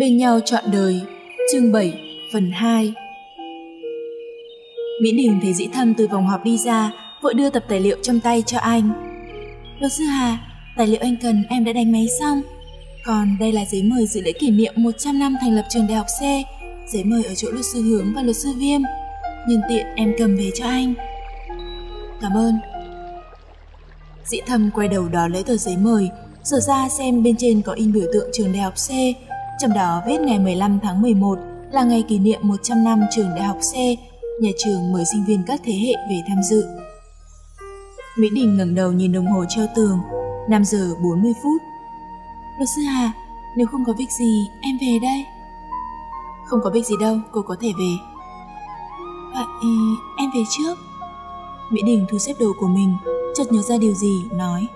Bên nhau trọn đời, chương 7, phần 2 Mỹ Đình thấy dĩ thâm từ vòng họp đi ra, vội đưa tập tài liệu trong tay cho anh. Luật sư Hà, tài liệu anh cần em đã đánh máy xong. Còn đây là giấy mời dự lễ kỷ niệm 100 năm thành lập trường đại học C, giấy mời ở chỗ luật sư Hướng và luật sư Viêm. Nhân tiện em cầm về cho anh. Cảm ơn. Dĩ thâm quay đầu đó lấy tờ giấy mời, sửa ra xem bên trên có in biểu tượng trường đại học C, trong đó viết ngày 15 tháng 11 là ngày kỷ niệm 100 năm trường đại học C, nhà trường mời sinh viên các thế hệ về tham dự. Mỹ Đình ngẩng đầu nhìn đồng hồ treo tường, 5 giờ 40 phút. Luật sư Hà, nếu không có việc gì, em về đây. Không có việc gì đâu, cô có thể về. Vậy em về trước. Mỹ Đình thu xếp đồ của mình, chợt nhớ ra điều gì, nói.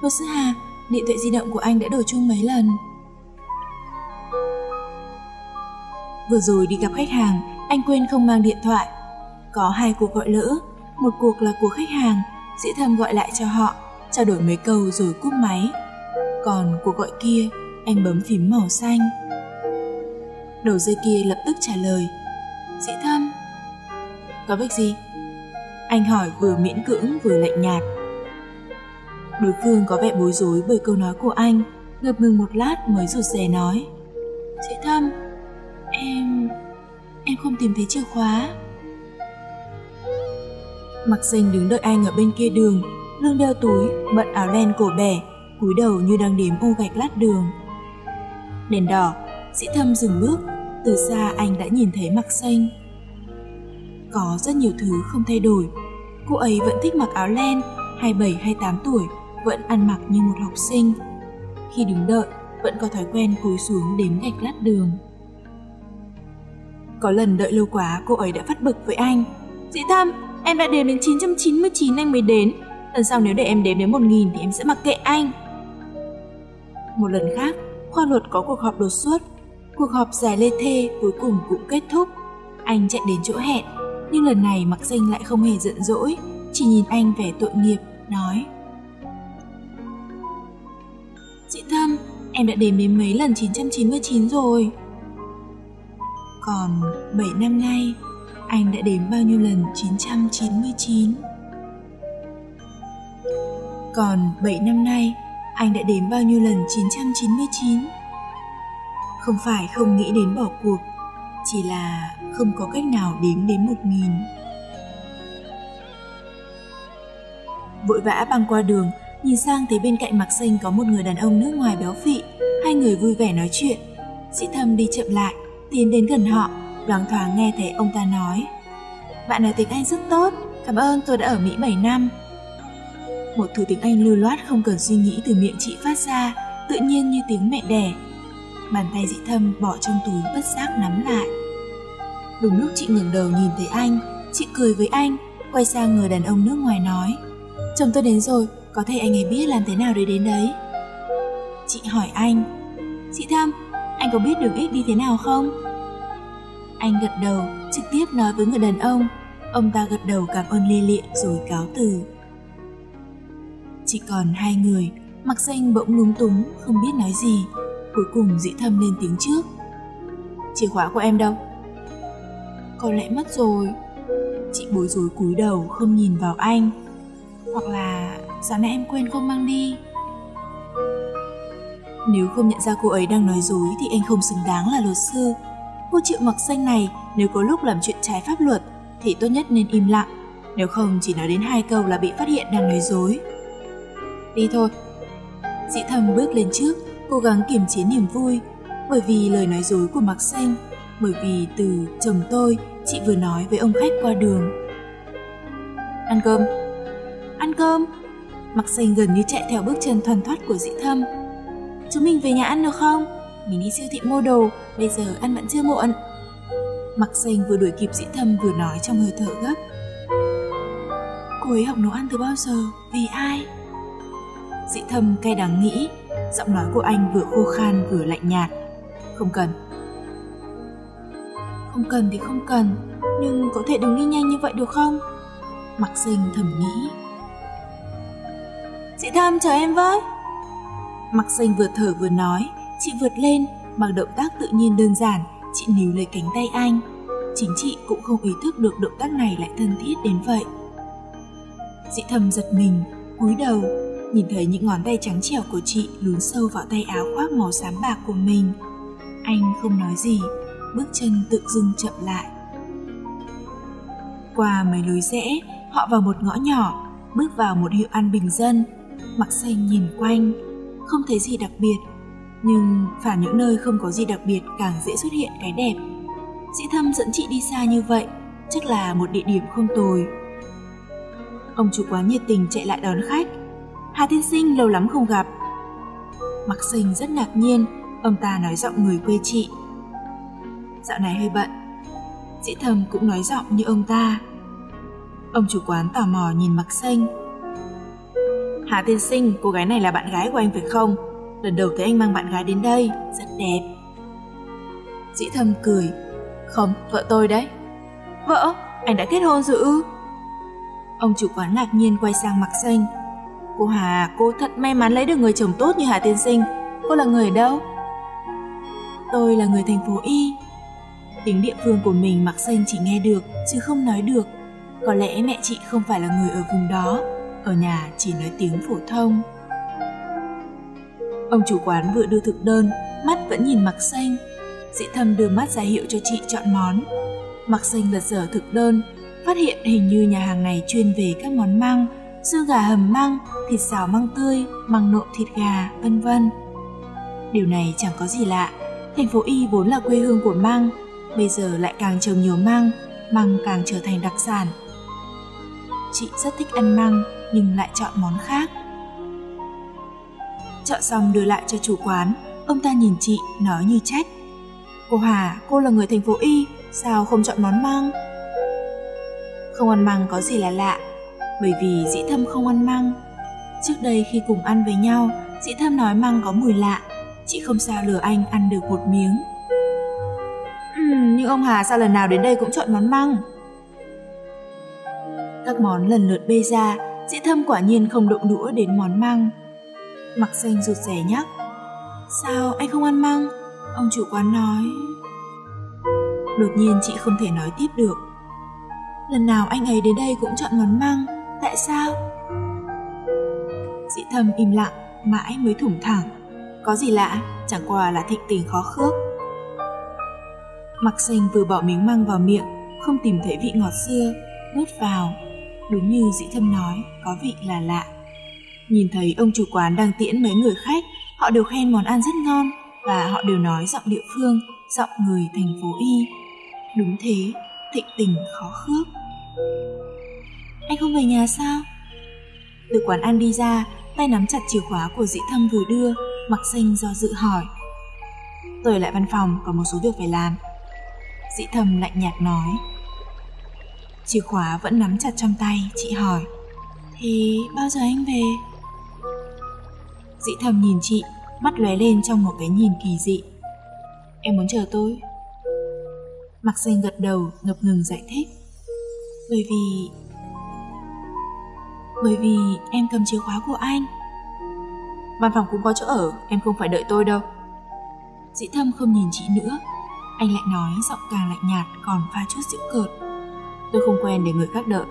Luật sư Hà, điện thoại di động của anh đã đổ chuông mấy lần. Vừa rồi đi gặp khách hàng, anh quên không mang điện thoại. Có hai cuộc gọi lỡ, một cuộc là của khách hàng, sĩ thâm gọi lại cho họ, trao đổi mấy câu rồi cúp máy. Còn cuộc gọi kia, anh bấm phím màu xanh. Đầu dây kia lập tức trả lời. sĩ thâm. Có việc gì? Anh hỏi vừa miễn cưỡng vừa lạnh nhạt. Đối phương có vẻ bối rối bởi câu nói của anh, ngập ngừng một lát mới rụt rè nói. sĩ thâm, em không tìm thấy chìa khóa. Mặc xanh đứng đợi anh ở bên kia đường, lưng đeo túi, bận áo len cổ bẻ, cúi đầu như đang đếm ô gạch lát đường. Đèn đỏ, sĩ thâm dừng bước, từ xa anh đã nhìn thấy mặc xanh. Có rất nhiều thứ không thay đổi, cô ấy vẫn thích mặc áo len, 27-28 tuổi, vẫn ăn mặc như một học sinh. Khi đứng đợi, vẫn có thói quen cúi xuống đếm gạch lát đường. Có lần đợi lâu quá cô ấy đã phát bực với anh. Dĩ thâm, em đã đếm đến 999 anh mới đến. Lần sau nếu để em đếm đến 1000 thì em sẽ mặc kệ anh. Một lần khác, khoa luật có cuộc họp đột xuất. Cuộc họp dài lê thê cuối cùng cũng kết thúc. Anh chạy đến chỗ hẹn, nhưng lần này mặc danh lại không hề giận dỗi, chỉ nhìn anh vẻ tội nghiệp, nói. Dĩ thâm, em đã đếm đến mấy lần 999 rồi. Còn 7 năm nay, anh đã đếm bao nhiêu lần 999? Còn 7 năm nay, anh đã đếm bao nhiêu lần 999? Không phải không nghĩ đến bỏ cuộc, chỉ là không có cách nào đếm đến 1000. Vội vã băng qua đường, nhìn sang thấy bên cạnh mặc xanh có một người đàn ông nước ngoài béo phị, hai người vui vẻ nói chuyện. Sĩ Thâm đi chậm lại, tiến đến gần họ, loáng thoáng nghe thấy ông ta nói. Bạn nói tiếng Anh rất tốt, cảm ơn tôi đã ở Mỹ 7 năm. Một thứ tiếng Anh lưu loát không cần suy nghĩ từ miệng chị phát ra, tự nhiên như tiếng mẹ đẻ. Bàn tay dị thâm bỏ trong túi bất giác nắm lại. Đúng lúc chị ngẩng đầu nhìn thấy anh, chị cười với anh, quay sang người đàn ông nước ngoài nói. Chồng tôi đến rồi, có thể anh ấy biết làm thế nào để đến đấy. Chị hỏi anh, chị Thâm, anh có biết đường ích đi thế nào không? Anh gật đầu, trực tiếp nói với người đàn ông. Ông ta gật đầu cảm ơn lia lịa rồi cáo từ. Chỉ còn hai người, mặc danh bỗng lúng túng, không biết nói gì. Cuối cùng dĩ thâm lên tiếng trước. Chìa khóa của em đâu? Có lẽ mất rồi. Chị bối rối cúi đầu không nhìn vào anh. Hoặc là sáng nay em quên không mang đi. Nếu không nhận ra cô ấy đang nói dối thì anh không xứng đáng là luật sư. Cô triệu mặc xanh này nếu có lúc làm chuyện trái pháp luật thì tốt nhất nên im lặng. Nếu không chỉ nói đến hai câu là bị phát hiện đang nói dối. Đi thôi. Dĩ thầm bước lên trước, cố gắng kiềm chế niềm vui. Bởi vì lời nói dối của mặc xanh, bởi vì từ chồng tôi chị vừa nói với ông khách qua đường. Ăn cơm. Ăn cơm. Mặc xanh gần như chạy theo bước chân thoăn thoắt của dĩ thâm Chúng mình về nhà ăn được không? Mình đi siêu thị mua đồ, bây giờ ăn vẫn chưa muộn. Mặc xanh vừa đuổi kịp dĩ thâm vừa nói trong hơi thở gấp. Cô ấy học nấu ăn từ bao giờ? Vì ai? Dĩ thâm cay đắng nghĩ, giọng nói của anh vừa khô khan vừa lạnh nhạt. Không cần. Không cần thì không cần, nhưng có thể đừng đi nhanh như vậy được không? Mặc xanh thầm nghĩ. Dĩ thâm chờ em với. Mặc xanh vừa thở vừa nói, chị vượt lên, Bằng động tác tự nhiên đơn giản, chị níu lấy cánh tay anh. Chính chị cũng không ý thức được động tác này lại thân thiết đến vậy. Chị thầm giật mình, cúi đầu, nhìn thấy những ngón tay trắng trẻo của chị lún sâu vào tay áo khoác màu xám bạc của mình. Anh không nói gì, bước chân tự dưng chậm lại. Qua mấy lối rẽ, họ vào một ngõ nhỏ, bước vào một hiệu ăn bình dân. Mặc xanh nhìn quanh, không thấy gì đặc biệt, nhưng phản những nơi không có gì đặc biệt càng dễ xuất hiện cái đẹp. Dĩ thâm dẫn chị đi xa như vậy, chắc là một địa điểm không tồi. Ông chủ quán nhiệt tình chạy lại đón khách. Hà tiên sinh lâu lắm không gặp. Mặc Sinh rất ngạc nhiên, ông ta nói giọng người quê chị. Dạo này hơi bận. Dĩ thầm cũng nói giọng như ông ta. Ông chủ quán tò mò nhìn mặc xanh. Hà tiên sinh, cô gái này là bạn gái của anh phải không? Lần đầu thấy anh mang bạn gái đến đây, rất đẹp. Dĩ thâm cười. Không, vợ tôi đấy. Vợ? Anh đã kết hôn rồi ư? Ông chủ quán ngạc nhiên quay sang mặc xanh. Cô Hà, cô thật may mắn lấy được người chồng tốt như Hà tiên sinh. Cô là người ở đâu? Tôi là người thành phố Y. Tiếng địa phương của mình mặc xanh chỉ nghe được chứ không nói được. Có lẽ mẹ chị không phải là người ở vùng đó, ở nhà chỉ nói tiếng phổ thông. Ông chủ quán vừa đưa thực đơn, mắt vẫn nhìn mặc xanh. Dĩ thâm đưa mắt ra hiệu cho chị chọn món. Mặc xanh lật dở thực đơn, phát hiện hình như nhà hàng này chuyên về các món măng, xương gà hầm măng, thịt xào măng tươi, măng nộm thịt gà, vân vân. Điều này chẳng có gì lạ, thành phố Y vốn là quê hương của măng, bây giờ lại càng trồng nhiều măng, măng càng trở thành đặc sản. Chị rất thích ăn măng nhưng lại chọn món khác. Chọn xong đưa lại cho chủ quán, ông ta nhìn chị nói như trách. Cô Hà, cô là người thành phố Y, sao không chọn món măng? Không ăn măng có gì là lạ, bởi vì dĩ thâm không ăn măng. Trước đây khi cùng ăn với nhau, dĩ thâm nói măng có mùi lạ, chị không sao lừa anh ăn được một miếng. Uhm, nhưng ông Hà sao lần nào đến đây cũng chọn món măng? Các món lần lượt bê ra, dĩ thâm quả nhiên không động đũa đến món măng. Mặc xanh rụt rè nhắc. Sao anh không ăn măng? Ông chủ quán nói. Đột nhiên chị không thể nói tiếp được. Lần nào anh ấy đến đây cũng chọn món măng, tại sao? Dĩ thâm im lặng, mãi mới thủng thẳng. Có gì lạ, chẳng qua là thịnh tình khó khước. Mặc xanh vừa bỏ miếng măng vào miệng, không tìm thấy vị ngọt xưa, nuốt vào. Đúng như dĩ thâm nói, có vị là lạ. Nhìn thấy ông chủ quán đang tiễn mấy người khách, họ đều khen món ăn rất ngon và họ đều nói giọng địa phương, giọng người thành phố Y. Đúng thế, thịnh tình khó khước. Anh không về nhà sao? Từ quán ăn đi ra, tay nắm chặt chìa khóa của dĩ thâm vừa đưa, mặc xanh do dự hỏi. Tôi lại văn phòng có một số việc phải làm. Dĩ thâm lạnh nhạt nói. Chìa khóa vẫn nắm chặt trong tay, chị hỏi. Thì bao giờ anh về? Dĩ thầm nhìn chị, mắt lóe lên trong một cái nhìn kỳ dị. Em muốn chờ tôi. Mặc xanh gật đầu, ngập ngừng giải thích. Bởi vì... Bởi vì em cầm chìa khóa của anh. Văn phòng cũng có chỗ ở, em không phải đợi tôi đâu. Dĩ thâm không nhìn chị nữa. Anh lại nói giọng càng lạnh nhạt còn pha chút giễu cợt. Tôi không quen để người khác đợi.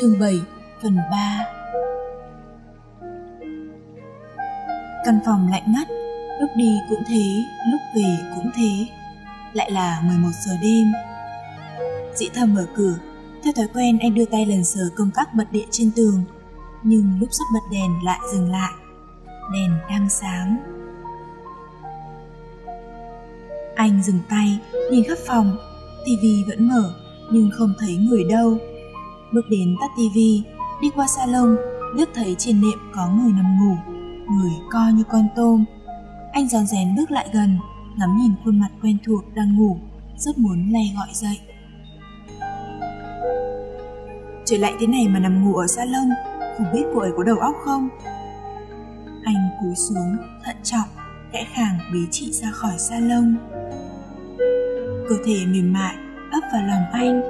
Chương 7 phần 3 Căn phòng lạnh ngắt, lúc đi cũng thế, lúc về cũng thế. Lại là 11 giờ đêm. Dĩ thầm mở cửa, theo thói quen anh đưa tay lần sờ công tắc bật điện trên tường. Nhưng lúc sắp bật đèn lại dừng lại. Đèn đang sáng. Anh dừng tay, nhìn khắp phòng, tivi vẫn mở, nhưng không thấy người đâu bước đến tắt tivi, đi qua salon, liếc thấy trên nệm có người nằm ngủ, người co như con tôm. Anh giòn rén bước lại gần, ngắm nhìn khuôn mặt quen thuộc đang ngủ, rất muốn lay gọi dậy. Trời lạnh thế này mà nằm ngủ ở salon, không biết cô ấy có đầu óc không? Anh cúi xuống, thận trọng, khẽ khàng bế chị ra khỏi salon. Cơ thể mềm mại ấp vào lòng anh,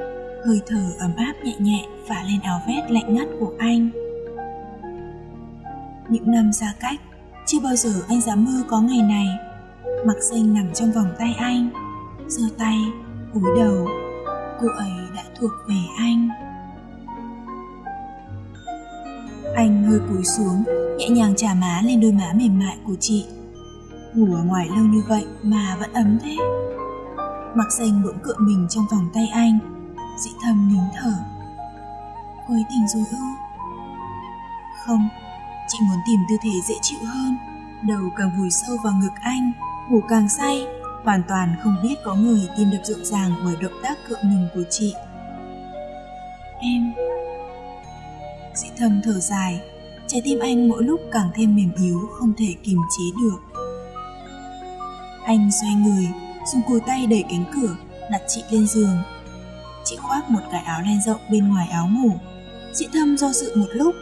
hơi thở ấm áp nhẹ nhẹ phả lên áo vest lạnh ngắt của anh. Những năm xa cách, chưa bao giờ anh dám mơ có ngày này. Mặc xanh nằm trong vòng tay anh, giơ tay, cúi đầu, cô ấy đã thuộc về anh. Anh hơi cúi xuống, nhẹ nhàng trả má lên đôi má mềm mại của chị. Ngủ ở ngoài lâu như vậy mà vẫn ấm thế. Mặc xanh bỗng cựa mình trong vòng tay anh, dị thầm nín thở. Cô ấy tỉnh rồi ư? Không, chị muốn tìm tư thế dễ chịu hơn, đầu càng vùi sâu vào ngực anh, ngủ càng say, hoàn toàn không biết có người tim đập rộn ràng bởi động tác cựa mình của chị. Em... Dị thâm thở dài, trái tim anh mỗi lúc càng thêm mềm yếu không thể kìm chế được. Anh xoay người, dùng cùi tay đẩy cánh cửa, đặt chị lên giường. Chị khoác một cái áo len rộng bên ngoài áo ngủ. Chị thâm do dự một lúc,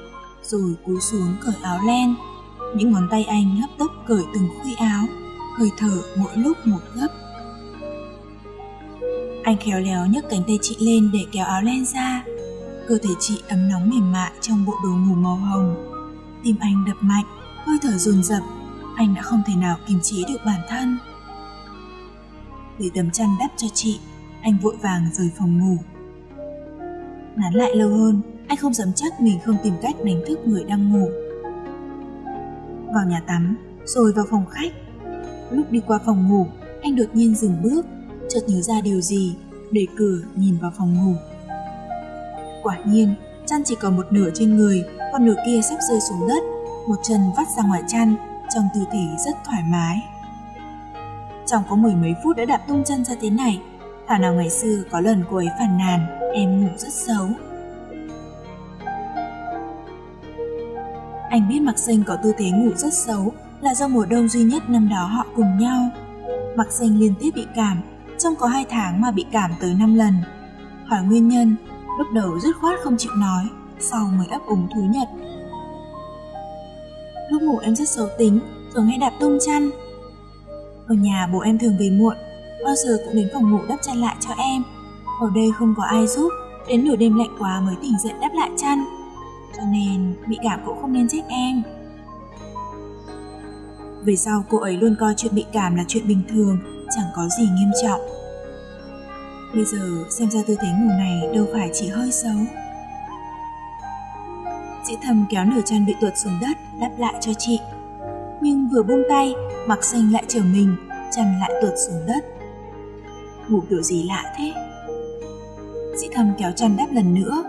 rồi cúi xuống cởi áo len. Những ngón tay anh hấp tấp cởi từng khuy áo, hơi thở mỗi lúc một gấp. Anh khéo léo nhấc cánh tay chị lên để kéo áo len ra. Cơ thể chị ấm nóng mềm mại trong bộ đồ ngủ màu hồng. Tim anh đập mạnh, hơi thở dồn dập. Anh đã không thể nào kiềm chế được bản thân. Để tấm chăn đắp cho chị, anh vội vàng rời phòng ngủ. Nán lại lâu hơn, anh không dám chắc mình không tìm cách đánh thức người đang ngủ. Vào nhà tắm, rồi vào phòng khách. Lúc đi qua phòng ngủ, anh đột nhiên dừng bước, chợt nhớ ra điều gì, đẩy cửa nhìn vào phòng ngủ. Quả nhiên, chăn chỉ còn một nửa trên người, còn nửa kia sắp rơi xuống đất, một chân vắt ra ngoài chăn, trong tư thế rất thoải mái. Trong có mười mấy phút đã đạp tung chân ra thế này, thảo nào ngày xưa có lần cô ấy phàn nàn, em ngủ rất xấu. Anh biết Mặc Sinh có tư thế ngủ rất xấu là do mùa đông duy nhất năm đó họ cùng nhau. Mặc Sinh liên tiếp bị cảm, trong có hai tháng mà bị cảm tới 5 lần. Hỏi nguyên nhân, lúc đầu dứt khoát không chịu nói, sau mới ấp úng thú nhận. Lúc ngủ em rất xấu tính, thường hay đạp tung chăn. Ở nhà bố em thường về muộn, bao giờ cũng đến phòng ngủ đắp chăn lại cho em. Ở đây không có ai giúp, đến nửa đêm lạnh quá mới tỉnh dậy đắp lại chăn cho nên bị cảm cũng không nên trách em. Về sau cô ấy luôn coi chuyện bị cảm là chuyện bình thường, chẳng có gì nghiêm trọng. Bây giờ xem ra tư thế ngủ này đâu phải chỉ hơi xấu. Dĩ thầm kéo nửa chân bị tuột xuống đất đắp lại cho chị. Nhưng vừa buông tay, mặc xanh lại trở mình, chân lại tuột xuống đất. Ngủ kiểu gì lạ thế? Dĩ thầm kéo chân đắp lần nữa.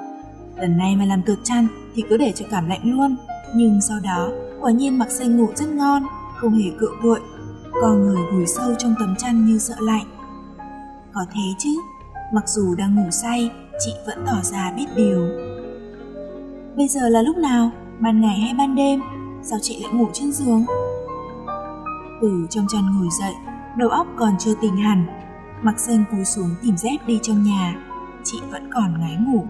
Lần này mà làm tuột chăn thì cứ để cho cảm lạnh luôn. Nhưng sau đó, quả nhiên mặc xanh ngủ rất ngon, không hề cựa vội, con người vùi sâu trong tấm chăn như sợ lạnh. Có thế chứ, mặc dù đang ngủ say, chị vẫn tỏ ra biết điều. Bây giờ là lúc nào? Ban ngày hay ban đêm? Sao chị lại ngủ trên giường? Từ trong chăn ngồi dậy, đầu óc còn chưa tỉnh hẳn. Mặc xanh cúi xuống tìm dép đi trong nhà, chị vẫn còn ngái ngủ.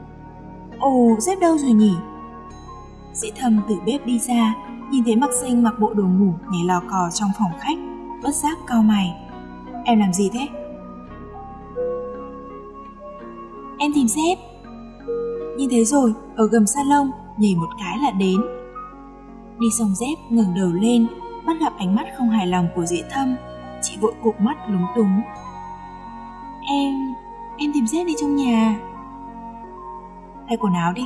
Ồ, dép đâu rồi nhỉ? Sĩ thâm từ bếp đi ra, nhìn thấy mặc sinh mặc bộ đồ ngủ nhảy lò cò trong phòng khách, bất giác cao mày. Em làm gì thế? Em tìm sếp Nhìn thấy rồi, ở gầm salon, nhảy một cái là đến. Đi xong dép ngẩng đầu lên, bắt gặp ánh mắt không hài lòng của dễ thâm. Chị vội cụp mắt lúng túng. Em, em tìm dép đi trong nhà. Thay quần áo đi,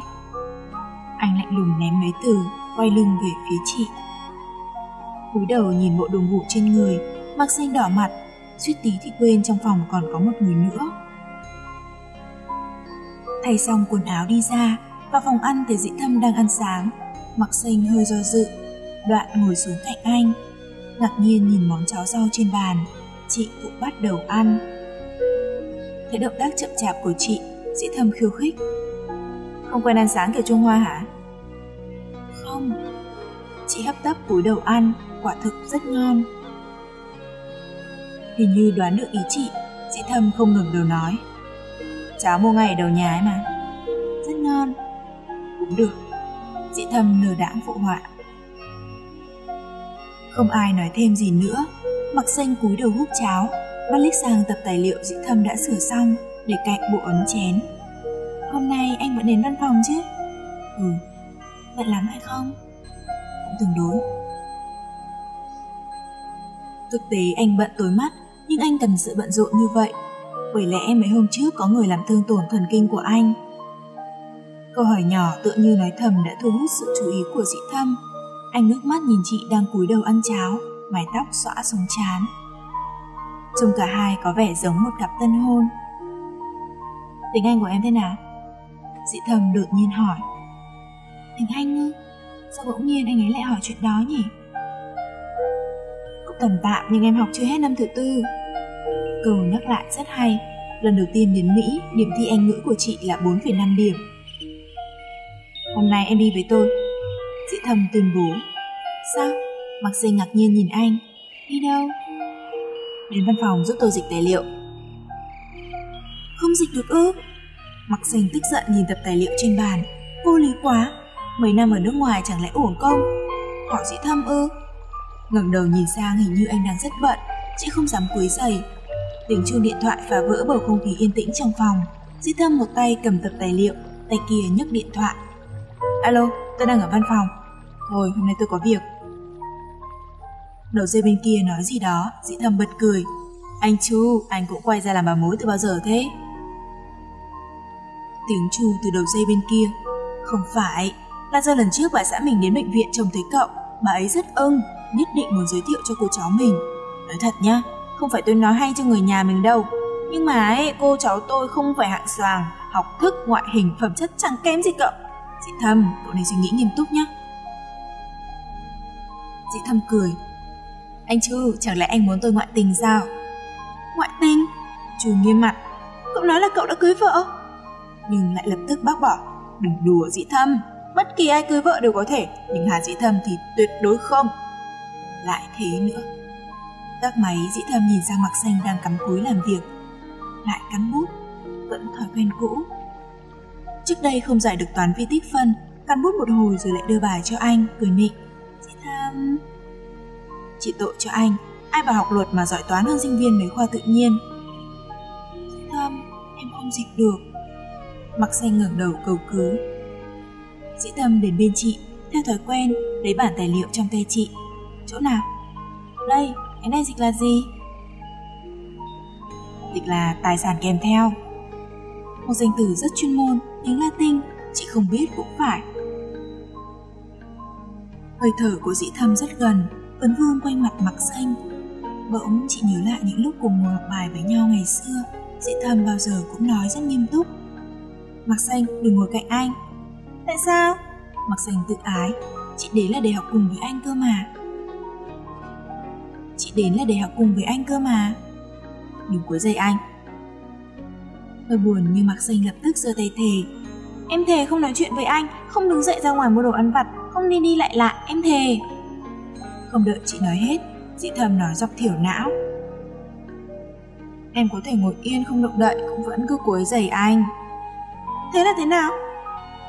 anh lạnh lùng ném mấy từ, quay lưng về phía chị. cúi đầu nhìn bộ đồ ngủ trên người, mặc xanh đỏ mặt, suýt tí thì quên trong phòng còn có một người nữa. Thay xong quần áo đi ra, vào phòng ăn thấy dĩ thâm đang ăn sáng, mặc xanh hơi do dự, đoạn ngồi xuống cạnh anh. Ngạc nhiên nhìn món cháo rau trên bàn, chị cũng bắt đầu ăn. Thấy động tác chậm chạp của chị, dĩ thâm khiêu khích. Không quen ăn sáng kiểu Trung Hoa hả? Không. Chị hấp tấp cúi đầu ăn, quả thực rất ngon. Hình như đoán được ý chị, dĩ thâm không ngừng đầu nói. Cháu mua ngày đầu nhà ấy mà. Rất ngon. Cũng được. Chị thâm lừa đãng phụ họa. Không ai nói thêm gì nữa, mặc xanh cúi đầu hút cháo, bắt lít sang tập tài liệu chị thâm đã sửa xong để cạnh bộ ấm chén. Hôm nay anh vẫn đến văn phòng chứ? Ừ, bận lắm hay không? Cũng tương đối. Thực tế anh bận tối mắt, nhưng anh cần sự bận rộn như vậy. Bởi lẽ mấy hôm trước có người làm thương tổn thần kinh của anh. Câu hỏi nhỏ tựa như nói thầm đã thu hút sự chú ý của dị thâm. Anh ngước mắt nhìn chị đang cúi đầu ăn cháo, mái tóc xõa xuống chán. Trông cả hai có vẻ giống một cặp tân hôn. tình anh của em thế nào? Dị thầm đột nhiên hỏi. tình anh ư? Sao bỗng nhiên anh ấy lại hỏi chuyện đó nhỉ? Cũng tầm tạm nhưng em học chưa hết năm thứ tư. Câu nhắc lại rất hay. Lần đầu tiên đến Mỹ, điểm thi Anh ngữ của chị là 4,5 điểm. Hôm nay em đi với tôi. Dị thầm tuyên bố. Sao? Mặc dây ngạc nhiên nhìn anh. Đi đâu? Đến văn phòng giúp tôi dịch tài liệu. Không dịch được ư? Mặc dành tức giận nhìn tập tài liệu trên bàn. Vô lý quá. Mấy năm ở nước ngoài chẳng lẽ uổng công? Họ dĩ thâm ư? ngẩng đầu nhìn sang hình như anh đang rất bận, chị không dám quấy giày. Tiếng chuông điện thoại phá vỡ bầu không khí yên tĩnh trong phòng. Di thâm một tay cầm tập tài liệu, tay kia nhấc điện thoại. Alo, tôi đang ở văn phòng. Thôi, hôm nay tôi có việc. Đầu dây bên kia nói gì đó, dĩ thâm bật cười. Anh Chu, anh cũng quay ra làm bà mối từ bao giờ thế? Tiếng Chu từ đầu dây bên kia. Không phải, là do lần trước bà xã mình đến bệnh viện trông thấy cậu, bà ấy rất ưng, nhất định muốn giới thiệu cho cô cháu mình. Nói thật nhá, không phải tôi nói hay cho người nhà mình đâu. Nhưng mà ấy, cô cháu tôi không phải hạng soàng, học thức, ngoại hình, phẩm chất chẳng kém gì cậu. Chị Thâm, cậu nên suy nghĩ nghiêm túc nhé. Chị Thâm cười. Anh trư chẳng lẽ anh muốn tôi ngoại tình sao? Ngoại tình? Chu nghiêm mặt. Cậu nói là cậu đã cưới vợ. Nhưng lại lập tức bác bỏ. Đừng đùa dĩ thâm. Bất kỳ ai cưới vợ đều có thể, nhưng Hà dĩ thâm thì tuyệt đối không. Lại thế nữa. Các máy dĩ thâm nhìn sang mặt xanh đang cắm cúi làm việc. Lại cắn bút, vẫn thói quen cũ. Trước đây không giải được toán vi tích phân, cắn bút một hồi rồi lại đưa bài cho anh, cười nịnh. Dĩ thâm... Chị tội cho anh, ai bảo học luật mà giỏi toán hơn sinh viên mấy khoa tự nhiên. Dĩ thâm, em không dịch được. Mặc xanh ngẩng đầu cầu cứu. Dĩ thâm đến bên chị, theo thói quen, lấy bản tài liệu trong tay chị. Chỗ nào? Đây, cái này dịch là gì? Dịch là tài sản kèm theo. Một danh từ rất chuyên môn, tiếng Latin, chị không biết cũng phải. Hơi thở của dĩ thâm rất gần, ấn vương quanh mặt mặc xanh. Bỗng chị nhớ lại những lúc cùng ngồi học bài với nhau ngày xưa, dĩ thâm bao giờ cũng nói rất nghiêm túc. Mặc xanh đừng ngồi cạnh anh. Tại sao? Mặc xanh tự ái, chị đến là để học cùng với anh cơ mà. Chị đến là để học cùng với anh cơ mà. Đừng cuối dây anh. Hơi buồn nhưng mặc Xanh lập tức giơ tay thề. Em thề không nói chuyện với anh, không đứng dậy ra ngoài mua đồ ăn vặt, không đi đi lại lạ, em thề. Không đợi chị nói hết, dĩ thầm nói dọc thiểu não. Em có thể ngồi yên không động đậy cũng vẫn cứ cuối giày anh. Thế là thế nào?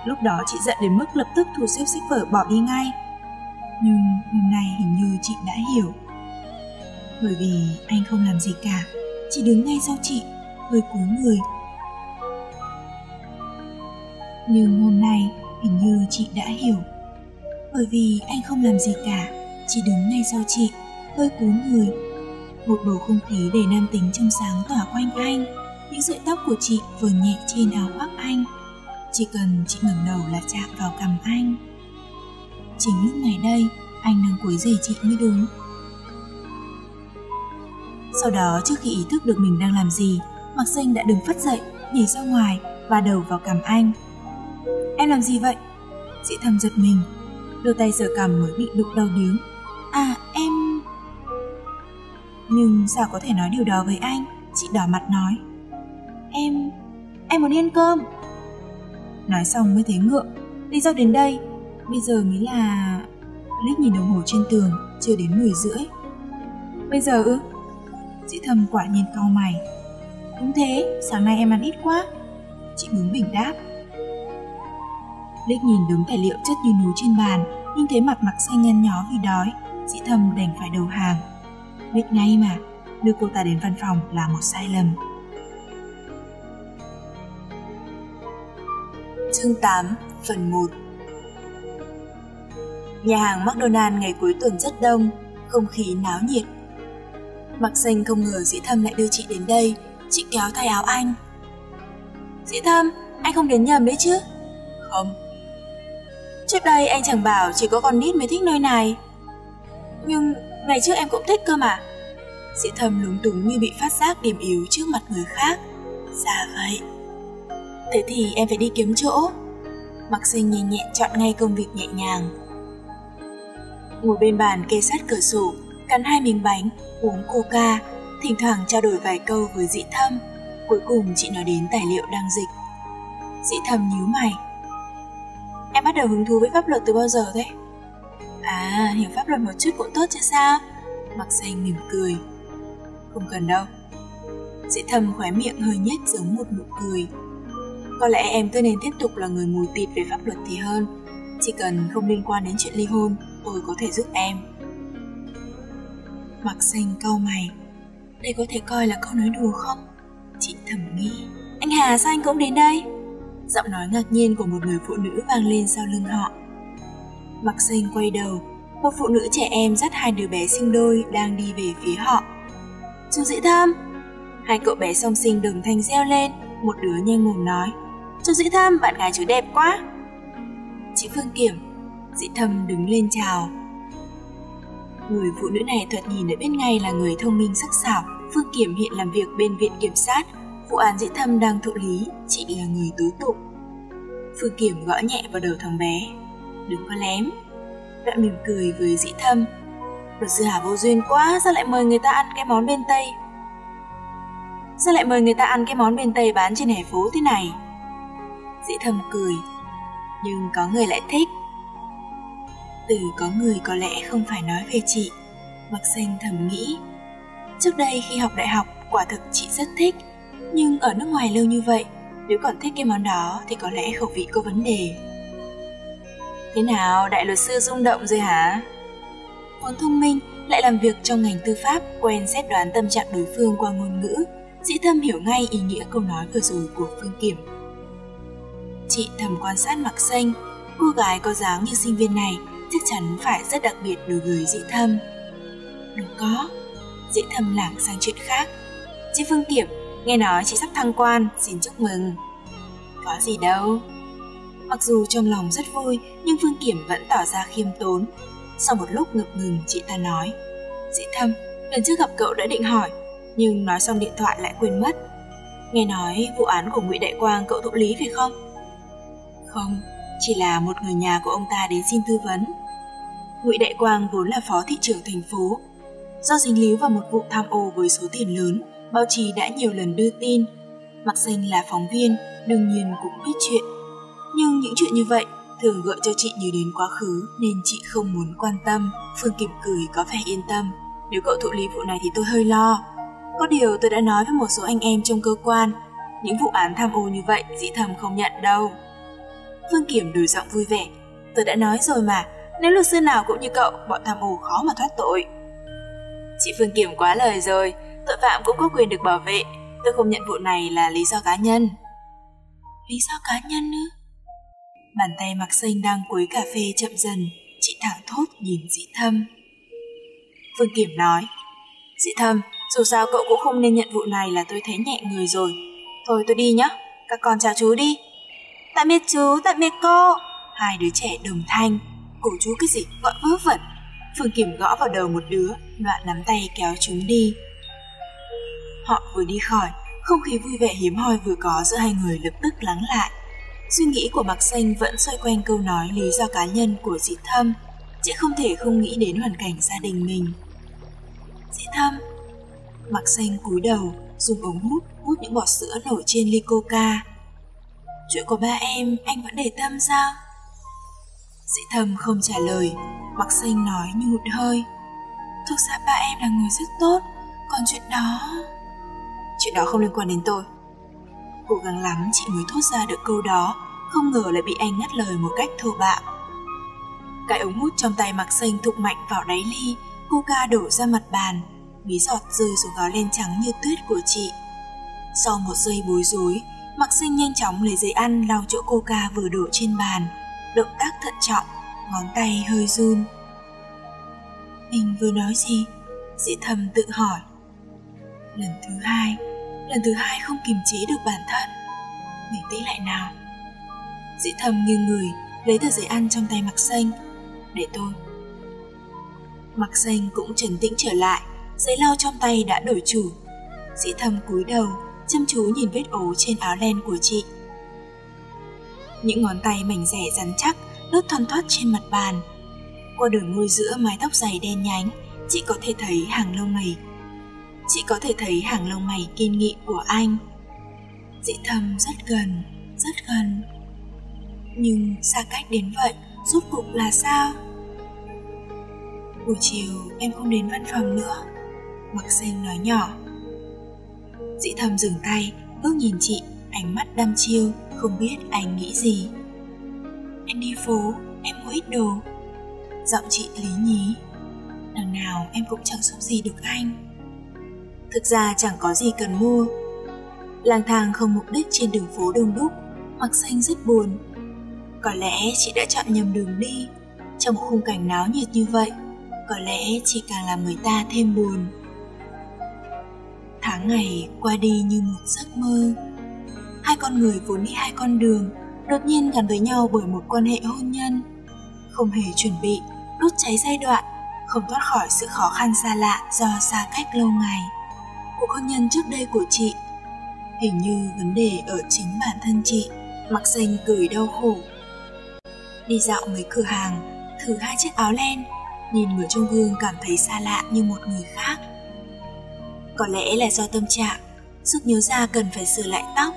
Lúc đó chị giận đến mức lập tức thu xếp sách vở bỏ đi ngay. Nhưng hôm nay hình như chị đã hiểu. Bởi vì anh không làm gì cả, chỉ đứng ngay sau chị, hơi cúi người. Nhưng hôm nay hình như chị đã hiểu. Bởi vì anh không làm gì cả, chỉ đứng ngay sau chị, hơi cúi người. Một bầu không khí đầy nam tính trong sáng tỏa quanh anh, những sợi tóc của chị vừa nhẹ trên áo khoác anh chỉ cần chị ngẩng đầu là chạm vào cằm anh chính lúc này đây anh đang cúi rể chị mới đúng sau đó trước khi ý thức được mình đang làm gì mặc sinh đã đứng phất dậy, nhảy ra ngoài và đầu vào cằm anh. Em làm gì vậy? Chị thầm giật mình đưa tay sờ cằm mới bị đụng đau điếng à em nhưng sao có thể nói điều đó với anh? Chị đỏ mặt nói. Em em muốn đi ăn cơm. Nói xong mới thấy ngượng, Đi do đến đây. Bây giờ mới là Lít nhìn đồng hồ trên tường, Chưa đến 10 rưỡi. Bây giờ ư? Dĩ thầm quả nhiên cau mày Đúng thế, sáng nay em ăn ít quá Chị bướng bỉnh đáp Lích nhìn đống tài liệu chất như núi trên bàn Nhưng thấy mặt mặc xanh nhăn nhó vì đói Dĩ thâm đành phải đầu hàng. Biết ngay mà, đưa cô ta đến văn phòng là một sai lầm. Chương 8, phần 1 Nhà hàng McDonald ngày cuối tuần rất đông, không khí náo nhiệt. Mặc xanh không ngờ Dĩ Thâm lại đưa chị đến đây, chị kéo tay áo anh. Dĩ Thâm, anh không đến nhầm đấy chứ? Không. Trước đây anh chẳng bảo chỉ có con nít mới thích nơi này. Nhưng ngày trước em cũng thích cơ mà. Dĩ Thâm lúng túng như bị phát giác điểm yếu trước mặt người khác. Dạ vậy. Thế thì em phải đi kiếm chỗ. Mặc sinh nhẹ nhẹ chọn ngay công việc nhẹ nhàng. Ngồi bên bàn kê sát cửa sổ, cắn hai miếng bánh, uống coca, thỉnh thoảng trao đổi vài câu với dĩ thâm. Cuối cùng chị nói đến tài liệu đang dịch. Dĩ thâm nhíu mày. Em bắt đầu hứng thú với pháp luật từ bao giờ thế? À, hiểu pháp luật một chút cũng tốt chứ sao? Mặc xanh mỉm cười. Không cần đâu. Dĩ thâm khóe miệng hơi nhếch giống một nụ cười. Có lẽ em cứ nên tiếp tục là người mù tịt về pháp luật thì hơn. Chỉ cần không liên quan đến chuyện ly hôn, tôi có thể giúp em. Mặc xanh câu mày. Đây có thể coi là câu nói đùa không? Chị thầm nghĩ. Anh Hà sao anh cũng đến đây? Giọng nói ngạc nhiên của một người phụ nữ vang lên sau lưng họ. Mặc xanh quay đầu, một phụ nữ trẻ em dắt hai đứa bé sinh đôi đang đi về phía họ. Chú dĩ thâm! Hai cậu bé song sinh đồng thanh reo lên, một đứa nhanh mồm nói. Chú dĩ thâm, bạn gái chú đẹp quá! Chị Phương Kiểm, dĩ thâm đứng lên chào. Người phụ nữ này thoạt nhìn ở bên ngay là người thông minh sắc sảo. Phương Kiểm hiện làm việc bên viện kiểm sát. Vụ án dĩ thâm đang thụ lý, chị là người tố tụng. Phương Kiểm gõ nhẹ vào đầu thằng bé. Đừng có lém. Đoạn mỉm cười với dĩ thâm. Luật sư Hà vô duyên quá, sao lại mời người ta ăn cái món bên Tây? Sao lại mời người ta ăn cái món bên Tây bán trên hè phố thế này? Dĩ thâm cười. Nhưng có người lại thích từ có người có lẽ không phải nói về chị. Mặc xanh thầm nghĩ. Trước đây khi học đại học, quả thực chị rất thích. Nhưng ở nước ngoài lâu như vậy, nếu còn thích cái món đó thì có lẽ khẩu vị có vấn đề. Thế nào, đại luật sư rung động rồi hả? Vốn thông minh, lại làm việc trong ngành tư pháp, quen xét đoán tâm trạng đối phương qua ngôn ngữ. Dĩ thâm hiểu ngay ý nghĩa câu nói vừa rồi của phương kiểm chị thầm quan sát mặc xanh. Cô gái có dáng như sinh viên này chắc chắn phải rất đặc biệt đối với dĩ thâm. Đúng có, dĩ thâm lảng sang chuyện khác. Chị phương kiểm nghe nói chị sắp thăng quan, xin chúc mừng. Có gì đâu. Mặc dù trong lòng rất vui, nhưng phương kiểm vẫn tỏ ra khiêm tốn. Sau một lúc ngập ngừng, chị ta nói, dĩ thâm, lần trước gặp cậu đã định hỏi, nhưng nói xong điện thoại lại quên mất. Nghe nói vụ án của ngụy đại quang cậu thụ lý phải không? Không chỉ là một người nhà của ông ta đến xin tư vấn. Ngụy Đại Quang vốn là phó thị trưởng thành phố. Do dính líu vào một vụ tham ô với số tiền lớn, báo chí đã nhiều lần đưa tin. Mặc danh là phóng viên, đương nhiên cũng biết chuyện. Nhưng những chuyện như vậy thường gợi cho chị nhớ đến quá khứ nên chị không muốn quan tâm. Phương Kim cười có vẻ yên tâm. Nếu cậu thụ lý vụ này thì tôi hơi lo. Có điều tôi đã nói với một số anh em trong cơ quan, những vụ án tham ô như vậy dĩ thầm không nhận đâu. Phương Kiểm đổi giọng vui vẻ. Tôi đã nói rồi mà, nếu luật sư nào cũng như cậu, bọn tham ô khó mà thoát tội. Chị Phương Kiểm quá lời rồi, tội phạm cũng có quyền được bảo vệ. Tôi không nhận vụ này là lý do cá nhân. Lý do cá nhân nữa? Bàn tay mặc xanh đang quấy cà phê chậm dần, chị thẳng thốt nhìn dĩ thâm. Phương Kiểm nói, Dĩ thâm, dù sao cậu cũng không nên nhận vụ này là tôi thấy nhẹ người rồi. Thôi tôi đi nhá, các con chào chú đi. Tạm biệt chú, tạm biệt cô. Hai đứa trẻ đồng thanh. Cổ chú cái gì gọi vớ vẩn. Phương Kiểm gõ vào đầu một đứa, đoạn nắm tay kéo chúng đi. Họ vừa đi khỏi, không khí vui vẻ hiếm hoi vừa có giữa hai người lập tức lắng lại. Suy nghĩ của Mạc Xanh vẫn xoay quanh câu nói lý do cá nhân của dĩ thâm. Chị không thể không nghĩ đến hoàn cảnh gia đình mình. Dĩ thâm Mạc Xanh cúi đầu, dùng ống hút hút những bọt sữa nổi trên ly coca. Chuyện của ba em anh vẫn để tâm sao? Dĩ thầm không trả lời Mặc xanh nói như hụt hơi. Thực ra ba em là người rất tốt Còn chuyện đó Chuyện đó không liên quan đến tôi. Cố gắng lắm chị mới thốt ra được câu đó Không ngờ lại bị anh ngắt lời một cách thô bạo. Cái ống hút trong tay mặc xanh thục mạnh vào đáy ly, coca đổ ra mặt bàn, Bí giọt rơi xuống gáo len trắng như tuyết của chị. Sau một giây bối rối, mặc Sinh nhanh chóng lấy giấy ăn lau chỗ coca vừa đổ trên bàn, động tác thận trọng, ngón tay hơi run. Mình vừa nói gì? Dĩ thầm tự hỏi. Lần thứ hai, lần thứ hai không kiềm chế được bản thân. Mình nghĩ lại nào. Dĩ thầm nghiêng người, lấy tờ giấy ăn trong tay mặc xanh. Để tôi. Mặc xanh cũng trấn tĩnh trở lại, giấy lau trong tay đã đổi chủ. Dĩ thầm cúi đầu, chăm chú nhìn vết ố trên áo len của chị. Những ngón tay mảnh rẻ rắn chắc lướt thoăn thoắt trên mặt bàn. Qua đường môi giữa mái tóc dày đen nhánh, chị có thể thấy hàng lông mày. Chị có thể thấy hàng lông mày kiên nghị của anh. Dị thầm rất gần, rất gần. Nhưng xa cách đến vậy, rốt cuộc là sao? Buổi chiều em không đến văn phòng nữa Mặc xanh nói nhỏ Dĩ thầm dừng tay ước nhìn chị, Ánh mắt đăm chiêu, Không biết anh nghĩ gì. Em đi phố, Em mua ít đồ. Giọng chị lý nhí. Đằng nào em cũng chẳng giúp gì được anh. Thực ra chẳng có gì cần mua. Lang thang không mục đích trên đường phố đông đúc, Mặc xanh rất buồn. Có lẽ chị đã chọn nhầm đường đi, Trong một khung cảnh náo nhiệt như vậy, Có lẽ chỉ càng làm người ta thêm buồn. Tháng ngày qua đi như một giấc mơ. Hai con người vốn đi hai con đường, đột nhiên gắn với nhau bởi một quan hệ hôn nhân. Không hề chuẩn bị, đốt cháy giai đoạn, không thoát khỏi sự khó khăn xa lạ do xa cách lâu ngày. Cuộc hôn nhân trước đây của chị Hình như vấn đề ở chính bản thân chị Mặc danh cười đau khổ Đi dạo mấy cửa hàng Thử hai chiếc áo len Nhìn người trong gương cảm thấy xa lạ như một người khác có lẽ là do tâm trạng, sức nhớ ra cần phải sửa lại tóc.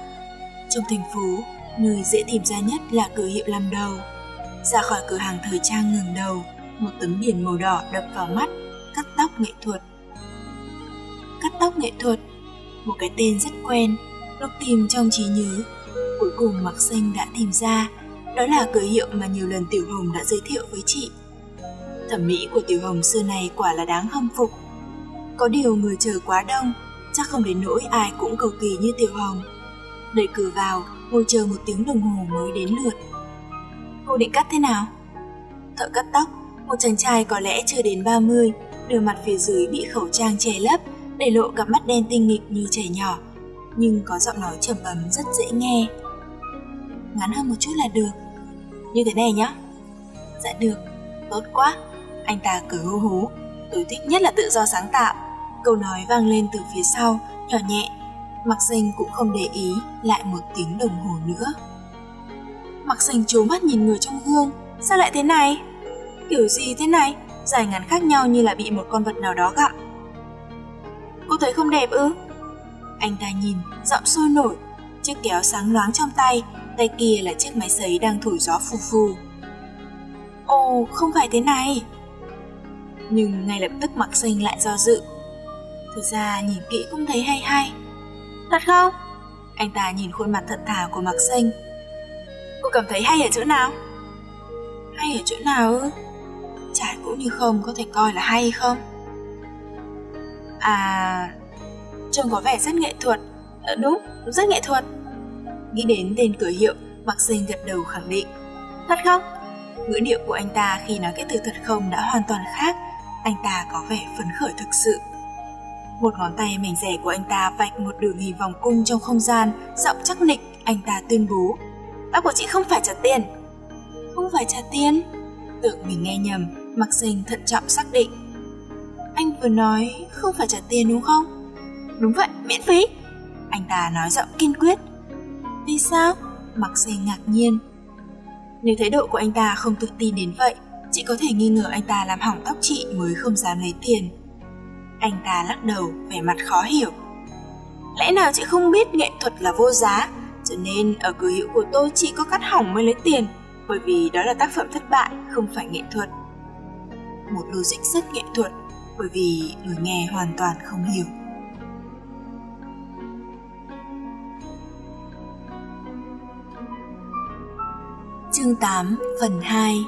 Trong thành phố, nơi dễ tìm ra nhất là cửa hiệu làm đầu. Ra khỏi cửa hàng thời trang ngừng đầu, một tấm biển màu đỏ đập vào mắt, cắt tóc nghệ thuật. Cắt tóc nghệ thuật, một cái tên rất quen, lúc tìm trong trí nhớ. Cuối cùng Mặc Xanh đã tìm ra, đó là cửa hiệu mà nhiều lần Tiểu Hồng đã giới thiệu với chị. Thẩm mỹ của Tiểu Hồng xưa này quả là đáng hâm phục có điều người chờ quá đông, chắc không đến nỗi ai cũng cầu kỳ như Tiểu Hồng. Đẩy cửa vào, ngồi chờ một tiếng đồng hồ mới đến lượt. Cô định cắt thế nào? Thợ cắt tóc, một chàng trai có lẽ chưa đến 30, đưa mặt phía dưới bị khẩu trang che lấp, để lộ cặp mắt đen tinh nghịch như trẻ nhỏ, nhưng có giọng nói trầm ấm rất dễ nghe. Ngắn hơn một chút là được. Như thế này nhá. Dạ được, tốt quá. Anh ta cười hô hố, tôi thích nhất là tự do sáng tạo Câu nói vang lên từ phía sau, nhỏ nhẹ. Mặc danh cũng không để ý, lại một tiếng đồng hồ nữa. Mặc danh trố mắt nhìn người trong gương, sao lại thế này? Kiểu gì thế này? Dài ngắn khác nhau như là bị một con vật nào đó gặm. Cô thấy không đẹp ư? Anh ta nhìn, giọng sôi nổi, chiếc kéo sáng loáng trong tay, tay kia là chiếc máy sấy đang thổi gió phù phù. Ồ, không phải thế này. Nhưng ngay lập tức mặc xanh lại do dự, Thực ra nhìn kỹ cũng thấy hay hay Thật không? Anh ta nhìn khuôn mặt thật thà của Mạc Xanh Cô cảm thấy hay ở chỗ nào? Hay ở chỗ nào ư? Chả cũng như không có thể coi là hay không? À... Trông có vẻ rất nghệ thuật à, Đúng, rất nghệ thuật Nghĩ đến tên cửa hiệu Mạc Xanh gật đầu khẳng định Thật không? Ngữ điệu của anh ta khi nói cái từ thật không đã hoàn toàn khác Anh ta có vẻ phấn khởi thực sự một ngón tay mảnh rẻ của anh ta vạch một đường hình vòng cung trong không gian, giọng chắc nịch, anh ta tuyên bố. Bác của chị không phải trả tiền. Không phải trả tiền? Tưởng mình nghe nhầm, mặc sinh thận trọng xác định. Anh vừa nói không phải trả tiền đúng không? Đúng vậy, miễn phí. Anh ta nói giọng kiên quyết. Vì sao? Mặc sinh ngạc nhiên. Nếu thái độ của anh ta không tự tin đến vậy, chị có thể nghi ngờ anh ta làm hỏng tóc chị mới không dám lấy tiền. Anh ta lắc đầu, vẻ mặt khó hiểu. Lẽ nào chị không biết nghệ thuật là vô giá, cho nên ở cửa hiệu của tôi chị có cắt hỏng mới lấy tiền, bởi vì đó là tác phẩm thất bại, không phải nghệ thuật. Một logic rất nghệ thuật, bởi vì người nghe hoàn toàn không hiểu. Chương 8 phần 2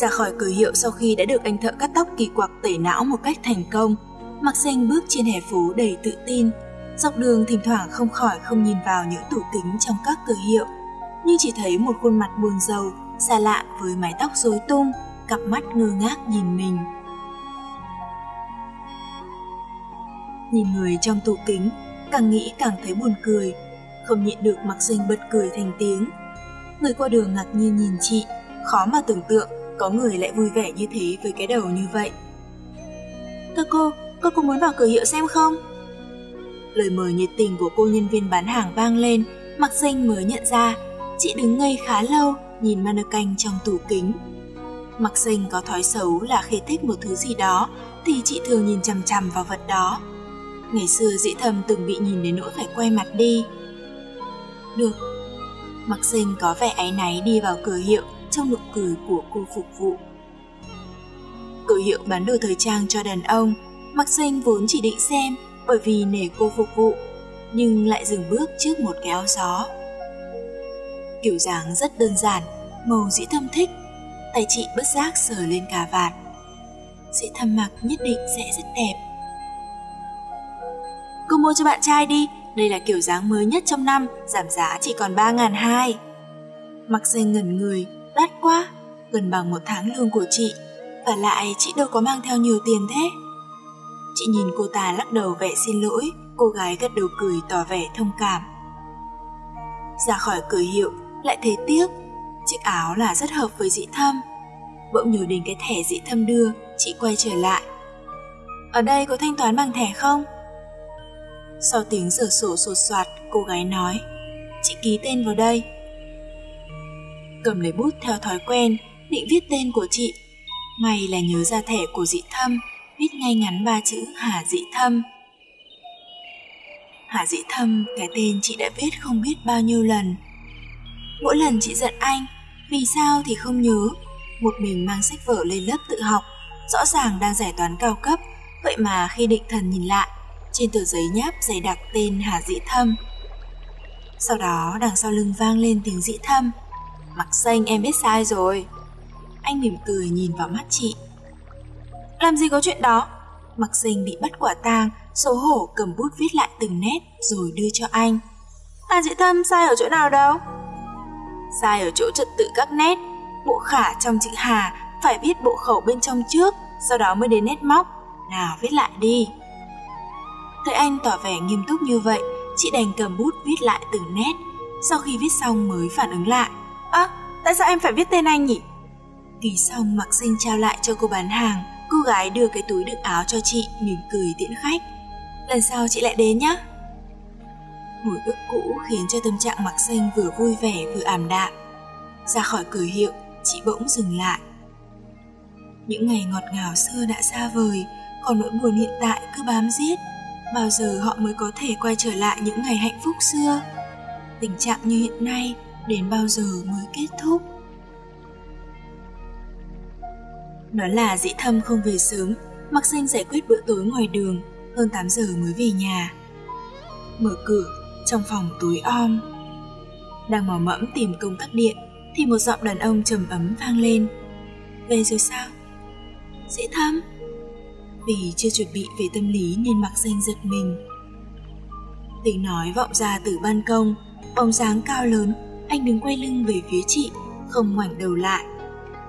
ra khỏi cửa hiệu sau khi đã được anh thợ cắt tóc kỳ quặc tẩy não một cách thành công, Mặc xanh bước trên hè phố đầy tự tin. Dọc đường thỉnh thoảng không khỏi không nhìn vào những tủ kính trong các cửa hiệu, nhưng chỉ thấy một khuôn mặt buồn rầu, xa lạ với mái tóc rối tung, cặp mắt ngơ ngác nhìn mình. Nhìn người trong tủ kính, càng nghĩ càng thấy buồn cười, không nhịn được mặc danh bật cười thành tiếng. Người qua đường ngạc nhiên nhìn chị, khó mà tưởng tượng có người lại vui vẻ như thế với cái đầu như vậy. thưa cô, cô có muốn vào cửa hiệu xem không? Lời mời nhiệt tình của cô nhân viên bán hàng vang lên, mặc danh mới nhận ra chị đứng ngây khá lâu nhìn mannequin trong tủ kính. Mặc danh có thói xấu là khi thích một thứ gì đó thì chị thường nhìn chằm chằm vào vật đó. Ngày xưa dĩ thầm từng bị nhìn đến nỗi phải quay mặt đi. Được. Mặc sinh có vẻ áy náy đi vào cửa hiệu trong nụ cười của cô phục vụ. Cửa hiệu bán đồ thời trang cho đàn ông, Mặc sinh vốn chỉ định xem bởi vì nể cô phục vụ, nhưng lại dừng bước trước một cái áo gió. Kiểu dáng rất đơn giản, màu dĩ thâm thích, tay chị bất giác sờ lên cà vạt. Dĩ thâm mặc nhất định sẽ rất đẹp. Cô mua cho bạn trai đi, đây là kiểu dáng mới nhất trong năm, giảm giá chỉ còn 3 ngàn hai. Mặc dây ngẩn người, đắt quá, gần bằng một tháng lương của chị. Và lại chị đâu có mang theo nhiều tiền thế. Chị nhìn cô ta lắc đầu vẻ xin lỗi, cô gái gật đầu cười tỏ vẻ thông cảm. Ra khỏi cửa hiệu, lại thấy tiếc, chiếc áo là rất hợp với dĩ thâm. Bỗng nhớ đến cái thẻ dĩ thâm đưa, chị quay trở lại. Ở đây có thanh toán bằng thẻ không? Sau tiếng rửa sổ sột soạt, cô gái nói, chị ký tên vào đây. Cầm lấy bút theo thói quen, định viết tên của chị. May là nhớ ra thẻ của dị thâm, viết ngay ngắn ba chữ Hà dị Thâm. Hà Dĩ Thâm, cái tên chị đã viết không biết bao nhiêu lần. Mỗi lần chị giận anh, vì sao thì không nhớ, một mình mang sách vở lên lớp tự học, rõ ràng đang giải toán cao cấp, vậy mà khi định thần nhìn lại, trên tờ giấy nháp dày đặc tên Hà Dĩ Thâm. Sau đó đằng sau lưng vang lên tiếng dĩ thâm. Mặc xanh em biết sai rồi. Anh mỉm cười nhìn vào mắt chị. Làm gì có chuyện đó? Mặc xanh bị bắt quả tang, xấu hổ cầm bút viết lại từng nét rồi đưa cho anh. Hà dĩ thâm sai ở chỗ nào đâu? Sai ở chỗ trật tự các nét. Bộ khả trong chữ Hà phải viết bộ khẩu bên trong trước, sau đó mới đến nét móc. Nào viết lại đi. Thấy anh tỏ vẻ nghiêm túc như vậy, chị đành cầm bút viết lại từng nét. Sau khi viết xong mới phản ứng lại. Ơ, à, tại sao em phải viết tên anh nhỉ? kỳ xong mặc sinh trao lại cho cô bán hàng, cô gái đưa cái túi đựng áo cho chị mỉm cười tiễn khách. Lần sau chị lại đến nhé. Hồi ức cũ khiến cho tâm trạng mặc xanh vừa vui vẻ vừa ảm đạm. Ra khỏi cửa hiệu, chị bỗng dừng lại. Những ngày ngọt ngào xưa đã xa vời, còn nỗi buồn hiện tại cứ bám giết. Bao giờ họ mới có thể quay trở lại những ngày hạnh phúc xưa? Tình trạng như hiện nay đến bao giờ mới kết thúc? Nó là dĩ thâm không về sớm, mặc danh giải quyết bữa tối ngoài đường, hơn 8 giờ mới về nhà. Mở cửa, trong phòng tối om. Đang mò mẫm tìm công tắc điện, thì một giọng đàn ông trầm ấm vang lên. Về rồi sao? Dĩ thâm. Vì chưa chuẩn bị về tâm lý nên mặc danh giật mình. Tiếng nói vọng ra từ ban công, bóng dáng cao lớn, anh đứng quay lưng về phía chị, không ngoảnh đầu lại.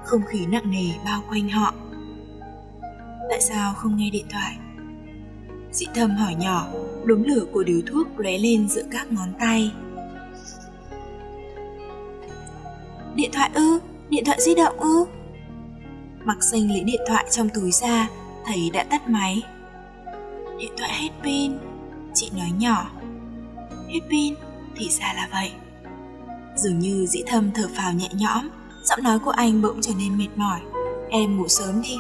Không khí nặng nề bao quanh họ. Tại sao không nghe điện thoại? Dị thâm hỏi nhỏ đốm lửa của điếu thuốc lóe lên giữa các ngón tay. Điện thoại ư? Điện thoại di động ư? Mặc xanh lấy điện thoại trong túi ra thấy đã tắt máy. Điện thoại hết pin. Chị nói nhỏ hết pin thì ra là vậy dường như dĩ thâm thở phào nhẹ nhõm, Giọng nói của anh bỗng trở nên mệt mỏi. Em ngủ sớm đi.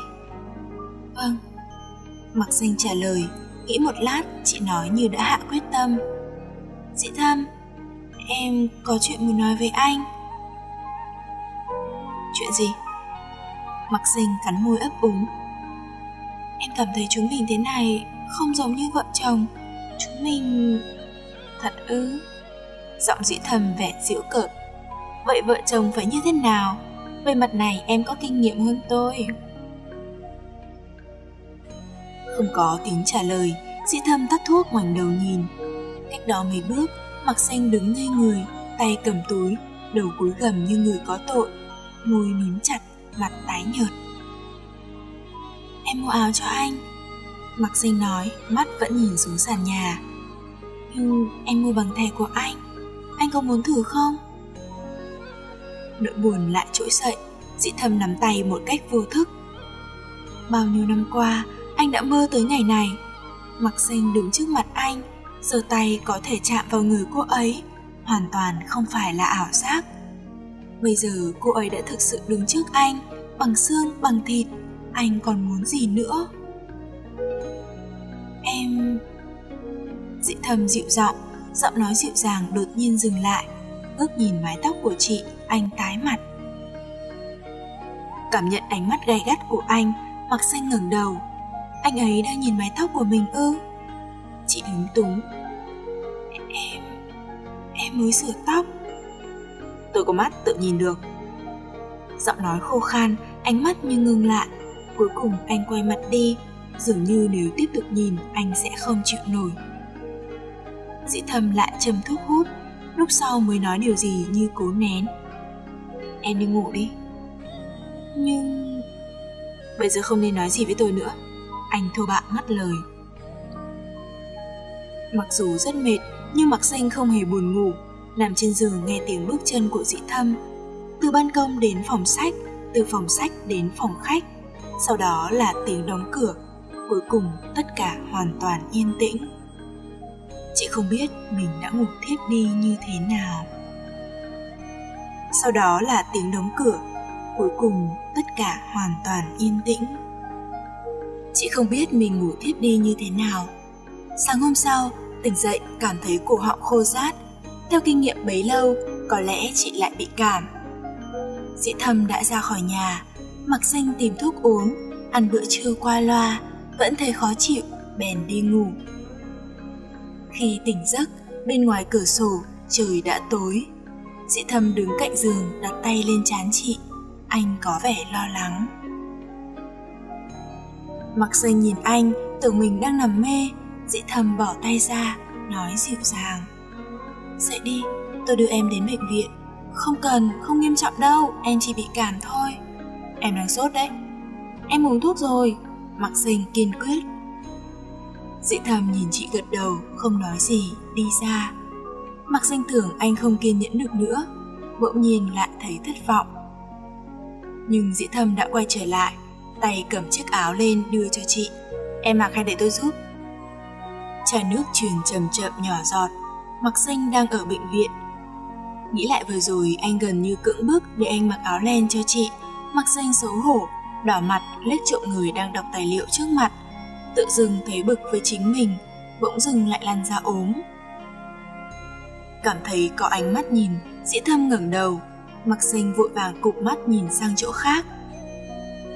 Vâng. Mặc danh trả lời, Nghĩ một lát, chị nói như đã hạ quyết tâm. Dĩ Thâm, Em có chuyện muốn nói với anh. Chuyện gì? Mặc danh cắn môi ấp úng. Em cảm thấy chúng mình thế này Không giống như vợ chồng. Chúng mình... Thật ư? Giọng dĩ thầm vẻ giễu cợt Vậy vợ chồng phải như thế nào? về mặt này em có kinh nghiệm hơn tôi. Không có tiếng trả lời, dĩ thâm tắt thuốc ngoảnh đầu nhìn. Cách đó mấy bước, mặc xanh đứng ngay người, tay cầm túi, đầu cúi gầm như người có tội, môi mím chặt, mặt tái nhợt. Em mua áo cho anh. Mặc xanh nói, mắt vẫn nhìn xuống sàn nhà. Nhưng em mua bằng thẻ của anh. Anh có muốn thử không? Nỗi buồn lại trỗi dậy, dĩ thầm nắm tay một cách vô thức. Bao nhiêu năm qua, anh đã mơ tới ngày này. Mặc xanh đứng trước mặt anh, giờ tay có thể chạm vào người cô ấy, hoàn toàn không phải là ảo giác. Bây giờ cô ấy đã thực sự đứng trước anh, bằng xương, bằng thịt, anh còn muốn gì nữa? Em... Dị thầm dịu giọng, giọng nói dịu dàng đột nhiên dừng lại, ước nhìn mái tóc của chị, anh tái mặt. Cảm nhận ánh mắt gay gắt của anh, mặc xanh ngẩng đầu. Anh ấy đang nhìn mái tóc của mình ư? Chị đứng túng. Em... em mới sửa tóc. Tôi có mắt tự nhìn được. Giọng nói khô khan, ánh mắt như ngưng lại. Cuối cùng anh quay mặt đi, dường như nếu tiếp tục nhìn anh sẽ không chịu nổi. Dĩ thầm lại châm thuốc hút, lúc sau mới nói điều gì như cố nén. Em đi ngủ đi. Nhưng... Bây giờ không nên nói gì với tôi nữa. Anh thô bạo ngắt lời. Mặc dù rất mệt, nhưng mặc xanh không hề buồn ngủ, nằm trên giường nghe tiếng bước chân của dĩ thâm. Từ ban công đến phòng sách, từ phòng sách đến phòng khách, sau đó là tiếng đóng cửa, cuối cùng tất cả hoàn toàn yên tĩnh. Chị không biết mình đã ngủ thiếp đi như thế nào. Sau đó là tiếng đóng cửa, cuối cùng tất cả hoàn toàn yên tĩnh. Chị không biết mình ngủ thiếp đi như thế nào. Sáng hôm sau, tỉnh dậy cảm thấy cổ họng khô rát. Theo kinh nghiệm bấy lâu, có lẽ chị lại bị cảm. Dĩ thâm đã ra khỏi nhà, mặc danh tìm thuốc uống, ăn bữa trưa qua loa, vẫn thấy khó chịu, bèn đi ngủ. Khi tỉnh giấc, bên ngoài cửa sổ, trời đã tối. Dĩ thâm đứng cạnh giường đặt tay lên chán chị, anh có vẻ lo lắng. Mặc xanh nhìn anh, tưởng mình đang nằm mê, dĩ thầm bỏ tay ra, nói dịu dàng. Dậy đi, tôi đưa em đến bệnh viện. Không cần, không nghiêm trọng đâu, em chỉ bị cảm thôi. Em đang sốt đấy. Em uống thuốc rồi, mặc xanh kiên quyết. Dĩ thầm nhìn chị gật đầu, không nói gì, đi ra. Mặc danh tưởng anh không kiên nhẫn được nữa, bỗng nhiên lại thấy thất vọng. Nhưng dĩ thầm đã quay trở lại, tay cầm chiếc áo lên đưa cho chị. Em mặc à, hay để tôi giúp? Trà nước truyền chậm chậm nhỏ giọt, mặc danh đang ở bệnh viện. Nghĩ lại vừa rồi anh gần như cưỡng bức để anh mặc áo len cho chị, mặc danh xấu hổ, đỏ mặt lết trộm người đang đọc tài liệu trước mặt. Tự dưng thấy bực với chính mình, bỗng dưng lại lăn ra ốm. Cảm thấy có ánh mắt nhìn, dĩ thâm ngẩng đầu, mặc xanh vội vàng cụp mắt nhìn sang chỗ khác.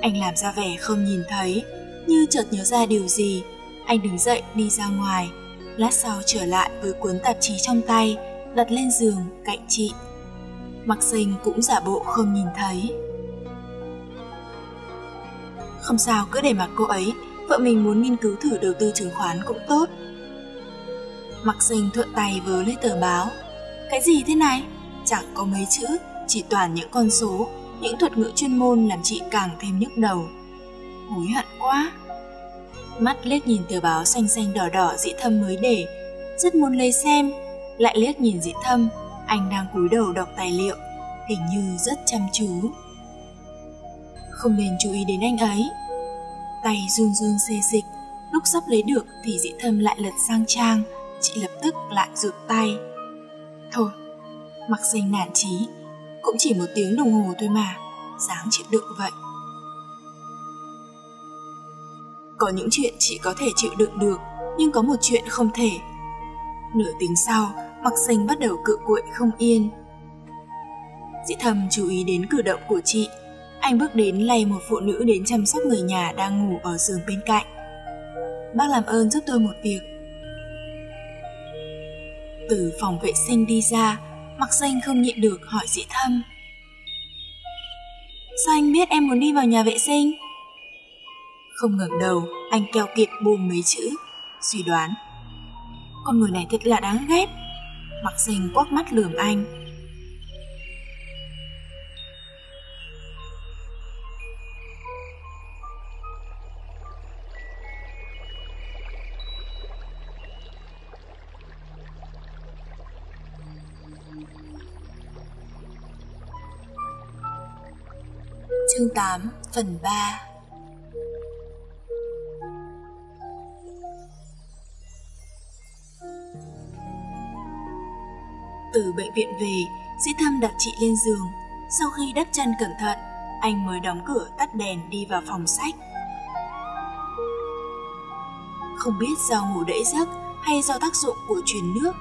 Anh làm ra vẻ không nhìn thấy, như chợt nhớ ra điều gì. Anh đứng dậy đi ra ngoài, lát sau trở lại với cuốn tạp chí trong tay, đặt lên giường cạnh chị. Mặc xanh cũng giả bộ không nhìn thấy. Không sao, cứ để mặc cô ấy, vợ mình muốn nghiên cứu thử đầu tư chứng khoán cũng tốt. Mặc xanh thuận tay vớ lấy tờ báo. Cái gì thế này? Chẳng có mấy chữ, chỉ toàn những con số, những thuật ngữ chuyên môn làm chị càng thêm nhức đầu. Hối hận quá. Mắt liếc nhìn tờ báo xanh xanh đỏ đỏ dĩ thâm mới để, rất muốn lấy xem, lại liếc nhìn dĩ thâm, anh đang cúi đầu đọc tài liệu, hình như rất chăm chú. Không nên chú ý đến anh ấy. Tay run run xê dịch, lúc sắp lấy được thì dĩ thâm lại lật sang trang, chị lập tức lại rụt tay. Thôi, mặc danh nản chí, cũng chỉ một tiếng đồng hồ thôi mà, dáng chịu đựng vậy. Có những chuyện chị có thể chịu đựng được, nhưng có một chuyện không thể. Nửa tiếng sau, mặc xanh bắt đầu cự cuội không yên. Dĩ thầm chú ý đến cử động của chị. Anh bước đến lay một phụ nữ đến chăm sóc người nhà đang ngủ ở giường bên cạnh. Bác làm ơn giúp tôi một việc. Từ phòng vệ sinh đi ra, mặc danh không nhịn được hỏi dĩ thâm. sao anh biết em muốn đi vào nhà vệ sinh? Không ngẩng đầu, anh keo kiệt buông mấy chữ, suy đoán. Con người này thật là đáng ghét. Mặc danh quắc mắt lườm anh, Chương 8 phần 3 Từ bệnh viện về, sĩ thâm đặt chị lên giường. Sau khi đắp chân cẩn thận, anh mới đóng cửa tắt đèn đi vào phòng sách. Không biết do ngủ đẫy giấc hay do tác dụng của truyền nước,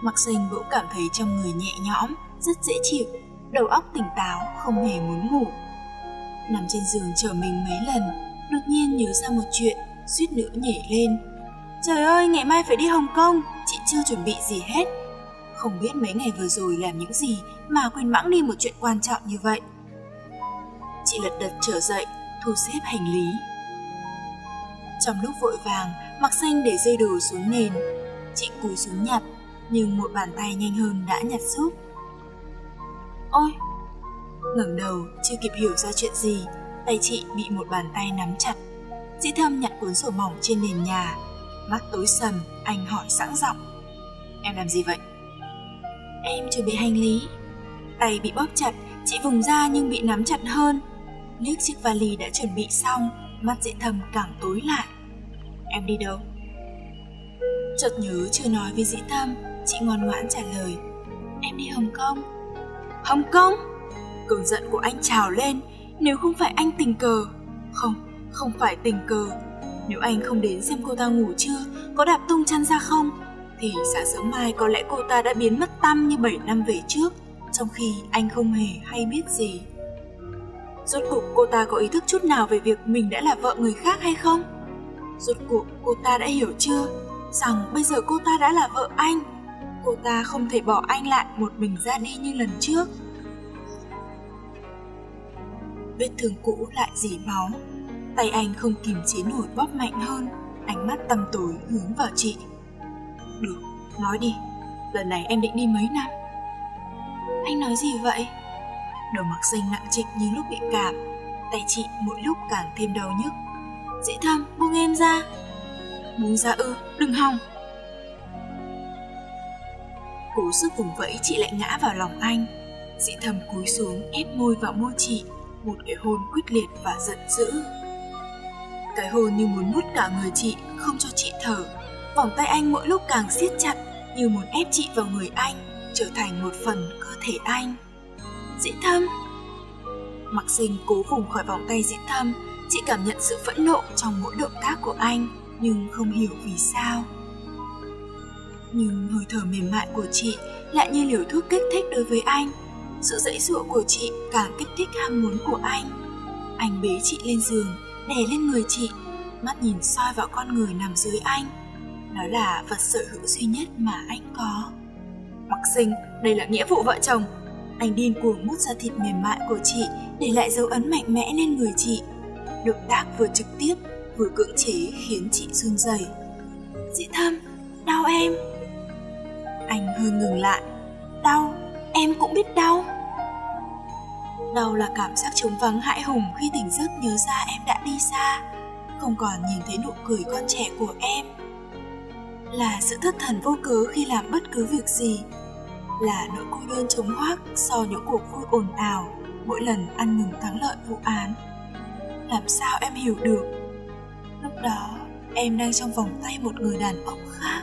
Mặc Sinh bỗng cảm thấy trong người nhẹ nhõm, rất dễ chịu, đầu óc tỉnh táo, không hề muốn ngủ nằm trên giường chờ mình mấy lần, đột nhiên nhớ ra một chuyện, suýt nữa nhảy lên. Trời ơi, ngày mai phải đi Hồng Kông, chị chưa chuẩn bị gì hết. Không biết mấy ngày vừa rồi làm những gì mà quên mãng đi một chuyện quan trọng như vậy. Chị lật đật trở dậy, thu xếp hành lý. Trong lúc vội vàng, mặc xanh để rơi đồ xuống nền. Chị cúi xuống nhặt, nhưng một bàn tay nhanh hơn đã nhặt giúp. Ôi, ngẩng đầu, chưa kịp hiểu ra chuyện gì, tay chị bị một bàn tay nắm chặt. Dĩ thâm nhặt cuốn sổ mỏng trên nền nhà. Mắt tối sầm, anh hỏi sẵn giọng. Em làm gì vậy? Em chuẩn bị hành lý. Tay bị bóp chặt, chị vùng ra nhưng bị nắm chặt hơn. Liếc chiếc vali đã chuẩn bị xong, mắt dĩ thâm càng tối lại. Em đi đâu? Chợt nhớ chưa nói với dĩ thâm chị ngoan ngoãn trả lời. Em đi hồng kông. Hồng kông? Cơn giận của anh trào lên. Nếu không phải anh tình cờ, không không phải tình cờ. Nếu anh không đến xem cô ta ngủ chưa, có đạp tung chăn ra không, thì sáng sớm mai có lẽ cô ta đã biến mất tăm như 7 năm về trước, trong khi anh không hề hay biết gì. Rốt cuộc cô ta có ý thức chút nào về việc mình đã là vợ người khác hay không? Rốt cuộc cô ta đã hiểu chưa rằng bây giờ cô ta đã là vợ anh? Cô ta không thể bỏ anh lại một mình ra đi như lần trước vết thương cũ lại dì máu. Tay anh không kìm chế nổi bóp mạnh hơn, ánh mắt tăm tối hướng vào chị. Được, nói đi, lần này em định đi mấy năm? Anh nói gì vậy? Đầu mặc xanh nặng trịch như lúc bị cảm, tay chị mỗi lúc càng thêm đau nhức. Dễ thâm, buông em ra. Buông ra ư, đừng hòng. Cố sức vùng vẫy chị lại ngã vào lòng anh. Dĩ thầm cúi xuống ép môi vào môi chị một cái hôn quyết liệt và giận dữ. Cái hôn như muốn hút cả người chị, không cho chị thở. Vòng tay anh mỗi lúc càng siết chặt, như muốn ép chị vào người anh, trở thành một phần cơ thể anh. Diễn thâm. Mặc sinh cố vùng khỏi vòng tay diễn thâm, chị cảm nhận sự phẫn nộ trong mỗi động tác của anh, nhưng không hiểu vì sao. Nhưng hơi thở mềm mại của chị lại như liều thuốc kích thích đối với anh sự dãy dụa của chị càng kích thích ham muốn của anh. Anh bế chị lên giường, đè lên người chị, mắt nhìn soi vào con người nằm dưới anh. Đó là vật sở hữu duy nhất mà anh có. Mặc sinh, đây là nghĩa vụ vợ chồng. Anh điên cuồng mút ra thịt mềm mại của chị để lại dấu ấn mạnh mẽ lên người chị. Động tác vừa trực tiếp, vừa cưỡng chế khiến chị run rẩy. Dị thâm, đau em. Anh hơi ngừng lại, đau em cũng biết đau. Đau là cảm giác trống vắng hãi hùng khi tỉnh giấc nhớ ra em đã đi xa, không còn nhìn thấy nụ cười con trẻ của em. Là sự thất thần vô cớ khi làm bất cứ việc gì, là nỗi cô đơn trống hoác sau những cuộc vui ồn ào mỗi lần ăn mừng thắng lợi vụ án. Làm sao em hiểu được? Lúc đó, em đang trong vòng tay một người đàn ông khác.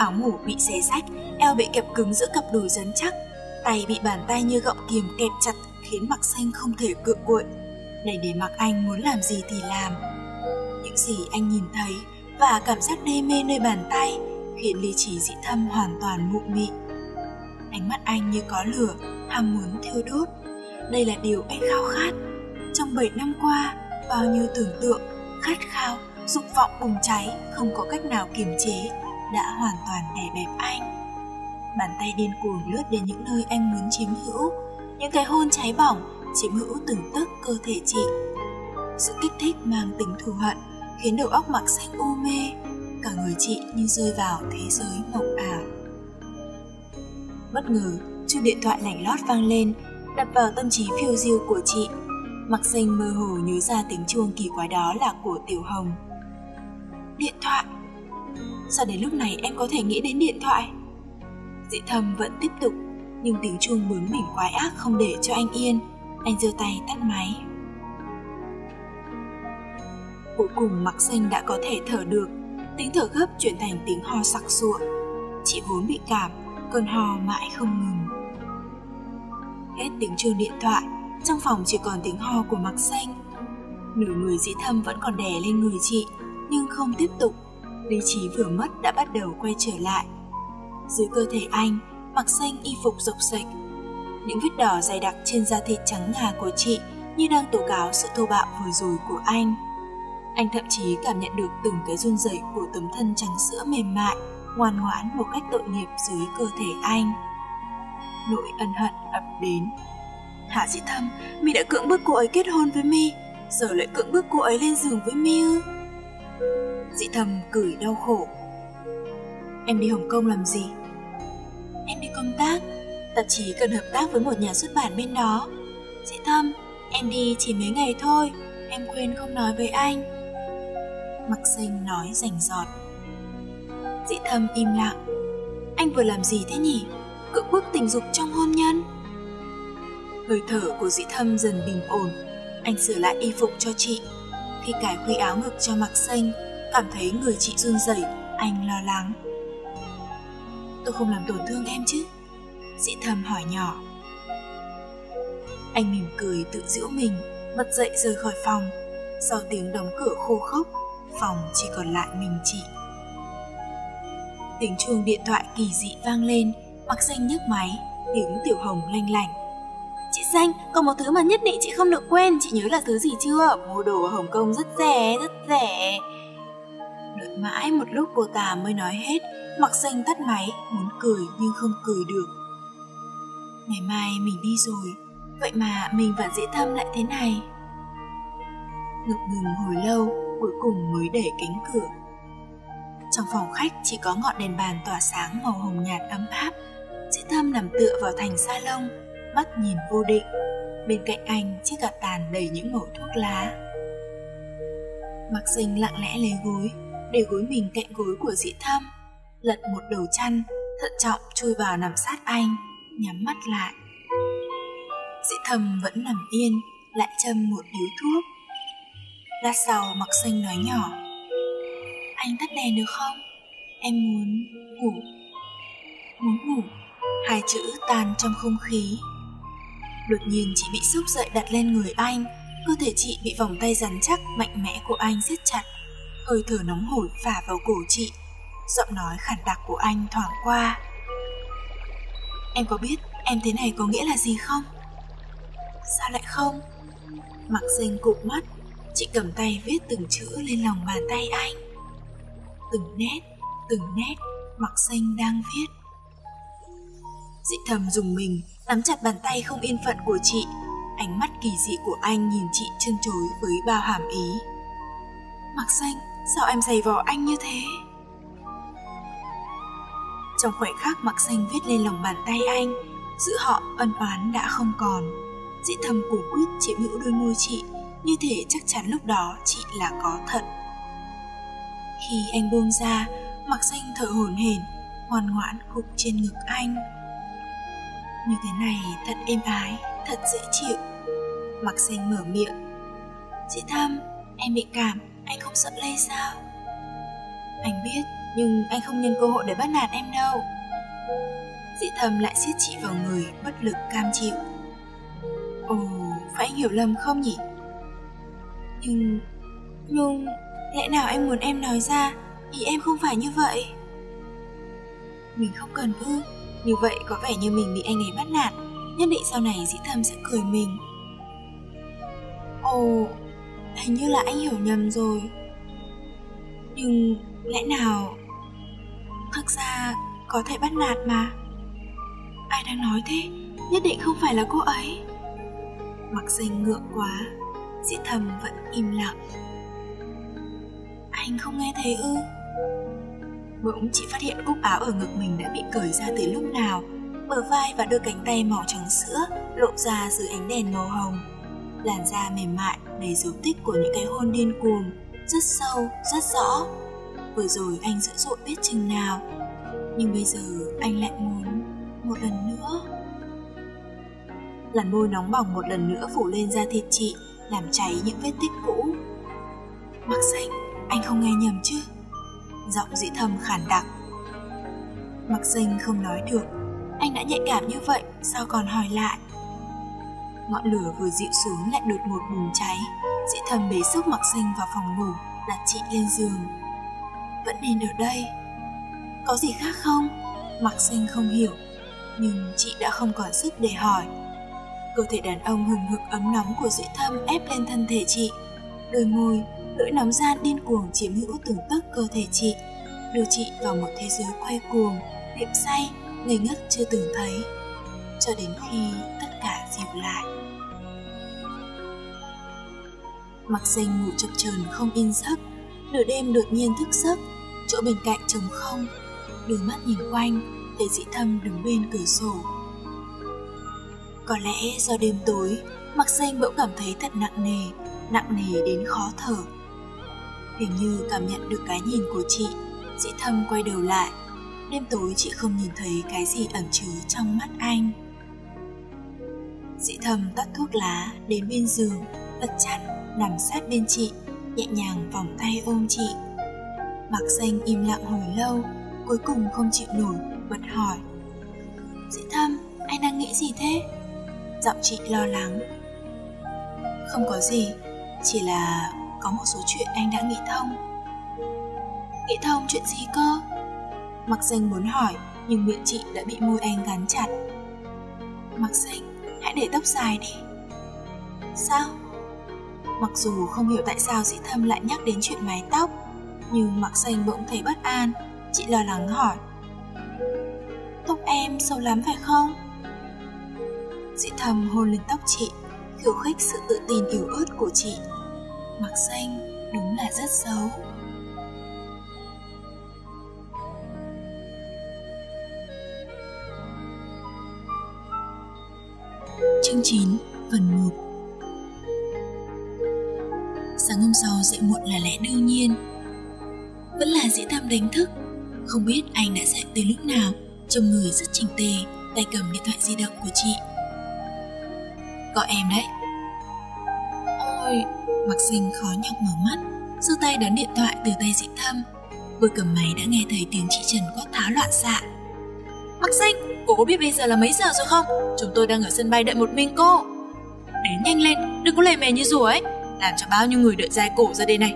Áo ngủ bị xé rách, eo bị kẹp cứng giữa cặp đùi rắn chắc, tay bị bàn tay như gọng kiềm kẹp chặt khiến mặc xanh không thể cựa cuội. Này để mặc anh muốn làm gì thì làm. Những gì anh nhìn thấy và cảm giác đê mê nơi bàn tay khiến lý trí dị thâm hoàn toàn mụ mị. Ánh mắt anh như có lửa, ham muốn thiêu đốt. Đây là điều anh khao khát. Trong 7 năm qua, bao nhiêu tưởng tượng, khát khao, dục vọng bùng cháy không có cách nào kiềm chế đã hoàn toàn đè bẹp anh Bàn tay điên cuồng lướt đến những nơi anh muốn chiếm hữu, những cái hôn cháy bỏng chiếm hữu từng tấc cơ thể chị. Sự kích thích mang tính thù hận khiến đầu óc mặc xanh u mê, cả người chị như rơi vào thế giới mộng ảo. Bất ngờ, chuông điện thoại lảnh lót vang lên, đập vào tâm trí phiêu diêu của chị. Mặc xanh mơ hồ nhớ ra tiếng chuông kỳ quái đó là của Tiểu Hồng. Điện thoại? Sao đến lúc này em có thể nghĩ đến điện thoại? Dị thầm vẫn tiếp tục, nhưng tiếng chuông bướng bỉnh quái ác không để cho anh yên. Anh giơ tay tắt máy. Cuối cùng mặc xanh đã có thể thở được, tiếng thở gấp chuyển thành tiếng ho sặc sụa. Chị vốn bị cảm, cơn ho mãi không ngừng. Hết tiếng chuông điện thoại, trong phòng chỉ còn tiếng ho của mặc xanh. Nửa người dĩ thâm vẫn còn đè lên người chị, nhưng không tiếp tục. Lý trí vừa mất đã bắt đầu quay trở lại. Dưới cơ thể anh, mặc xanh y phục rộc sạch. Những vết đỏ dày đặc trên da thịt trắng ngà của chị như đang tố cáo sự thô bạo vừa rồi của anh. Anh thậm chí cảm nhận được từng cái run rẩy của tấm thân trắng sữa mềm mại, ngoan ngoãn một cách tội nghiệp dưới cơ thể anh. Nỗi ân hận ập đến. Hạ Dĩ Thâm, mi đã cưỡng bức cô ấy kết hôn với mi, giờ lại cưỡng bức cô ấy lên giường với mi ư? Dĩ Thâm cười đau khổ. Em đi Hồng Kông làm gì? Em đi công tác, tạp chí cần hợp tác với một nhà xuất bản bên đó. Dĩ Thâm, em đi chỉ mấy ngày thôi, em quên không nói với anh. Mặc xanh nói rành giọt. Dĩ Thâm im lặng. Anh vừa làm gì thế nhỉ? Cưỡng bức tình dục trong hôn nhân? Hơi thở của dĩ thâm dần bình ổn. Anh sửa lại y phục cho chị. Khi cài khuy áo ngực cho mặc xanh, cảm thấy người chị run rẩy, anh lo lắng. Tôi không làm tổn thương em chứ? Dĩ thầm hỏi nhỏ. Anh mỉm cười tự giễu mình, bật dậy rời khỏi phòng. Sau tiếng đóng cửa khô khốc, phòng chỉ còn lại mình chị. Tiếng chuông điện thoại kỳ dị vang lên, mặc xanh nhấc máy, tiếng tiểu hồng lanh lảnh. Chị Xanh, còn một thứ mà nhất định chị không được quên, chị nhớ là thứ gì chưa? Mua đồ ở Hồng Kông rất rẻ, rất rẻ. Đợi mãi một lúc cô ta mới nói hết, mặc xanh tắt máy, muốn cười nhưng không cười được. Ngày mai mình đi rồi, vậy mà mình và dễ thâm lại thế này. Ngập ngừng hồi lâu, cuối cùng mới để cánh cửa. Trong phòng khách chỉ có ngọn đèn bàn tỏa sáng màu hồng nhạt ấm áp. Dĩ thâm nằm tựa vào thành sa lông, mắt nhìn vô định. Bên cạnh anh chiếc gạt tàn đầy những mẩu thuốc lá. Mặc sinh lặng lẽ lấy gối, để gối mình cạnh gối của dĩ thâm, lật một đầu chăn, thận trọng chui vào nằm sát anh, nhắm mắt lại. Dĩ thâm vẫn nằm yên, lại châm một điếu thuốc. Lát sau mặc xanh nói nhỏ Anh tắt đèn được không? Em muốn ngủ Muốn ngủ Hai chữ tan trong không khí Đột nhiên chị bị sốc dậy đặt lên người anh. Cơ thể chị bị vòng tay rắn chắc mạnh mẽ của anh siết chặt. Hơi thở nóng hổi phả vào cổ chị. Giọng nói khản đặc của anh thoảng qua. Em có biết em thế này có nghĩa là gì không? Sao lại không? Mặc danh cụp mắt Chị cầm tay viết từng chữ lên lòng bàn tay anh. Từng nét, từng nét Mặc xanh đang viết. Dị thầm dùng mình Nắm chặt bàn tay không yên phận của chị Ánh mắt kỳ dị của anh nhìn chị chân chối với bao hàm ý. Mặc xanh, sao em giày vò anh như thế? Trong khoảnh khắc mặc xanh viết lên lòng bàn tay anh Giữa họ ân oán đã không còn. Dĩ thầm cổ quyết chiếm hữu đôi môi chị như thể chắc chắn lúc đó chị là có thật. Khi anh buông ra mặc xanh thở hổn hển ngoan ngoãn gục trên ngực anh như thế này thật êm ái, thật dễ chịu. Mặc xanh mở miệng. Chị thăm em bị cảm, anh không sợ lây sao? Anh biết, nhưng anh không nhân cơ hội để bắt nạt em đâu. Dĩ thầm lại siết chị vào người, bất lực, cam chịu. Ồ, phải anh hiểu lầm không nhỉ? Nhưng nhưng lẽ nào anh muốn em nói ra, ý em không phải như vậy? Mình không cần ư như vậy có vẻ như mình bị anh ấy bắt nạt, nhất định sau này dĩ thâm sẽ cười mình. Ồ, hình như là anh hiểu nhầm rồi. Nhưng lẽ nào, thực ra có thể bắt nạt mà? Ai đang nói thế? Nhất định không phải là cô ấy. Mặc danh ngượng quá, Dĩ thầm vẫn im lặng. Anh không nghe thấy ư? Bỗng chị phát hiện cúc áo ở ngực mình đã bị cởi ra từ lúc nào. Bờ vai và đôi cánh tay màu trắng sữa lộ ra dưới ánh đèn màu hồng. Làn da mềm mại đầy dấu tích của những cái hôn điên cuồng. Rất sâu, rất rõ. Vừa rồi anh dữ dội biết chừng nào. Nhưng bây giờ anh lại muốn một lần nữa. Làn môi nóng bỏng một lần nữa phủ lên da thịt chị Làm cháy những vết tích cũ. Mặc xanh, anh không nghe nhầm chứ? Giọng dĩ thầm khản đặc. Mặc Sinh không nói được. Anh đã nhạy cảm như vậy Sao còn hỏi lại? Ngọn lửa vừa dịu xuống lại đột ngột bùng cháy. Dĩ thầm bế sức mặc Sinh vào phòng ngủ Đặt chị lên giường Vẫn nên ở đây. Có gì khác không? Mặc Sinh không hiểu Nhưng chị đã không còn sức để hỏi. Cơ thể đàn ông hừng hực ấm nóng của dĩ thâm ép lên thân thể chị. Đôi môi, nỗi nóng gian điên cuồng chiếm hữu từng tấc cơ thể chị Đưa chị vào một thế giới quay cuồng, đệm say, ngây ngất chưa từng thấy Cho đến khi tất cả dịu lại Mặc danh ngủ chập chờn không yên giấc Nửa đêm đột nhiên thức giấc Chỗ bên cạnh trống không đôi mắt nhìn quanh Thấy dĩ thâm đứng bên cửa sổ có lẽ do đêm tối, mặc danh bỗng cảm thấy thật nặng nề, nặng nề đến khó thở. Hình như cảm nhận được cái nhìn của chị, dĩ thâm quay đầu lại. Đêm tối chị không nhìn thấy cái gì ẩn chứa trong mắt anh. Dĩ thâm tắt thuốc lá đến bên giường, bật chặt, nằm sát bên chị, nhẹ nhàng vòng tay ôm chị. Mặc xanh im lặng hồi lâu, cuối cùng không chịu nổi, bật hỏi. Dĩ thâm, anh đang nghĩ gì thế? giọng chị lo lắng không có gì chỉ là có một số chuyện anh đã nghĩ thông. Nghĩ thông chuyện gì cơ? Mặc danh muốn hỏi, nhưng miệng chị đã bị môi anh gắn chặt. Mặc xanh hãy để tóc dài đi. Sao? Mặc dù không hiểu tại sao dĩ thâm lại nhắc đến chuyện mái tóc, nhưng mặc xanh bỗng thấy bất an, chị lo lắng hỏi. Tóc em sâu lắm phải không? Dĩ thầm hôn lên tóc chị, khiêu khích sự tự tin yếu ớt của chị mặc xanh đúng là rất xấu. Chương 9, phần 1 Sáng hôm sau dậy muộn là lẽ đương nhiên. Vẫn là dễ tham đánh thức. Không biết anh đã dậy từ lúc nào Trông người rất chỉnh tề Tay cầm điện thoại di động của chị. Gọi em đấy. Ôi Mặc sinh khó nhọc mở mắt giơ tay đón điện thoại từ tay dị thâm. Vừa cầm máy đã nghe thấy tiếng chị Trần quát tháo loạn xạ. Mặc Sinh, cô có biết bây giờ là mấy giờ rồi không? Chúng tôi đang ở sân bay đợi một mình cô. Đến nhanh lên, đừng có lề mề như rùa ấy Làm cho bao nhiêu người đợi dài cổ ra đây này.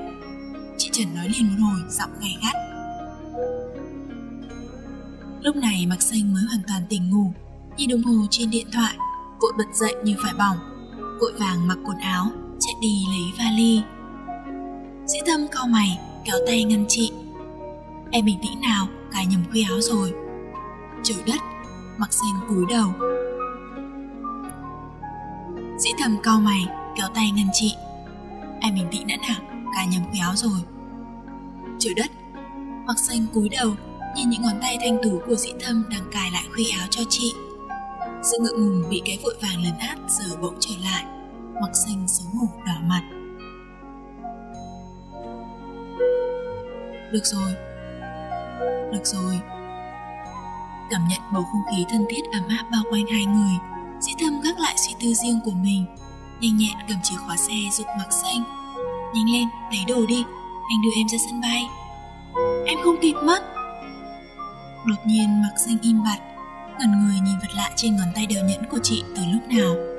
Chị Trần nói liền một hồi, giọng gay gắt. Lúc này Mặc Xanh mới hoàn toàn tỉnh ngủ Nhìn đồng hồ trên điện thoại vội bật dậy như phải bỏng. Vội vàng mặc quần áo chạy đi lấy vali. Dĩ thâm cau mày, kéo tay ngăn chị. Em bình tĩnh nào cài nhầm khuy áo rồi. Trời đất, mặc xanh cúi đầu. Dĩ thầm cau mày, kéo tay ngăn chị. Em bình tĩnh đã nào cài nhầm khuy áo rồi. Trời đất, mặc xanh cúi đầu, nhìn những ngón tay thanh tú của dĩ thâm đang cài lại khuy áo cho chị. Sự ngượng ngùng bị cái vội vàng lấn át giờ bỗng trở lại mặc xanh xấu hổ đỏ mặt. Được rồi. Được rồi. Cảm nhận bầu không khí thân thiết ấm áp bao quanh hai người dĩ thâm gác lại suy tư riêng của mình, nhanh nhẹn cầm chìa khóa xe dục mặc xanh. Nhanh lên, lấy đồ đi, anh đưa em ra sân bay. Em không kịp mất. Đột nhiên mặc xanh im bặt, ngẩn người nhìn vật lạ trên ngón tay đeo nhẫn của chị từ lúc nào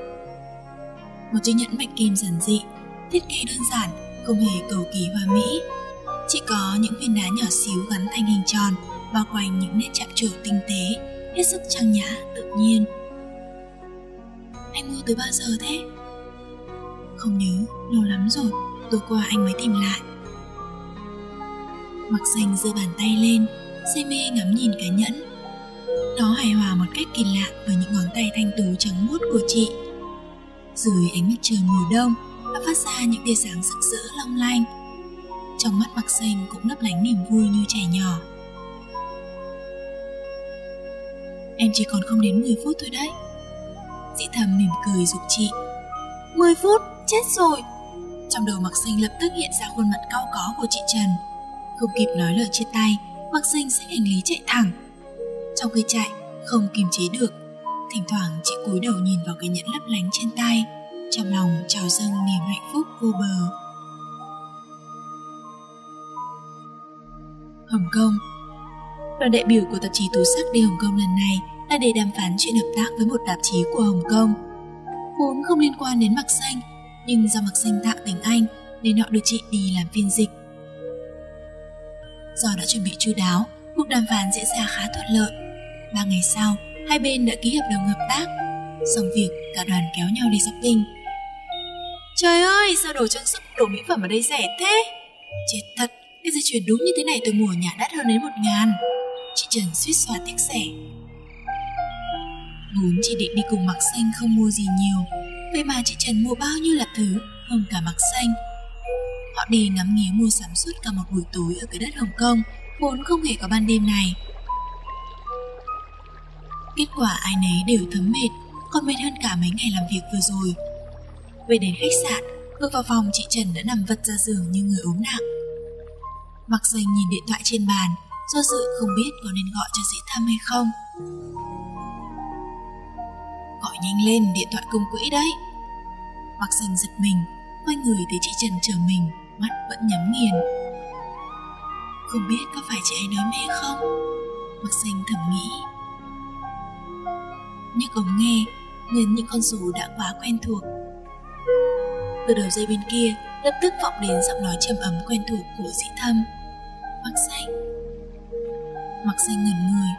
một chiếc nhẫn bạch kim giản dị, thiết kế đơn giản, không hề cầu kỳ hoa mỹ. Chỉ có những viên đá nhỏ xíu gắn thành hình tròn, bao quanh những nét chạm trổ tinh tế, hết sức trang nhã, tự nhiên. Anh mua từ bao giờ thế? Không nhớ, lâu lắm rồi, tối qua anh mới tìm lại. Mặc xanh giơ bàn tay lên, say mê ngắm nhìn cái nhẫn. Nó hài hòa một cách kỳ lạ với những ngón tay thanh tú trắng muốt của chị. Dưới ánh mặt trời mùa đông, đã phát ra những tia sáng rực rỡ long lanh. Trong mắt mặc xanh cũng lấp lánh niềm vui như trẻ nhỏ. Em chỉ còn không đến 10 phút thôi đấy. Dĩ thầm mỉm cười dục chị. 10 phút, chết rồi. Trong đầu mặc xanh lập tức hiện ra khuôn mặt cao có của chị Trần. Không kịp nói lời chia tay, mặc xanh xách hành lý chạy thẳng. Trong khi chạy, không kiềm chế được. Thỉnh thoảng chị cúi đầu nhìn vào cái nhẫn lấp lánh trên tay, trong lòng trào dâng niềm hạnh phúc vô bờ. Hồng Kông Đoàn đại biểu của tạp chí Tú Sắc đi Hồng Kông lần này là để đàm phán chuyện hợp tác với một tạp chí của Hồng Kông. Vốn không liên quan đến Mặc Xanh, nhưng do Mặc Xanh tạm tiếng Anh nên họ đưa chị đi làm phiên dịch. Do đã chuẩn bị chu đáo, cuộc đàm phán diễn ra khá thuận lợi. Ba ngày sau, hai bên đã ký hợp đồng hợp tác. Xong việc, cả đoàn kéo nhau đi shopping. Trời ơi, sao đồ trang sức, đồ mỹ phẩm ở đây rẻ thế? Chết thật, cái dây chuyền đúng như thế này tôi mua ở nhà đắt hơn đến một ngàn. Chị Trần suýt xoa tiếc rẻ. Vốn chị định đi cùng mặc xanh không mua gì nhiều Vậy mà chị Trần mua bao nhiêu là thứ Hơn cả mặc xanh Họ đi ngắm nghía mua sắm suốt cả một buổi tối Ở cái đất Hồng Kông Vốn không hề có ban đêm này Kết quả ai nấy đều thấm mệt, Còn mệt hơn cả mấy ngày làm việc vừa rồi. Về đến khách sạn, Bước vào phòng, chị Trần đã nằm vật ra giường như người ốm nặng. Mặc Dành nhìn điện thoại trên bàn, Do dự không biết có nên gọi cho dĩ thăm hay không. Gọi nhanh lên, điện thoại công quỹ đấy. Mặc Dành giật mình, Quay người thấy chị Trần chờ mình, Mắt vẫn nhắm nghiền. Không biết có phải chị ấy nói mê không? Mặc Dành thầm nghĩ. Nhưng ống nghe, nên những con số đã quá quen thuộc. Từ đầu dây bên kia, Lập tức vọng đến giọng nói trầm ấm quen thuộc của dĩ thâm. Mặc xanh Mặc xanh ngẩn người.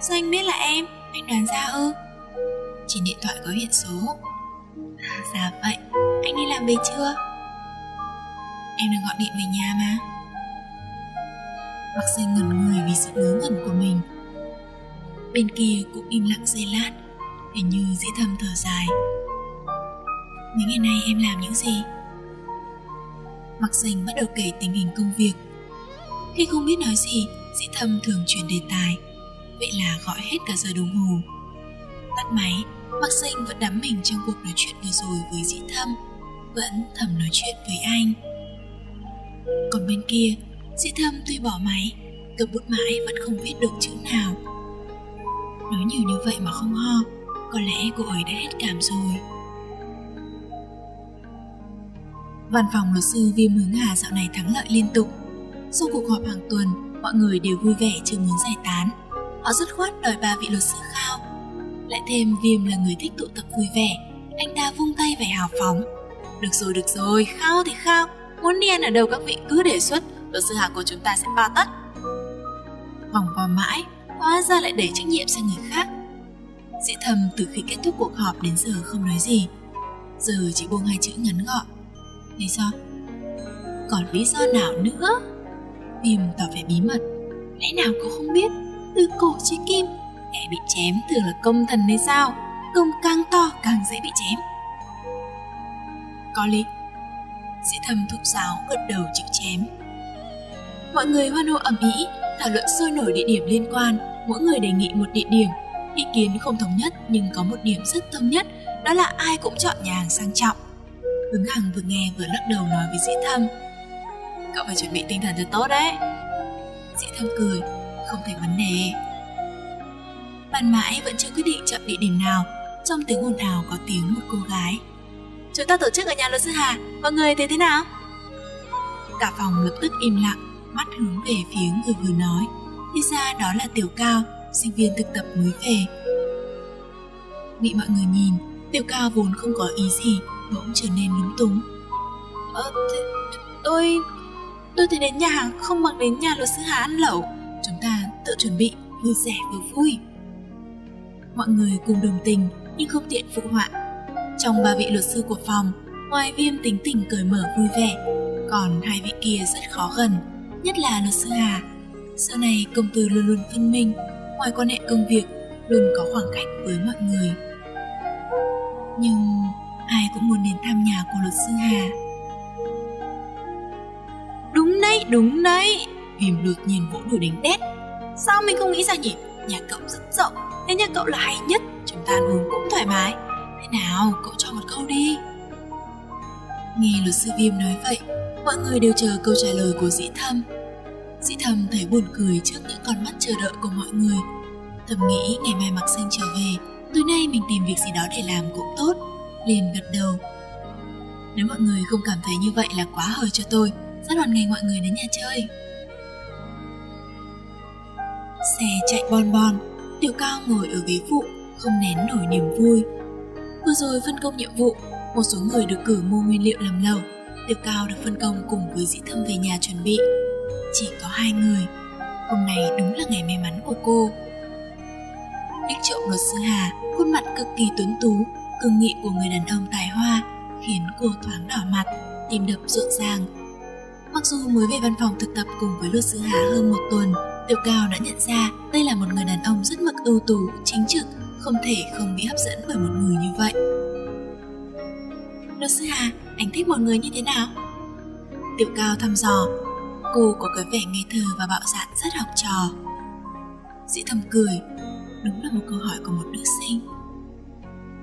Sao anh biết là em? Anh đoán ra ư? Trên điện thoại có hiện số. À dạ vậy. Anh đi làm về chưa? Em đang gọi điện về nhà mà. Mặc xanh ngẩn người vì sự ngớ ngẩn của mình. Bên kia cũng im lặng giây lát Hình như dĩ Thâm thở dài. Mấy ngày nay em làm những gì? Mặc xanh bắt đầu kể tình hình công việc, Khi không biết nói gì, Dĩ thâm thường chuyển đề tài. Vậy là gọi hết cả giờ đồng hồ. Tắt máy, Mặc Sinh vẫn đắm mình trong cuộc nói chuyện vừa rồi với dĩ thâm Vẫn thầm nói chuyện với anh. Còn bên kia, Dĩ thâm tuy bỏ máy, Cầm bút mãi vẫn không viết được chữ nào. Nói nhiều như vậy mà không ho Có lẽ cô ấy đã hết cảm rồi Văn phòng luật sư Viêm Hướng Hà dạo này thắng lợi liên tục Sau cuộc họp hàng tuần Mọi người đều vui vẻ chưa muốn giải tán họ rất khoát đòi ba vị luật sư khao. Lại thêm Viêm là người thích tụ tập vui vẻ, anh ta vung tay vẻ hào phóng. Được rồi, được rồi, khao thì khao, muốn đi ăn ở đâu các vị cứ đề xuất, luật sư Hà của chúng ta sẽ bao tất. Vòng vo mãi, hóa ra lại đẩy trách nhiệm sang người khác. Dĩ thầm từ khi kết thúc cuộc họp đến giờ không nói gì. Giờ chỉ buông hai chữ ngắn gọn. Lý do? Còn lý do nào nữa? Viêm tỏ vẻ bí mật. Lẽ nào cô không biết từ cổ chí kim, kẻ bị chém thường là công thần hay sao công càng to càng dễ bị chém có lý sĩ thầm thục giáo gật đầu chịu chém mọi người hoan hô ầm ĩ thảo luận sôi nổi địa điểm liên quan, mỗi người đề nghị một địa điểm. Ý kiến không thống nhất nhưng có một điểm rất thống nhất, đó là ai cũng chọn nhà hàng sang trọng. Ứng hằng vừa nghe vừa lắc đầu nói với Dĩ thâm. Cậu phải chuẩn bị tinh thần thật tốt đấy. Dĩ thâm cười, không thành vấn đề. Bàn mãi vẫn chưa quyết định chọn địa điểm nào, Trong tiếng ồn ào có tiếng một cô gái. Chúng ta tổ chức ở nhà luật sư Hà, Mọi người thấy thế nào? Cả phòng lập tức im lặng. Mắt hướng về phía người vừa nói. Thì ra đó là Tiểu Cao Sinh viên thực tập mới về. Bị mọi người nhìn Tiểu Cao vốn không có ý gì Bỗng trở nên lúng túng. Ờ, tôi... Tôi thấy đến nhà hàng không bằng đến nhà luật sư Hà ăn lẩu chúng ta tự chuẩn bị vừa rẻ vừa vui. Mọi người cùng đồng tình nhưng không tiện phụ họa. Trong ba vị luật sư của phòng ngoài viêm tính tình cởi mở vui vẻ còn hai vị kia rất khó gần nhất là luật sư hà Sau này công tư luôn luôn phân minh, ngoài quan hệ công việc luôn có khoảng cách với mọi người. Nhưng ai cũng muốn đến thăm nhà của luật sư Hà. Đúng đấy, đúng đấy. Viêm đột nhiên vỗ đùi đánh đét. Sao mình không nghĩ ra nhỉ? Nhà cậu rất rộng, nên nhà cậu là hay nhất. Chúng ta ăn uống cũng thoải mái. Thế nào, cậu cho một câu đi. Nghe luật sư Viêm nói vậy, mọi người đều chờ câu trả lời của dĩ thâm. Dĩ thầm thấy buồn cười trước những con mắt chờ đợi của mọi người. Thầm nghĩ ngày mai mặc xanh trở về, tối nay mình tìm việc gì đó để làm cũng tốt. Liền gật đầu. Nếu mọi người không cảm thấy như vậy là quá hời cho tôi, rất hoàn ngày mọi người đến nhà chơi. Xe chạy bon bon, Tiểu Cao ngồi ở ghế phụ, không nén nổi niềm vui. Vừa rồi phân công nhiệm vụ, một số người được cử mua nguyên liệu làm lẩu. Tiểu Cao được phân công cùng với dĩ thâm về nhà chuẩn bị. Chỉ có hai người. Hôm nay đúng là ngày may mắn của cô. đích trộm luật sư Hà, khuôn mặt cực kỳ tuấn tú, cương nghị của người đàn ông tài hoa, khiến cô thoáng đỏ mặt, tim đập rộn ràng. Mặc dù mới về văn phòng thực tập cùng với luật sư Hà hơn một tuần, Tiểu Cao đã nhận ra đây là một người đàn ông rất mực ưu tú, chính trực, không thể không bị hấp dẫn bởi một người như vậy. Luật sư Hà, anh thích một người như thế nào? Tiểu Cao thăm dò, cô có cái vẻ ngây thơ và bạo dạn rất học trò. Dĩ thầm cười, đúng là một câu hỏi của một nữ sinh.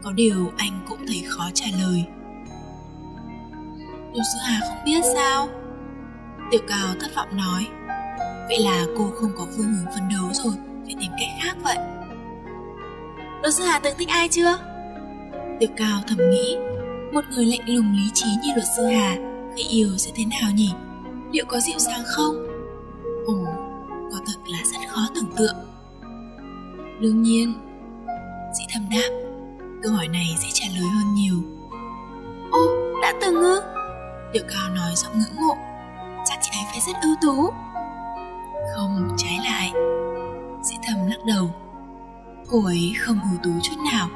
Có điều anh cũng thấy khó trả lời. Luật sư Hà không biết sao? Tiểu Cao thất vọng nói. Vậy là cô không có phương hướng phấn đấu rồi, phải tìm cách khác vậy. Luật sư Hà từng thích ai chưa? Tiểu Cao thầm nghĩ, một người lạnh lùng lý trí như luật sư Hà, khi yêu sẽ thế nào nhỉ? Liệu có dịu dàng không? Ồ, có thật là rất khó tưởng tượng. Đương nhiên, dĩ thầm đáp, câu hỏi này dễ trả lời hơn nhiều. Ô, đã từng ư? Điệu Cao nói giọng ngưỡng mộ, chắc chị ấy phải rất ưu tú. Không, trái lại. Dĩ thầm lắc đầu. Cô ấy không ưu tú chút nào.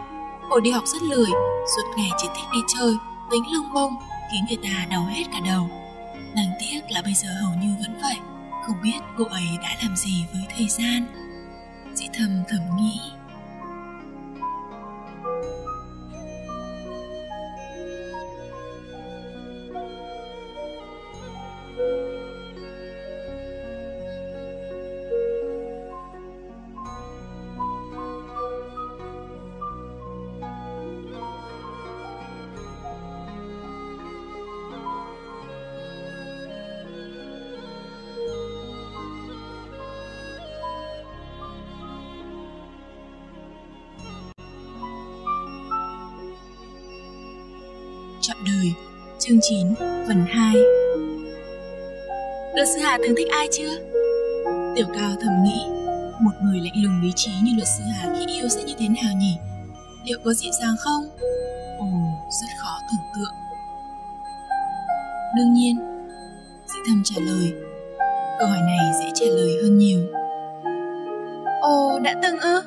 Cô đi học rất lười, suốt ngày chỉ thích đi chơi, tính lông bông, khiến người ta đau hết cả đầu. Đáng tiếc là bây giờ hầu như vẫn vậy, không biết cô ấy đã làm gì với thời gian. Dĩ thầm thầm nghĩ. Chọn 9, phần 2 Luật sư Hà từng thích ai chưa? Tiểu Cao thầm nghĩ, một người lạnh lùng lý trí như luật sư Hà khi yêu sẽ như thế nào nhỉ? Liệu có dịu dàng không? Ồ, rất khó tưởng tượng. Đương nhiên, Dĩ thầm trả lời, câu hỏi này dễ trả lời hơn nhiều. Ồ, đã từng ư?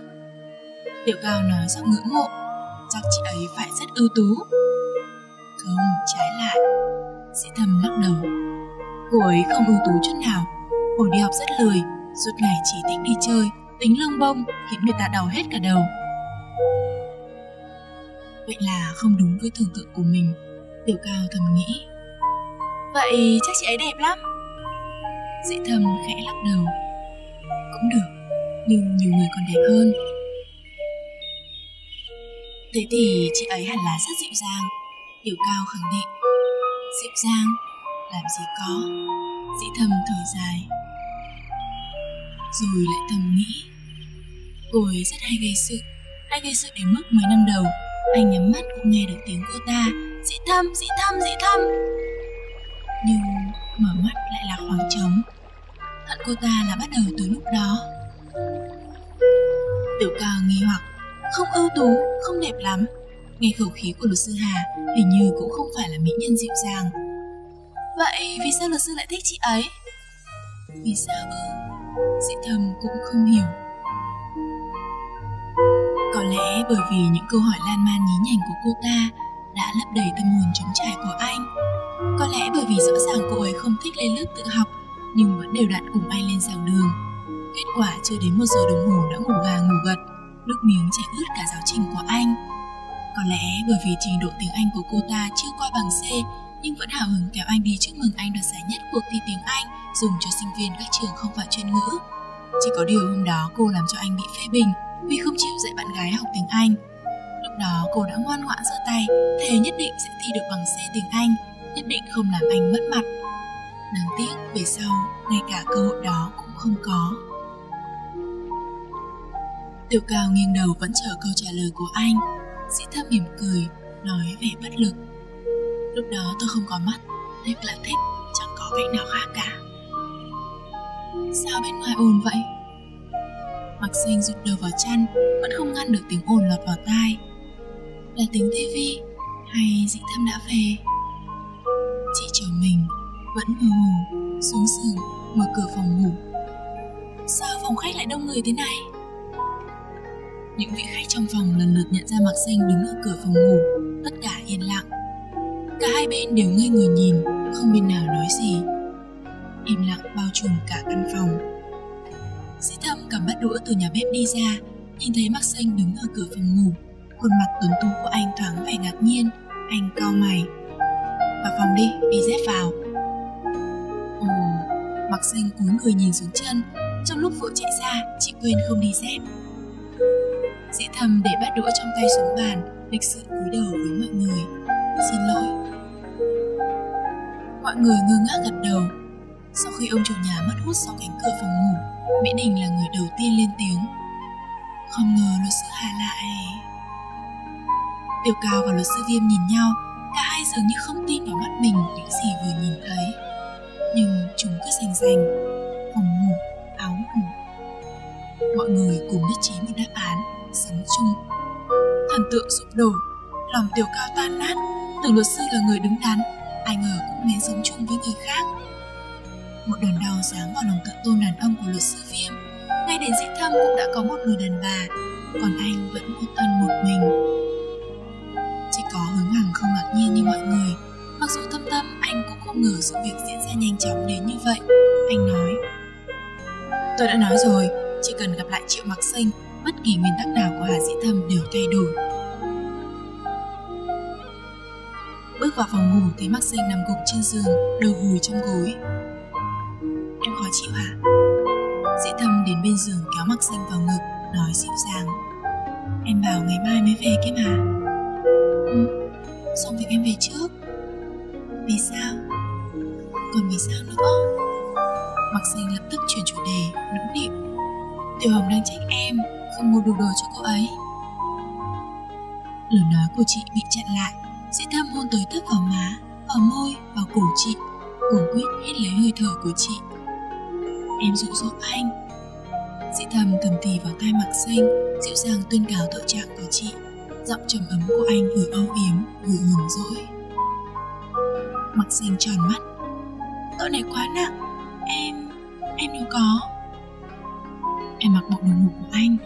Tiểu Cao nói giọng ngưỡng mộ, chắc chị ấy phải rất ưu tú. Trái lại. Sĩ thầm lắc đầu. Cô ấy không ưu tú chút nào. Hồi đi học rất lười, suốt ngày chỉ thích đi chơi, tính lông bông, khiến người ta đau hết cả đầu. Vậy là không đúng với tưởng tượng của mình. Tiểu Cao thầm nghĩ. Vậy chắc chị ấy đẹp lắm. Dĩ thầm khẽ lắc đầu. Cũng được, nhưng nhiều người còn đẹp hơn. Thế thì chị ấy hẳn là rất dịu dàng Tiểu Cao khẳng định. Dịu giang Làm gì có. Dĩ thầm thở dài. Rồi lại thầm nghĩ. Cô ấy rất hay gây sự. Hay gây sự đến mức mấy năm đầu Anh nhắm mắt cũng nghe được tiếng cô ta. Dĩ thâm, dĩ thâm, dĩ thâm Nhưng mở mắt lại là khoảng trống. Hận cô ta là bắt đầu từ lúc đó. Tiểu Cao nghi hoặc. Không ưu tú, không đẹp lắm. Nghe khẩu khí của luật sư Hà hình như cũng không phải là mỹ nhân dịu dàng. Vậy vì sao luật sư lại thích chị ấy? Vì sao ư? Dị thầm cũng không hiểu. Có lẽ bởi vì những câu hỏi lan man nhí nhảnh của cô ta đã lấp đầy tâm hồn trống trải của anh. Có lẽ bởi vì rõ ràng cô ấy không thích lên lớp tự học nhưng vẫn đều đặn cùng anh lên giảng đường. Kết quả chưa đến một giờ đồng hồ đã ngủ gà ngủ gật, nước miếng chảy ướt cả giáo trình của anh. Có lẽ bởi vì trình độ tiếng Anh của cô ta chưa qua bằng C nhưng vẫn hào hứng kéo anh đi chúc mừng anh đoạt giải nhất cuộc thi tiếng Anh dùng cho sinh viên các trường không phải chuyên ngữ. Chỉ có điều hôm đó cô làm cho anh bị phê bình vì không chịu dạy bạn gái học tiếng Anh. Lúc đó cô đã ngoan ngoãn giơ tay, thề nhất định sẽ thi được bằng C tiếng Anh, nhất định không làm anh mất mặt. Đáng tiếc về sau, ngay cả cơ hội đó cũng không có. Tiểu cao nghiêng đầu vẫn chờ câu trả lời của anh. Sĩ thâm mỉm cười, nói vẻ bất lực. Lúc đó tôi không có mắt, thích là thích, chẳng có cách nào khác cả. Sao bên ngoài ồn vậy? Mặc xanh rụt đầu vào chăn, vẫn không ngăn được tiếng ồn lọt vào tai. Là tiếng tivi hay dị thâm đã về? Chị chờ mình vẫn mơ hồ xuống giường mở cửa phòng ngủ. Sao phòng khách lại đông người thế này? Những vị khách trong phòng lần lượt nhận ra Mạc Xanh đứng ở cửa phòng ngủ, tất cả yên lặng. Cả hai bên đều ngây người nhìn, không bên nào nói gì. Im lặng bao trùm cả căn phòng. Sĩ Thâm cầm bát đũa từ nhà bếp đi ra, nhìn thấy Mạc Xanh đứng ở cửa phòng ngủ. Khuôn mặt tuấn tú của anh thoáng vẻ ngạc nhiên, anh cau mày. Vào phòng đi, đi dép vào. Ồ, Mặc Xanh cúi người nhìn xuống chân, trong lúc vội chạy ra, chị quên không đi dép. Dĩ thầm để bát đũa trong tay xuống bàn, lịch sự cúi đầu với mọi người. Xin lỗi. Mọi người ngơ ngác gật đầu. Sau khi ông chủ nhà mất hút sau cánh cửa phòng ngủ, Mỹ Đình là người đầu tiên lên tiếng. Không ngờ luật sư Hà lại... Tiểu Cao và luật sư Viêm nhìn nhau, cả hai dường như không tin vào mắt mình những gì vừa nhìn thấy. Nhưng chúng cứ rành rành, phòng ngủ, áo ngủ. Mọi người cùng nhất trí một đáp án sống chung. Thần tượng sụp đổ, lòng tiểu cao tan nát, tưởng luật sư là người đứng đắn, ai ngờ cũng nên sống chung với người khác. Một đòn đau giáng vào lòng tự tôn đàn ông của luật sư viêm. Ngay đến giết thâm cũng đã có một người đàn bà, còn anh vẫn một thân một mình. Chỉ có hướng hằng không ngạc nhiên như mọi người, mặc dù thâm tâm anh cũng không ngờ sự việc diễn ra nhanh chóng đến như vậy. Anh nói, tôi đã nói rồi, chỉ cần gặp lại triệu mặc sinh bất kỳ nguyên tắc nào của Hà Dĩ Thâm đều thay đổi. Bước vào phòng ngủ thấy Mạc Sinh nằm gục trên giường, đầu vùi trong gối. Em khó chịu hả? Dĩ Thâm đến bên giường kéo Mạc Sinh vào ngực, nói dịu dàng. Em bảo ngày mai mới về kia mà. Ừ, xong việc em về trước. Vì sao? Còn vì sao nữa? Mạc Sinh lập tức chuyển chủ đề, nũng nịu. Tiểu Hồng đang trách em không mua đủ đồ cho cô ấy. Lời nói của chị bị chặn lại dĩ thâm hôn tới thấp vào má, vào môi, vào cổ chị, cuồng quyết hít lấy hơi thở của chị. Em dụ dỗ anh. Dĩ thầm cầm tì vào tai mặc xanh, dịu dàng tuyên cáo tội trạng của chị. Giọng trầm ấm của anh vừa âu yếm, vừa hờn dỗi. Mặc xanh tròn mắt. Tội này quá nặng. Em em đâu có. Em mặc bộ đồ ngủ của anh.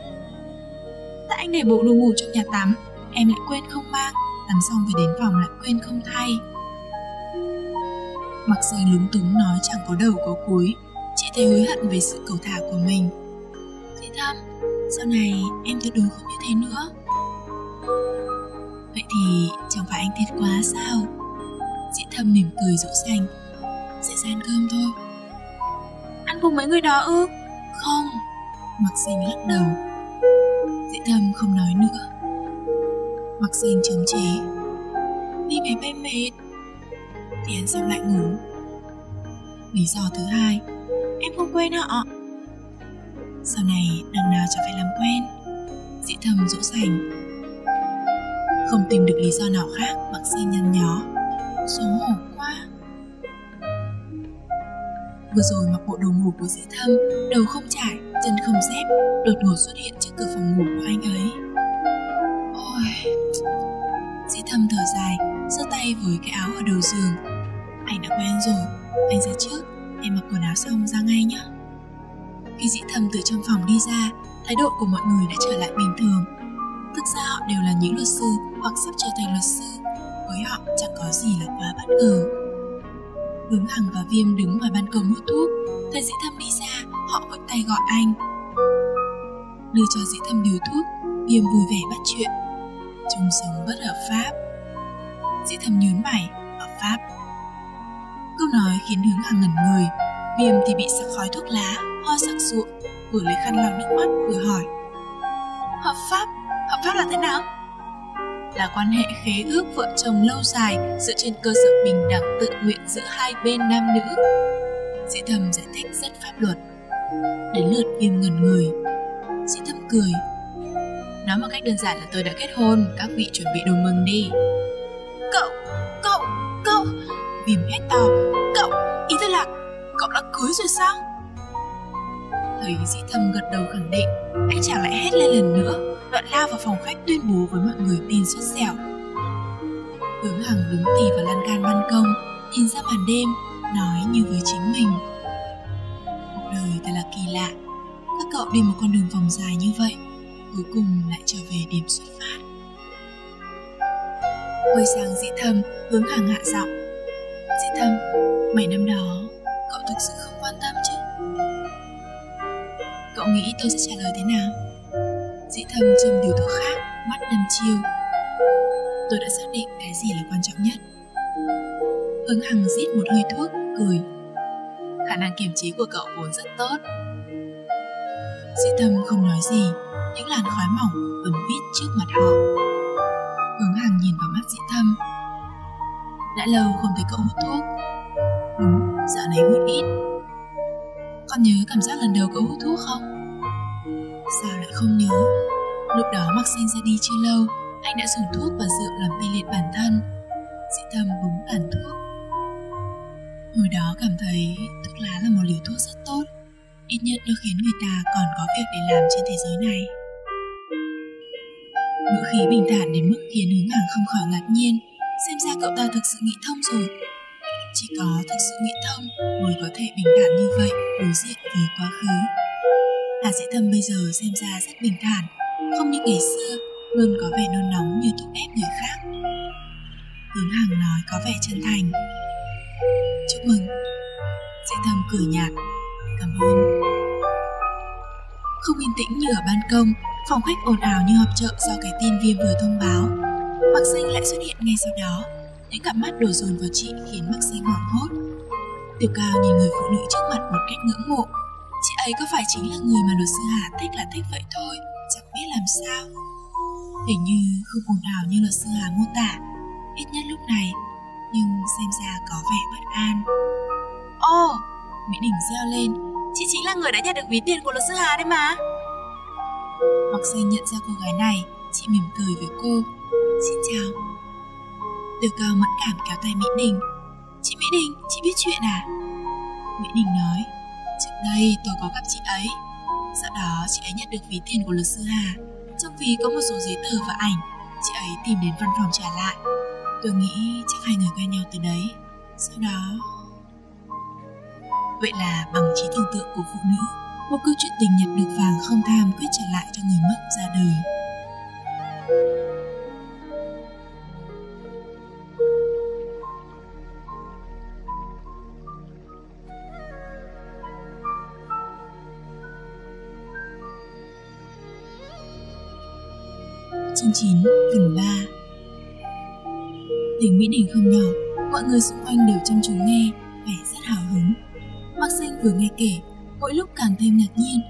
Tại anh để bộ đồ ngủ trong nhà tắm. Em lại quên không mang, Tắm xong về đến phòng lại quên không thay. Mặc dù lúng túng nói chẳng có đầu có cuối, Chị thấy hối hận về sự cầu thả của mình. Chị Thâm Sau này em tuyệt đối không như thế nữa. Vậy thì chẳng phải anh thiệt quá sao? Chị Thâm mỉm cười dỗ dành Sẽ ra ăn cơm thôi. Ăn cùng mấy người đó ư? Không. Mặc xanh lắc đầu. Dĩ thâm không nói nữa. Mặc xanh chấm chế Đi máy bay mệt Thì ăn xong lại ngủ? Lý do thứ hai, Em không quen họ. Sau này đằng nào chẳng phải làm quen, Dĩ thầm dỗ dành. Không tìm được lý do nào khác, Mặc xanh nhăn nhó Số hổ quá. Vừa rồi mặc bộ đồ ngủ của dĩ thâm Đầu không trải, chân không dép Đột ngột xuất hiện trước cửa phòng ngủ của anh ấy. Ôi. Dĩ thâm thở dài giơ tay với cái áo ở đầu giường. Anh đã quen rồi Anh ra trước Em mặc quần áo xong ra ngay nhé. Khi dĩ thâm từ trong phòng đi ra Thái độ của mọi người đã trở lại bình thường. Thực ra họ đều là những luật sư Hoặc sắp trở thành luật sư Với họ chẳng có gì là quá bất ngờ. Hướng Hằng và Viêm đứng ngoài ban công hút thuốc Thấy dĩ thâm đi ra Họ vội tay gọi anh đưa cho dĩ thâm điều thuốc, viêm vui vẻ bắt chuyện. Chung sống bất hợp pháp. Dĩ thâm nhớn mày, hợp pháp. Câu nói khiến hướng hằng ngẩn người, viêm thì bị sặc khói thuốc lá, ho sặc sụa, vừa lấy khăn lau nước mắt vừa hỏi. Hợp pháp? Hợp pháp là thế nào? Là quan hệ khế ước vợ chồng lâu dài dựa trên cơ sở bình đẳng tự nguyện giữa hai bên nam nữ. Dĩ thầm giải thích rất pháp luật. Đến lượt viêm ngần người. dĩ thầm cười. Nói một cách đơn giản là tôi đã kết hôn, các vị chuẩn bị đồ mừng đi. Cậu, cậu, cậu. Viêm hét to. Cậu, ý tôi là cậu đã cưới rồi sao? Thấy dĩ thâm gật đầu khẳng định, anh chàng lại hét lên lần nữa đoạn lao vào phòng khách tuyên bố với mọi người tin xuất sẹo. Hướng Hằng đứng tì vào lan can ban công, nhìn ra màn đêm, nói như với chính mình. Cuộc đời thật là kỳ lạ, các cậu đi một con đường vòng dài như vậy, cuối cùng lại trở về điểm xuất phát. Quay sang dĩ thâm, hướng Hằng hạ giọng. Dĩ thâm, mấy năm đó, cậu thực sự không quan tâm? Cậu nghĩ tôi sẽ trả lời thế nào? dĩ thâm châm điều thứ khác mắt đăm chiêu tôi đã xác định cái gì là quan trọng nhất Hưng Hằng rít một hơi thuốc, cười. Khả năng kiềm chế của cậu vốn rất tốt. Dĩ thâm không nói gì, những làn khói mỏng bấm vít trước mặt họ. Hướng Hằng nhìn vào mắt dĩ thâm. Đã lâu không thấy cậu hút thuốc. Đúng, dạo này hút ít. Con nhớ cảm giác lần đầu cậu hút thuốc không? Sao lại không nhớ? Lúc đó mặc xanh ra đi chưa lâu, Anh đã dùng thuốc và rượu làm tê liệt bản thân. Dĩ Tâm búng tàn thuốc. Hồi đó cảm thấy thuốc lá là một liều thuốc rất tốt, Ít nhất nó khiến người ta còn có việc để làm trên thế giới này. Ngữ khí bình thản đến mức khiến hướng hàng không khỏi ngạc nhiên, Xem ra cậu ta thực sự nghĩ thông rồi. Chỉ có thực sự nghĩ thông mới có thể bình thản như vậy, đối diện với quá khứ. Hà Sĩ Thâm bây giờ xem ra rất bình thản, không như ngày xưa, luôn có vẻ nôn nóng như thúc ép người khác. Hướng Hằng nói có vẻ chân thành. Chúc mừng. Sĩ Thâm cười nhạt. Cảm ơn. Không yên tĩnh như ở ban công, phòng khách ồn ào như họp chợ do cái tin viêm vừa thông báo. Mạc Sinh lại xuất hiện ngay sau đó. Những cặp mắt đổ dồn vào chị khiến Mạc Sinh hoảng hốt. Tiểu Cao nhìn người phụ nữ trước mặt một cách ngưỡng mộ Chị ấy có phải chính là người mà luật sư Hà thích là thích vậy thôi Chẳng biết làm sao. Hình như không ồn ào như luật sư Hà mô tả Ít nhất lúc này Nhưng xem ra có vẻ bất an. Ồ oh, Mỹ Đình reo lên Chị chính là người đã nhận được ví tiền của luật sư Hà đấy mà. Mặc xanh nhận ra cô gái này Chị mỉm cười với cô. Xin chào. Từ cao mẫn cảm kéo tay Mỹ Đình. Chị Mỹ Đình, chị biết chuyện à? Mỹ Đình nói. Trước đây tôi có gặp chị ấy. Sau đó chị ấy nhận được ví tiền của luật sư Hà. Trong ví có một số giấy tờ và ảnh. Chị ấy tìm đến văn phòng trả lại. Tôi nghĩ chắc hai người quen nhau từ đấy. Sau đó Vậy là bằng trí tưởng tượng của phụ nữ, Một câu chuyện tình nhật được vàng không tham quyết trả lại cho người mất ra đời. 9 phần 3 Tiếng Mỹ Đình không nhỏ, mọi người xung quanh đều chăm chú nghe, vẻ rất hào hứng. Mạc Sinh vừa nghe kể, mỗi lúc càng thêm ngạc nhiên.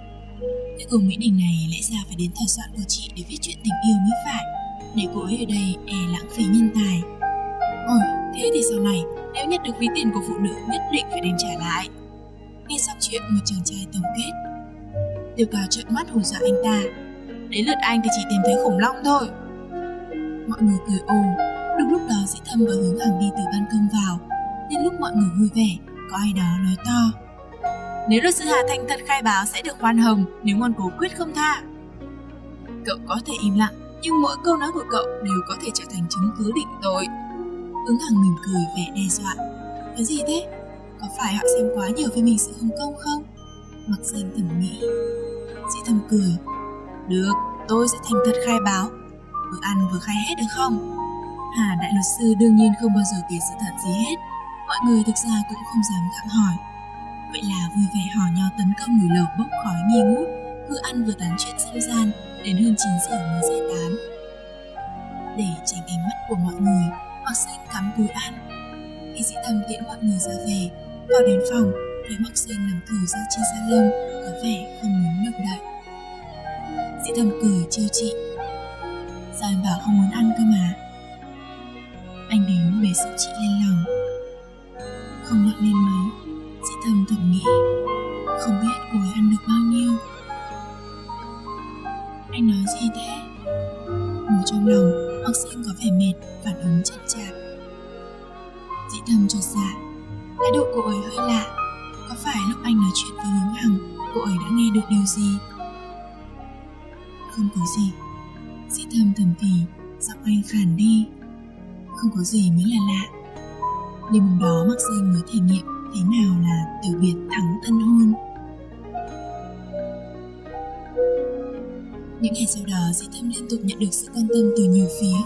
Cái cô Mỹ Đình này lẽ ra phải đến thời soạn của chị để viết chuyện tình yêu mới phải, để cô ấy ở đây e lãng phí nhân tài. Ôi, thế thì sau này, nếu nhận được ví tiền của phụ nữ nhất định phải đem trả lại. Nghe xong chuyện một chàng trai tổng kết. Tiêu cao trợn mắt hù dọa anh ta, Đến lượt anh thì chỉ tìm thấy khủng long thôi. Mọi người cười ồ Đúng lúc đó sĩ thâm và hướng hàng đi từ ban công vào Nhân lúc mọi người vui vẻ, Có ai đó nói to. Nếu luật sư Hà thành thật khai báo sẽ được khoan hồng Nếu ngoan cố quyết không tha. Cậu có thể im lặng, Nhưng mỗi câu nói của cậu đều có thể trở thành chứng cứ định tội. Ứng hàng mỉm cười vẻ đe dọa. Cái gì thế? Có phải họ xem quá nhiều phim hình sự Hồng Kông không? Mặc danh thầm nghĩ. Sĩ thâm cười được, tôi sẽ thành thật khai báo. Vừa ăn vừa khai hết được không? Hà đại luật sư đương nhiên không bao giờ kể sự thật gì hết. Mọi người thực ra cũng không dám gặng hỏi. Vậy là vui vẻ hò nhau tấn công người lầu bốc khói nghi ngút, vừa ăn vừa tán chuyện dâm gian đến hơn 9 giờ mới giải tán. Để tránh ánh mắt của mọi người, Mạc Xanh cắm cúi ăn. Khi dĩ tâm tiễn mọi người ra về, vào đến phòng, thấy Mạc Xanh nằm thử ra trên da lông, có vẻ không muốn động đậy sẽ thầm cười trêu chị. Sao em bảo không muốn ăn cơ mà? Anh đến bế sợ chị lên lòng. Không nặng lên mấy, dĩ thầm thầm nghĩ. Không biết cô ấy ăn được bao nhiêu. Anh nói gì thế? Ngồi trong lòng, hoặc Xanh có vẻ mệt, phản ứng chậm chạp. Dĩ thầm trột dạ, thái độ cô ấy hơi lạ. Có phải lúc anh nói chuyện với hướng hằng, cô ấy đã nghe được điều gì? Không có gì. Dĩ thầm thầm thì, giọng anh khàn đi. Không có gì mới là lạ. Đêm hôm đó mắc Xanh mới thể nghiệm thế nào là từ biệt thắng tân hôn. Những ngày sau đó, Dĩ Thâm liên tục nhận được sự quan tâm từ nhiều phía.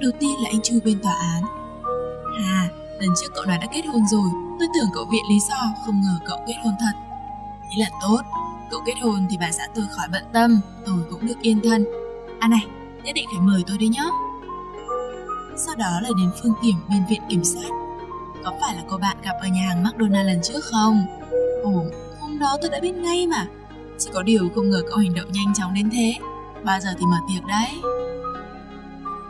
Đầu tiên là anh Chu bên tòa án. Hà, lần trước cậu nói đã kết hôn rồi, tôi tưởng cậu viện lý do, không ngờ cậu kết hôn thật. Thế là tốt, cậu kết hôn thì bà xã tôi khỏi bận tâm, tôi cũng được yên thân. À này, nhất định phải mời tôi đi nhé. Sau đó là đến Phương Kiểm bên viện kiểm sát. Có phải là cô bạn gặp ở nhà hàng McDonald lần trước không? Ồ, hôm đó tôi đã biết ngay mà. Chỉ có điều không ngờ cậu hành động nhanh chóng đến thế. Bao giờ thì mở tiệc đấy?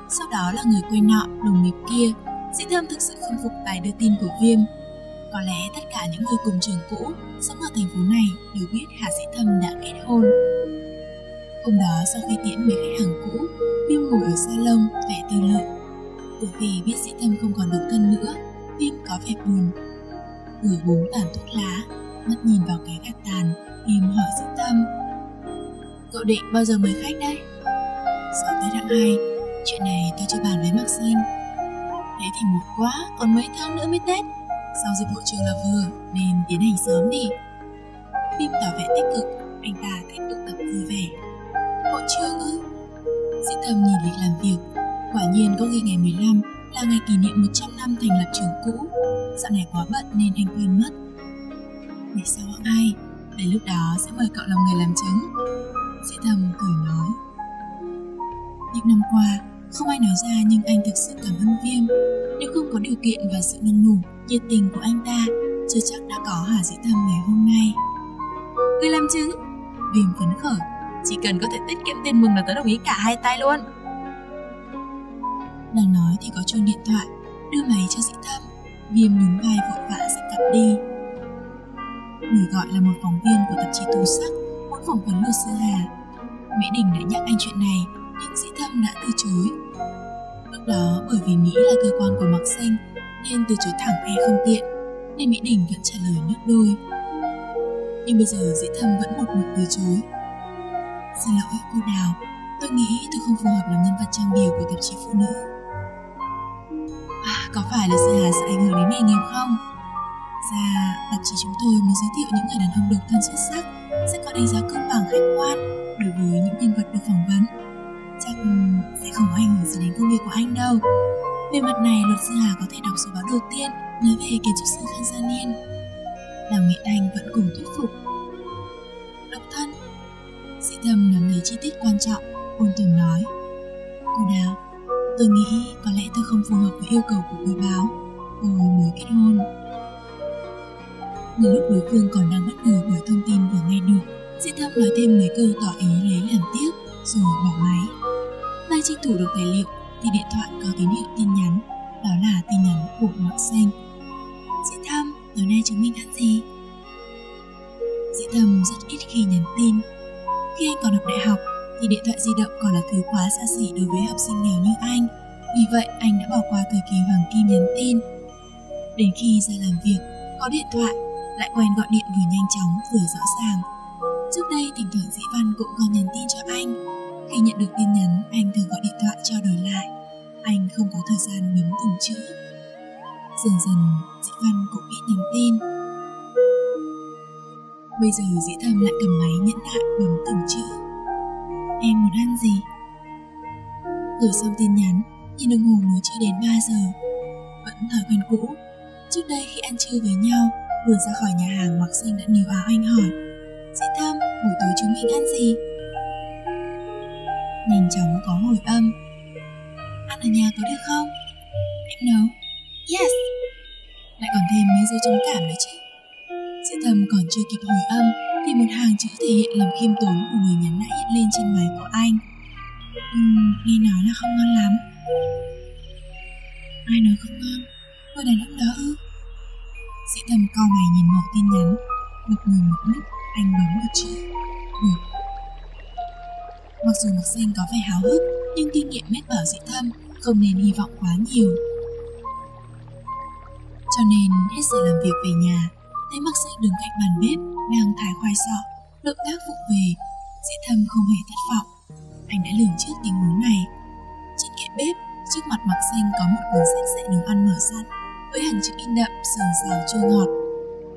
Sau đó là người quen nọ, đồng nghiệp kia. Dĩ thơm thực sự không phục tài đưa tin của Viêm. Có lẽ tất cả những người cùng trường cũ sống ở thành phố này đều biết Hà Dĩ Thâm đã kết hôn. Hôm đó sau khi tiễn mấy khách hàng cũ, Viêm ngồi ở salon vẻ tư lợi. Từ vì biết Dĩ Thâm không còn độc thân nữa, Viêm có vẻ buồn. Vừa bốn tàn thuốc lá, mắt nhìn vào cái gạt tàn, Viêm hỏi Dĩ Thâm Cậu định bao giờ mời khách đây? Sau tới tháng 2, chuyện này tôi chưa bàn với Mạc Thế thì một quá, còn mấy tháng nữa mới Tết. Sau dịp hội trường là vừa, nên tiến hành sớm đi. Phim tỏ vẻ tích cực, anh ta tiếp tụ tập vui vẻ. Hội trường ư? Dĩ thầm nhìn lịch làm việc, quả nhiên có ghi ngày 15 là ngày kỷ niệm 100 năm thành lập trường cũ. Dạo này quá bận nên anh quên mất. Để sau ai, đến lúc đó sẽ mời cậu làm người làm chứng Dĩ thầm cười nói Những năm qua Không ai nói ra nhưng anh thực sự cảm ơn Viêm Nếu không có điều kiện và sự năng nổ Nhiệt tình của anh ta Chưa chắc đã có Hà Dĩ Thầm ngày hôm nay. Người làm chứng. Viêm phấn khởi. Chỉ cần có thể tiết kiệm tiền mừng là tớ đồng ý cả hai tay luôn. Đang nói thì có chuông điện thoại Đưa máy cho Dĩ Thâm Viêm nhún vai vội vã sẽ cặp đi. Người gọi là một phóng viên của tạp chí Tú Sắc muốn phỏng vấn luật sư Hà. Mỹ Đình đã nhắc anh chuyện này, nhưng Dĩ Thâm đã từ chối. Lúc đó bởi vì nghĩ là cơ quan của Mạc Xanh nên từ chối thẳng e không tiện, nên Mỹ Đình vẫn trả lời nước đôi. Nhưng bây giờ Dĩ Thâm vẫn một mực từ chối. Xin lỗi cô Đào, tôi nghĩ tôi không phù hợp làm nhân vật trang điều của tạp chí phụ nữ. À, có phải là sự Hà sẽ ảnh hưởng đến nghề nghiệp không? Ra, tạp chí chúng tôi muốn giới thiệu những người đàn ông độc thân xuất sắc sẽ có đánh giá công bằng khách quan đối với những nhân vật được phỏng vấn. Chắc sẽ không có ảnh hưởng gì đến công việc của anh đâu. Về mặt này, luật sư Hà có thể đọc số báo đầu tiên nói về kiến trúc sư Khang Gia Niên. Đào Nghệ Anh vẫn cùng thuyết phục. Độc thân Sĩ tâm nắm lấy chi tiết quan trọng, ôn tồn nói. Cô Đào, tôi nghĩ có lẽ tôi không phù hợp với yêu cầu của quý báo. Tôi mới kết hôn Người lúc đối phương còn đang bất ngờ bởi thông tin vừa nghe được Sĩ Tâm nói thêm mấy câu tỏ ý lấy làm tiếc Rồi bỏ máy Đang tranh thủ được tài liệu thì điện thoại có tín hiệu tin nhắn Đó là tin nhắn của ngoại Xanh Dĩ thâm, tối nay chúng mình ăn gì? Dĩ thâm rất ít khi nhắn tin Khi anh còn học đại học Thì điện thoại di động còn là thứ quá xa xỉ đối với học sinh nghèo như anh Vì vậy anh đã bỏ qua thời kỳ hoàng kim nhắn tin Đến khi ra làm việc có điện thoại lại quen gọi điện vừa nhanh chóng vừa rõ ràng. Trước đây thỉnh thoảng Dĩ Văn cũng có nhắn tin cho anh. Khi nhận được tin nhắn, anh thường gọi điện thoại cho đổi lại. Anh không có thời gian bấm từng chữ. Dần dần, Dĩ Văn cũng biết nhắn tin. Bây giờ Dĩ Thâm lại cầm máy nhận lại bấm từng chữ. Em muốn ăn gì? Gửi xong tin nhắn, nhìn đồng hồ mới chưa đến 3 giờ. Vẫn thói quen cũ. Trước đây khi ăn trưa với nhau, Vừa ra khỏi nhà hàng Mạc Sinh đã níu áo anh hỏi Dĩ Thâm, buổi tối chúng mình ăn gì? Nhanh chóng có hồi âm. Ăn ở nhà có được không? Em nấu. Yes. Lại còn thêm mấy dấu chấm cảm nữa chứ. Sĩ thầm còn chưa kịp hồi âm thì một hàng chữ thể hiện lòng khiêm tốn của người nhắn đã hiện lên trên máy của anh. Uhm, nghe nói là không ngon lắm. Ai nói không ngon? Người đàn ông đó ư? Sĩ thầm cau mày nhìn mẫu tin nhắn, một người một lúc anh bấm một chữ. Được. Mặc dù học sinh có vẻ háo hức, nhưng kinh nghiệm mét bảo dị thâm không nên hy vọng quá nhiều. Cho nên hết giờ làm việc về nhà, thấy mặc Xanh đứng cạnh bàn bếp đang thái khoai sọ, động tác vụ về, dị thâm không hề thất vọng. Anh đã lường trước tình huống này. Trên kệ bếp, trước mặt mặc sinh có một cuốn sách dạy nấu ăn mở sẵn, với hàng chữ in đậm sườn xào chua ngọt.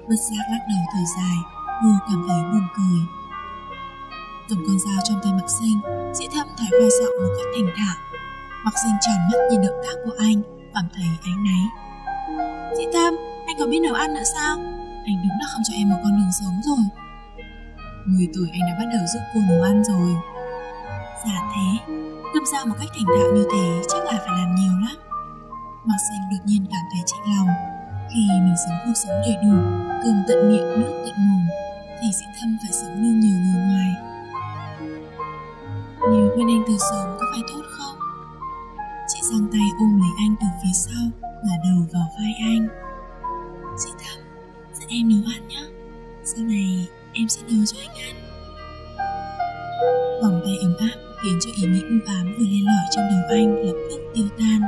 Bất giác lắc đầu thở dài, vừa cảm thấy buồn cười. Cầm con dao trong tay Mạc Xanh, dĩ thâm thái khoai sọ một cách thành thạo. Mạc Xanh tròn mắt nhìn động tác của anh, cảm thấy áy náy. Dĩ thâm, anh có biết nấu ăn nữa sao? Anh đúng là không cho em một con đường sống rồi. 10 tuổi anh đã bắt đầu giúp cô nấu ăn rồi. Dạ thế, cầm dao một cách thành thạo như thế chắc là phải làm nhiều lắm. Mạc Xanh đột nhiên cảm thấy chạnh lòng. Khi mình sống cuộc sống đầy đủ, cơm tận miệng, nước tận mồm, thì dĩ thâm phải sống như nhiều người ngoài. Nếu quên anh từ sớm có phải tốt không? Chị giang tay ôm lấy anh từ phía sau, ngả đầu vào vai anh. Chị Thắm, dẫn em nấu ăn nhé. Sau này em sẽ nấu cho anh ăn. Vòng tay ấm áp khiến cho ý nghĩ u ám vừa lên lỏi trong đầu anh lập tức tiêu tan.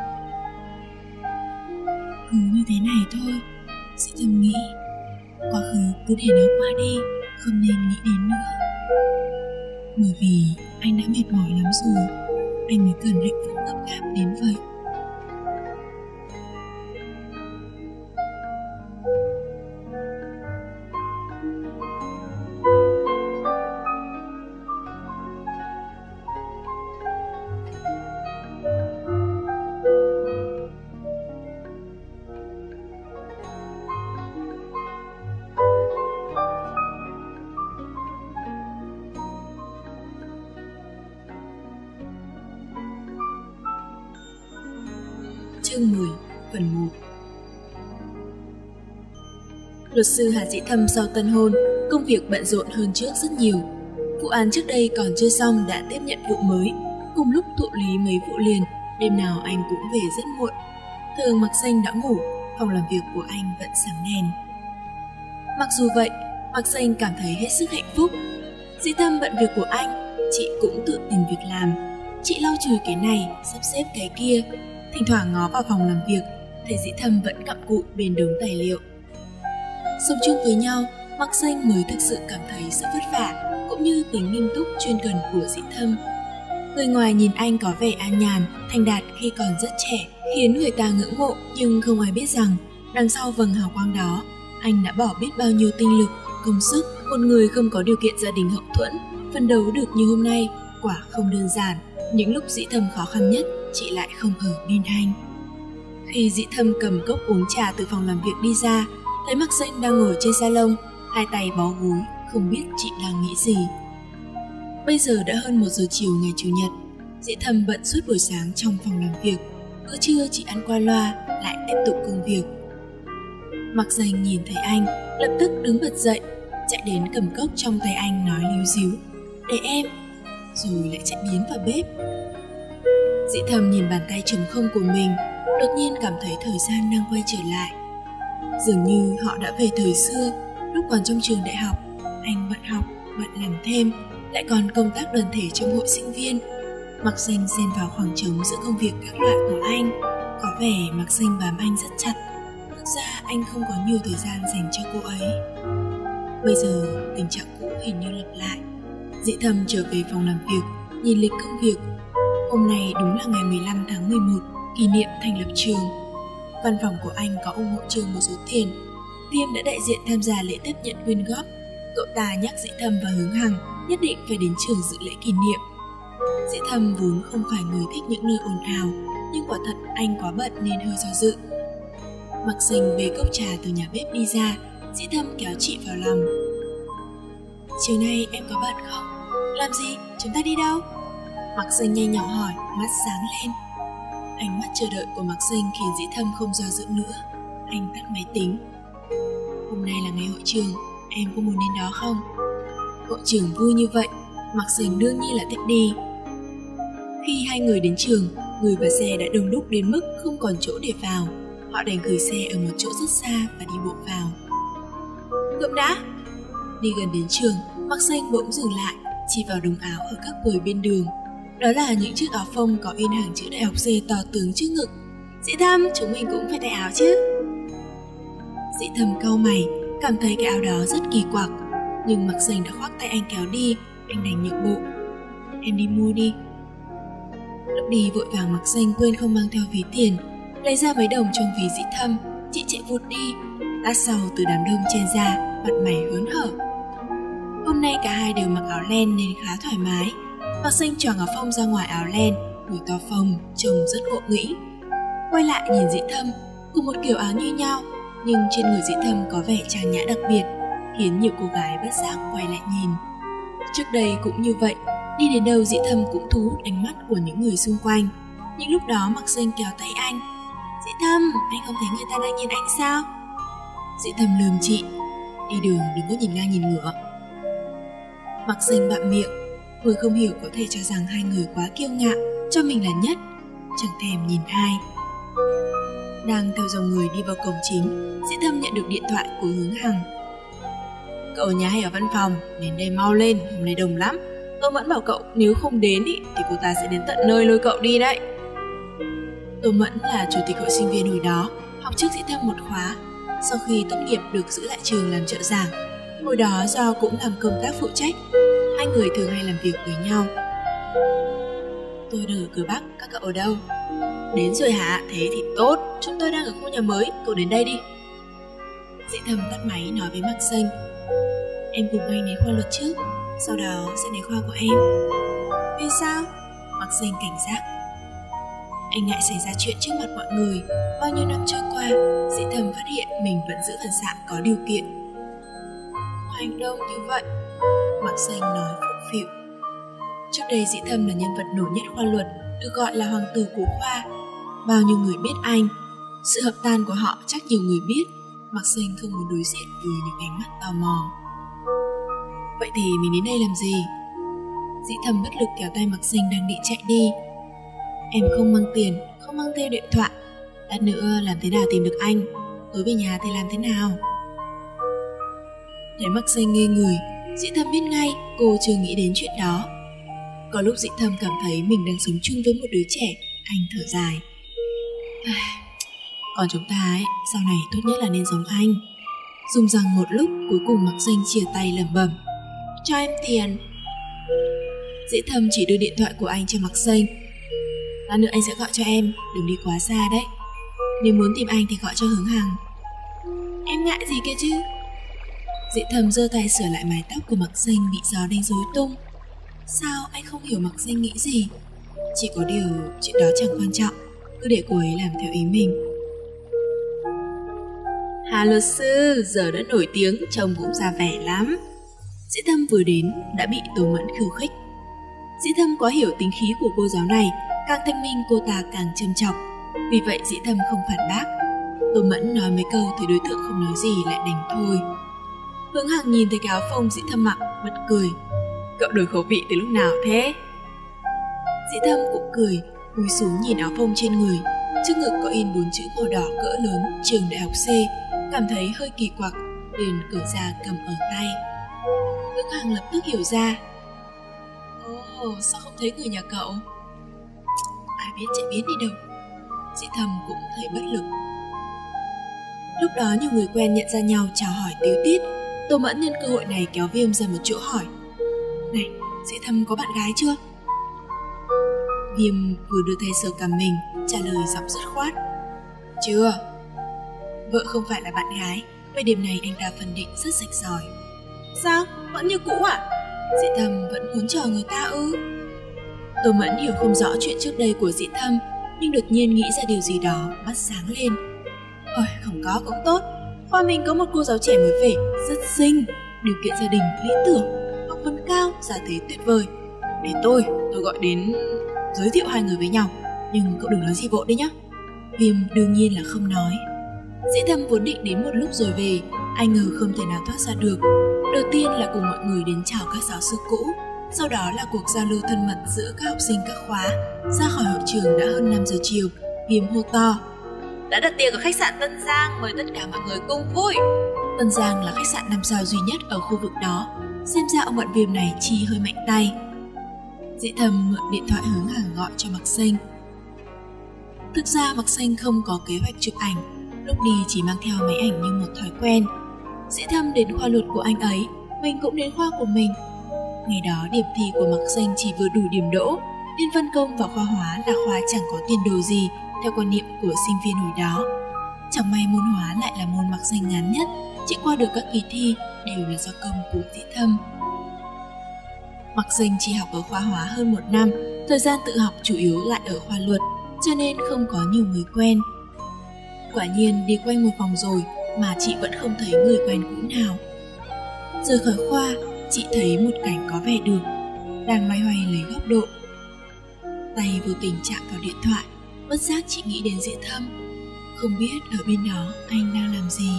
Cứ như thế này thôi, chị thầm nghĩ, quá khứ cứ để nó qua đi, không nên nghĩ đến nữa. Bởi vì anh đã mệt mỏi lắm rồi, anh mới cần hạnh phúc gấp gáp đến vậy. Luật sư Hà Dĩ Thâm sau tân hôn, công việc bận rộn hơn trước rất nhiều. Vụ án trước đây còn chưa xong đã tiếp nhận vụ mới, cùng lúc thụ lý mấy vụ liền, đêm nào anh cũng về rất muộn. Thường Mặc Xanh đã ngủ, phòng làm việc của anh vẫn sáng đèn. Mặc dù vậy, Mặc Xanh cảm thấy hết sức hạnh phúc. Dĩ Thâm bận việc của anh, chị cũng tự tìm việc làm. Chị lau chùi cái này, sắp xếp cái kia, thỉnh thoảng ngó vào phòng làm việc, thấy dĩ thâm vẫn cặm cụi bên đống tài liệu. Sống chung với nhau, Mạc Xanh mới thực sự cảm thấy sự vất vả cũng như tính nghiêm túc chuyên cần của dĩ thâm. Người ngoài nhìn anh có vẻ an nhàn, thành đạt khi còn rất trẻ, khiến người ta ngưỡng mộ nhưng không ai biết rằng đằng sau vầng hào quang đó, anh đã bỏ biết bao nhiêu tinh lực, công sức. Một người không có điều kiện gia đình hậu thuẫn, phân đấu được như hôm nay quả không đơn giản. Những lúc dĩ thâm khó khăn nhất, chị lại không ở bên anh. Khi dĩ thâm cầm cốc uống trà từ phòng làm việc đi ra, thấy mặc Xanh đang ngồi trên salon, hai tay bó gối, không biết chị đang nghĩ gì. Bây giờ đã hơn một giờ chiều ngày Chủ nhật, dễ thầm bận suốt buổi sáng trong phòng làm việc. Bữa trưa chị ăn qua loa, lại tiếp tục công việc. Mặc danh nhìn thấy anh, lập tức đứng bật dậy, chạy đến cầm cốc trong tay anh nói líu díu. Để em, rồi lại chạy biến vào bếp. Dĩ thầm nhìn bàn tay trống không của mình, đột nhiên cảm thấy thời gian đang quay trở lại. Dường như họ đã về thời xưa, lúc còn trong trường đại học, anh bận học, bận làm thêm, lại còn công tác đoàn thể trong hội sinh viên. Mặc danh xen vào khoảng trống giữa công việc các loại của anh, có vẻ mặc danh bám anh rất chặt. Thực ra anh không có nhiều thời gian dành cho cô ấy. Bây giờ tình trạng cũ hình như lặp lại. Dĩ thầm trở về phòng làm việc, nhìn lịch công việc. Hôm nay đúng là ngày 15 tháng 11, kỷ niệm thành lập trường. Văn phòng của anh có ủng hộ trường một số tiền. Thiêm đã đại diện tham gia lễ tiếp nhận quyên góp. Cậu ta nhắc Dĩ Thâm và Hướng Hằng nhất định phải đến trường dự lễ kỷ niệm. Dĩ Thâm vốn không phải người thích những nơi ồn ào, nhưng quả thật anh quá bận nên hơi do dự. Mặc Sình bê cốc trà từ nhà bếp đi ra, Dĩ Thâm kéo chị vào lòng. Chiều nay em có bận không? Làm gì? Chúng ta đi đâu? Mặc Sình nhanh nhỏ hỏi, mắt sáng lên. Ánh mắt chờ đợi của Mặc sinh khiến dĩ thâm không do dự nữa. Anh tắt máy tính. Hôm nay là ngày hội trường, em có muốn đến đó không? Hội trường vui như vậy, Mặc sinh đương nhiên là thích đi. Khi hai người đến trường, người và xe đã đông đúc đến mức không còn chỗ để vào. Họ đành gửi xe ở một chỗ rất xa và đi bộ vào. Ngậm đã! Đi gần đến trường, Mặc Sinh bỗng dừng lại, chỉ vào đống áo ở các quầy bên đường. Đó là những chiếc áo phông có in hàng chữ đại học dê to tướng trước ngực. Dĩ thâm, chúng mình cũng phải thay áo chứ. Dĩ thâm cau mày, cảm thấy cái áo đó rất kỳ quặc. Nhưng mặc dành đã khoác tay anh kéo đi, anh đành nhượng bộ. Em đi mua đi. Lúc đi vội vàng mặc danh quên không mang theo ví tiền, lấy ra mấy đồng trong ví dĩ thâm, chị chạy vụt đi. Lát sau từ đám đông chen ra, mặt mày hớn hở Hôm nay cả hai đều mặc áo len nên khá thoải mái. Mặc sinh choàng áo phông ra ngoài áo len, đuổi to phông, trông rất ngộ nghĩ. Quay lại nhìn dĩ thâm, cùng một kiểu áo như nhau, nhưng trên người dĩ thâm có vẻ trang nhã đặc biệt, khiến nhiều cô gái bất giác quay lại nhìn. Trước đây cũng như vậy, đi đến đâu dĩ thâm cũng thu hút ánh mắt của những người xung quanh. Những lúc đó mặc xanh kéo tay anh. Dĩ thâm, anh không thấy người ta đang nhìn anh sao? Dĩ thâm lườm chị, đi đường đừng có nhìn ngang nhìn ngửa Mặc danh bạm miệng, Hồi không hiểu có thể cho rằng hai người quá kiêu ngạo, cho mình là nhất, chẳng thèm nhìn ai. Đang theo dòng người đi vào cổng chính, sĩ Thâm nhận được điện thoại của Hướng Hằng. Cậu ở nhà hay ở văn phòng, đến đây mau lên, hôm nay đông lắm. tôi Mẫn bảo cậu nếu không đến ý, thì cô ta sẽ đến tận nơi lôi cậu đi đấy. Tô Mẫn là chủ tịch hội sinh viên hồi đó, học trước sĩ Thâm một khóa. Sau khi tốt nghiệp được giữ lại trường làm trợ giảng, Hồi đó do cũng làm công tác phụ trách, hai người thường hay làm việc với nhau. Tôi đang ở cửa Bắc, các cậu ở đâu? Đến rồi hả? Thế thì tốt, chúng tôi đang ở khu nhà mới, cậu đến đây đi. Dĩ thầm tắt máy nói với Mạc Xanh Em cùng anh đến khoa luật trước, sau đó sẽ đến khoa của em. Vì sao? Mạc Xanh cảnh giác. Anh ngại xảy ra chuyện trước mặt mọi người, bao nhiêu năm trôi qua, dĩ thầm phát hiện mình vẫn giữ thần sạng có điều kiện hoang đâu như vậy? Mạc Xanh nói phụng phịu. Trước đây Dĩ Thâm là nhân vật nổi nhất khoa luật Được gọi là hoàng tử của khoa. Bao nhiêu người biết anh Sự hợp tan của họ chắc nhiều người biết. Mạc Xanh không muốn đối diện với những ánh mắt tò mò. Vậy thì mình đến đây làm gì? Dĩ Thâm bất lực kéo tay Mạc Xanh đang định chạy đi. Em không mang tiền, không mang theo điện thoại. Lát nữa làm thế nào tìm được anh? Tối về nhà thì làm thế nào? Thấy mắc xanh ngây người, dĩ thâm biết ngay cô chưa nghĩ đến chuyện đó. Có lúc dĩ thâm cảm thấy mình đang sống chung với một đứa trẻ, anh thở dài. Còn chúng ta ấy, sau này tốt nhất là nên giống anh. Dùng rằng một lúc cuối cùng mặc danh chia tay lẩm bẩm. Cho em tiền. Dĩ thâm chỉ đưa điện thoại của anh cho mặc xanh. Lát nữa anh sẽ gọi cho em, đừng đi quá xa đấy. Nếu muốn tìm anh thì gọi cho hướng hàng. Em ngại gì kia chứ? Dị thầm giơ tay sửa lại mái tóc của mặc danh bị gió đánh rối tung. Sao anh không hiểu mặc danh nghĩ gì? Chỉ có điều chuyện đó chẳng quan trọng, Cứ để cô ấy làm theo ý mình. Hà luật sư, giờ đã nổi tiếng, Trông cũng ra vẻ lắm. Dĩ thâm vừa đến, đã bị Tô Mẫn khiêu khích. Dĩ thâm có hiểu tính khí của cô giáo này, Càng thanh minh cô ta càng châm trọng. Vì vậy dĩ thâm không phản bác. Tô Mẫn nói mấy câu thì đối tượng không nói gì lại đành thôi. Hướng Hằng nhìn thấy cái áo phông dĩ thâm mặc, bật cười. Cậu đổi khẩu vị từ lúc nào thế? Dĩ thâm cũng cười, cúi xuống nhìn áo phông trên người. Trước ngực có in bốn chữ màu đỏ cỡ lớn trường đại học C, cảm thấy hơi kỳ quặc, liền cởi ra cầm ở tay. Hướng Hằng lập tức hiểu ra. Ồ, oh, sao không thấy người nhà cậu? Ai biết chạy biến đi đâu. Dĩ thầm cũng thấy bất lực. Lúc đó nhiều người quen nhận ra nhau chào hỏi tiếu tít Tô Mẫn nhân cơ hội này kéo Viêm ra một chỗ hỏi Này, dễ thâm có bạn gái chưa? Viêm vừa đưa tay sờ cầm mình, trả lời giọng rất khoát Chưa Vợ không phải là bạn gái, về điểm này anh ta phân định rất sạch sỏi Sao? Vẫn như cũ à? Dị thâm vẫn muốn chờ người ta ư? Tô Mẫn hiểu không rõ chuyện trước đây của dị thâm Nhưng đột nhiên nghĩ ra điều gì đó, mắt sáng lên Ôi, không có cũng tốt Khoa mình có một cô giáo trẻ mới về, rất xinh, điều kiện gia đình lý tưởng. học vấn cao, giả thế tuyệt vời. Để tôi, tôi gọi đến giới thiệu hai người với nhau, nhưng cậu đừng nói gì vội đấy nhá. Viêm đương nhiên là không nói. Dĩ thâm vốn định đến một lúc rồi về, ai ngờ không thể nào thoát ra được. Đầu tiên là cùng mọi người đến chào các giáo sư cũ, sau đó là cuộc giao lưu thân mật giữa các học sinh các khóa. Ra khỏi hội trường đã hơn 5 giờ chiều, Viêm hô to. Đã đặt tiệc ở khách sạn Tân Giang, mời tất cả mọi người cùng vui. Tân Giang là khách sạn năm sao duy nhất ở khu vực đó. Xem ra ông bạn Viêm này chi hơi mạnh tay. Dĩ thầm mượn điện thoại hướng hàng gọi cho Mặc Xanh. Thực ra Mặc Xanh không có kế hoạch chụp ảnh, lúc đi chỉ mang theo máy ảnh như một thói quen. Dĩ thâm đến khoa luật của anh ấy, mình cũng đến khoa của mình. Ngày đó điểm thi của Mặc Xanh chỉ vừa đủ điểm đỗ, nên phân công vào khoa hóa là khoa chẳng có tiền đồ gì theo quan niệm của sinh viên hồi đó. Chẳng may môn hóa lại là môn mặc danh ngắn nhất, chỉ qua được các kỳ thi đều là do công của dĩ thâm. Mặc danh chỉ học ở khoa hóa hơn một năm, thời gian tự học chủ yếu lại ở khoa luật, cho nên không có nhiều người quen. Quả nhiên đi quanh một vòng rồi mà chị vẫn không thấy người quen cũ nào. Rời khỏi khoa, chị thấy một cảnh có vẻ được, đang loay hoay lấy góc độ. Tay vô tình chạm vào điện thoại, bất giác chị nghĩ đến dễ thâm. Không biết ở bên đó anh đang làm gì.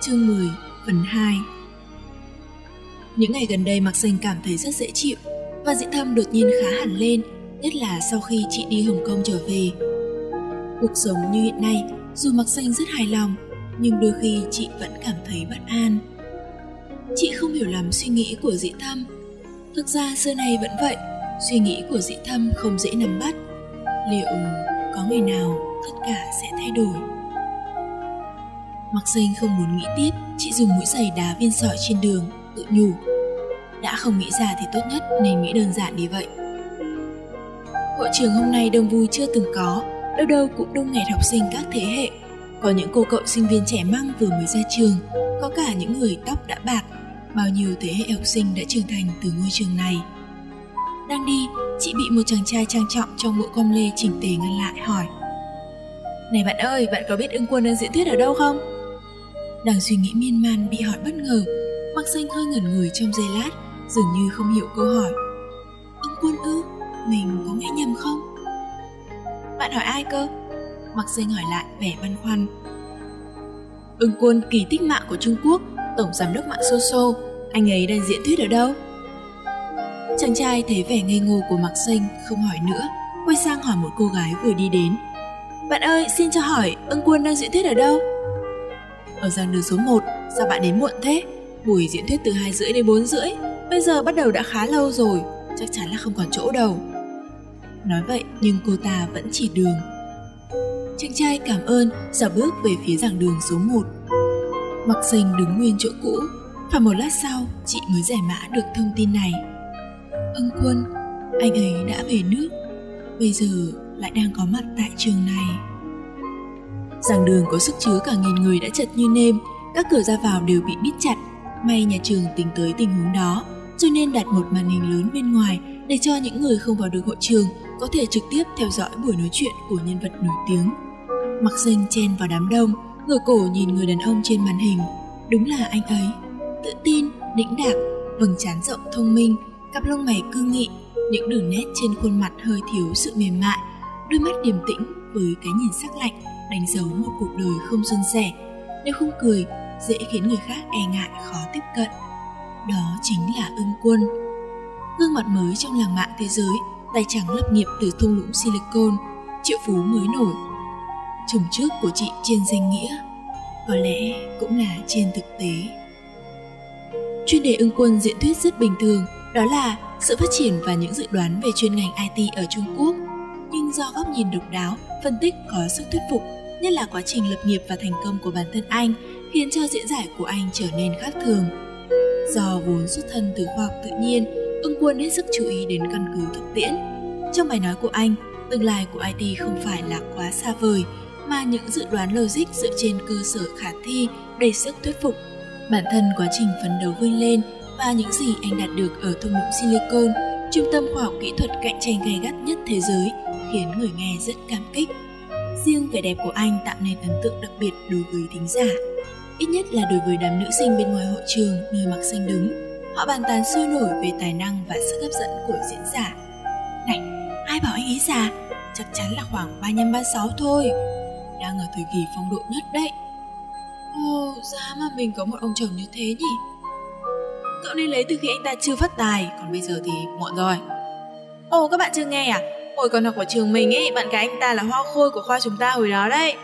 Chương 10, phần 2 Những ngày gần đây Mạc Sinh cảm thấy rất dễ chịu và dị thâm đột nhiên khá hẳn lên, nhất là sau khi chị đi Hồng Kông trở về. Cuộc sống như hiện nay dù mặc xanh rất hài lòng, nhưng đôi khi chị vẫn cảm thấy bất an. Chị không hiểu lắm suy nghĩ của dĩ thâm. Thực ra xưa nay vẫn vậy, suy nghĩ của dĩ thâm không dễ nắm bắt. Liệu có ngày nào tất cả sẽ thay đổi? Mặc xanh không muốn nghĩ tiếp, chị dùng mũi giày đá viên sỏi trên đường, tự nhủ. Đã không nghĩ ra thì tốt nhất nên nghĩ đơn giản đi vậy. Hội trường hôm nay đông vui chưa từng có, đâu đâu cũng đông nghẹt học sinh các thế hệ. Có những cô cậu sinh viên trẻ măng vừa mới ra trường, có cả những người tóc đã bạc, bao nhiêu thế hệ học sinh đã trưởng thành từ ngôi trường này. Đang đi, chị bị một chàng trai trang trọng trong bộ com lê chỉnh tề ngăn lại hỏi. Này bạn ơi, bạn có biết ưng quân đang diễn thuyết ở đâu không? Đang suy nghĩ miên man bị hỏi bất ngờ, Mặc xanh hơi ngẩn người trong giây lát, dường như không hiểu câu hỏi. Ưng quân ư, mình có nghe nhầm không? Bạn hỏi ai cơ? Mặc Sinh hỏi lại vẻ băn khoăn. Ưng quân kỳ tích mạng của Trung Quốc, tổng giám đốc mạng Soso, anh ấy đang diễn thuyết ở đâu? Chàng trai thấy vẻ ngây ngô của Mạc Sinh không hỏi nữa, quay sang hỏi một cô gái vừa đi đến. Bạn ơi, xin cho hỏi, ưng quân đang diễn thuyết ở đâu? Ở giang đường số 1, sao bạn đến muộn thế? Buổi diễn thuyết từ 2 rưỡi đến 4 rưỡi, bây giờ bắt đầu đã khá lâu rồi, chắc chắn là không còn chỗ đâu. Nói vậy nhưng cô ta vẫn chỉ đường. Chàng trai cảm ơn, dạo bước về phía giảng đường số 1. Mặc sinh đứng nguyên chỗ cũ, và một lát sau chị mới giải mã được thông tin này. Ân quân, anh ấy đã về nước, bây giờ lại đang có mặt tại trường này. Giảng đường có sức chứa cả nghìn người đã chật như nêm, các cửa ra vào đều bị bít chặt. May nhà trường tính tới tình huống đó, cho nên đặt một màn hình lớn bên ngoài để cho những người không vào được hội trường có thể trực tiếp theo dõi buổi nói chuyện của nhân vật nổi tiếng. Mặc danh chen vào đám đông, ngửa cổ nhìn người đàn ông trên màn hình. Đúng là anh ấy. Tự tin, đĩnh đạc, vầng trán rộng thông minh, cặp lông mày cương nghị, những đường nét trên khuôn mặt hơi thiếu sự mềm mại, đôi mắt điềm tĩnh với cái nhìn sắc lạnh đánh dấu một cuộc đời không xuân sẻ. Nếu không cười, dễ khiến người khác e ngại khó tiếp cận. Đó chính là ưng quân. Gương mặt mới trong làng mạng thế giới tay trắng lập nghiệp từ thung lũng Silicon, triệu phú mới nổi. Chồng trước của chị trên danh nghĩa, có lẽ cũng là trên thực tế. Chuyên đề ưng quân diễn thuyết rất bình thường, đó là sự phát triển và những dự đoán về chuyên ngành IT ở Trung Quốc. Nhưng do góc nhìn độc đáo, phân tích có sức thuyết phục, nhất là quá trình lập nghiệp và thành công của bản thân anh, khiến cho diễn giải của anh trở nên khác thường. Do vốn xuất thân từ khoa học tự nhiên, ưng quân hết sức chú ý đến căn cứ thực tiễn. Trong bài nói của anh, tương lai của IT không phải là quá xa vời, mà những dự đoán logic dựa trên cơ sở khả thi đầy sức thuyết phục. Bản thân quá trình phấn đấu vươn lên và những gì anh đạt được ở thung lũng Silicon trung tâm khoa học kỹ thuật cạnh tranh gay gắt nhất thế giới, khiến người nghe rất cảm kích. Riêng vẻ đẹp của anh tạo nên ấn tượng đặc biệt đối với thính giả. Ít nhất là đối với đám nữ sinh bên ngoài hội trường nơi mặc xanh đứng. Họ bàn tán sôi nổi về tài năng và sức hấp dẫn của diễn giả. Này, ai bảo anh ấy già? Chắc chắn là khoảng 35-36 thôi. Đang ở thời kỳ phong độ nhất đấy. Ồ, giá mà mình có một ông chồng như thế nhỉ? Cậu nên lấy từ khi anh ta chưa phát tài, còn bây giờ thì muộn rồi. Ồ, các bạn chưa nghe à? Hồi còn học ở trường mình ấy, bạn gái anh ta là hoa khôi của khoa chúng ta hồi đó đấy.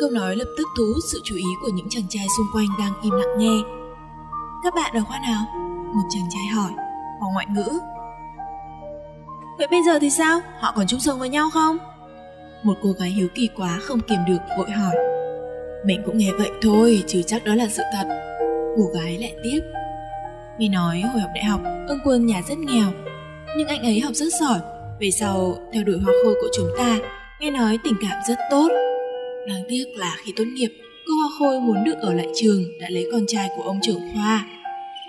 Câu nói lập tức thu hút sự chú ý của những chàng trai xung quanh đang im lặng nghe. Các bạn ở khoa nào? Một chàng trai hỏi, khoa ngoại ngữ. Vậy bây giờ thì sao? Họ còn chung sống với nhau không? Một cô gái hiếu kỳ quá không kiềm được vội hỏi. Mình cũng nghe vậy thôi, chứ chắc đó là sự thật. Cô gái lại tiếp. Nghe nói hồi học đại học, ưng quân nhà rất nghèo, nhưng anh ấy học rất giỏi. Về sau, theo đuổi hoa khôi của chúng ta, nghe nói tình cảm rất tốt. Đáng tiếc là khi tốt nghiệp, cô hoa khôi muốn được ở lại trường đã lấy con trai của ông trưởng khoa.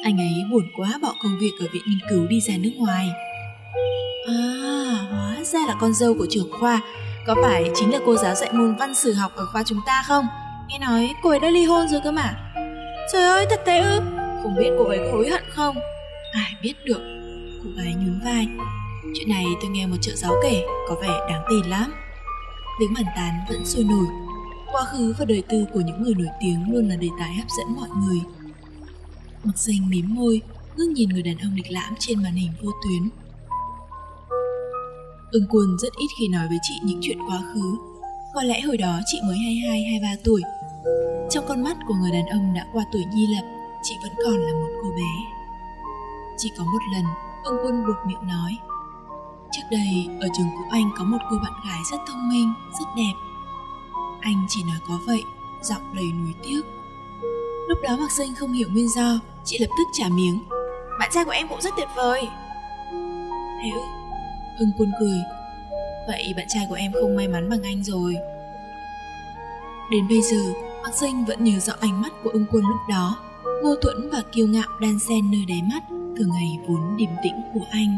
Anh ấy buồn quá bỏ công việc ở viện nghiên cứu đi ra nước ngoài. À, hóa ra là con dâu của trưởng khoa, có phải chính là cô giáo dạy môn văn sử học ở khoa chúng ta không? Nghe nói cô ấy đã ly hôn rồi cơ mà. Trời ơi, thật thế ư? Không biết cô ấy có hối hận không? Ai biết được. Cô gái nhún vai. Chuyện này tôi nghe một trợ giáo kể, có vẻ đáng tin lắm. Tiếng bàn tán vẫn sôi nổi. Quá khứ và đời tư của những người nổi tiếng luôn là đề tài hấp dẫn mọi người. Mặc danh mím môi, ngước nhìn người đàn ông lịch lãm trên màn hình vô tuyến. Ưng quân rất ít khi nói với chị những chuyện quá khứ. Có lẽ hồi đó chị mới 22-23 tuổi. Trong con mắt của người đàn ông đã qua tuổi nhi lập, chị vẫn còn là một cô bé. Chỉ có một lần, ưng quân buộc miệng nói Trước đây, ở trường của anh có một cô bạn gái rất thông minh, rất đẹp. Anh chỉ nói có vậy, giọng đầy nuối tiếc. Lúc đó Mạc Sinh không hiểu nguyên do, chị lập tức trả miếng. Bạn trai của em cũng rất tuyệt vời. Thế ư? Hưng quân cười. Vậy bạn trai của em không may mắn bằng anh rồi. Đến bây giờ, Mạc Sinh vẫn nhớ rõ ánh mắt của ưng quân lúc đó, ngô thuẫn và kiêu ngạo đan xen nơi đáy mắt, thường ngày vốn điềm tĩnh của anh.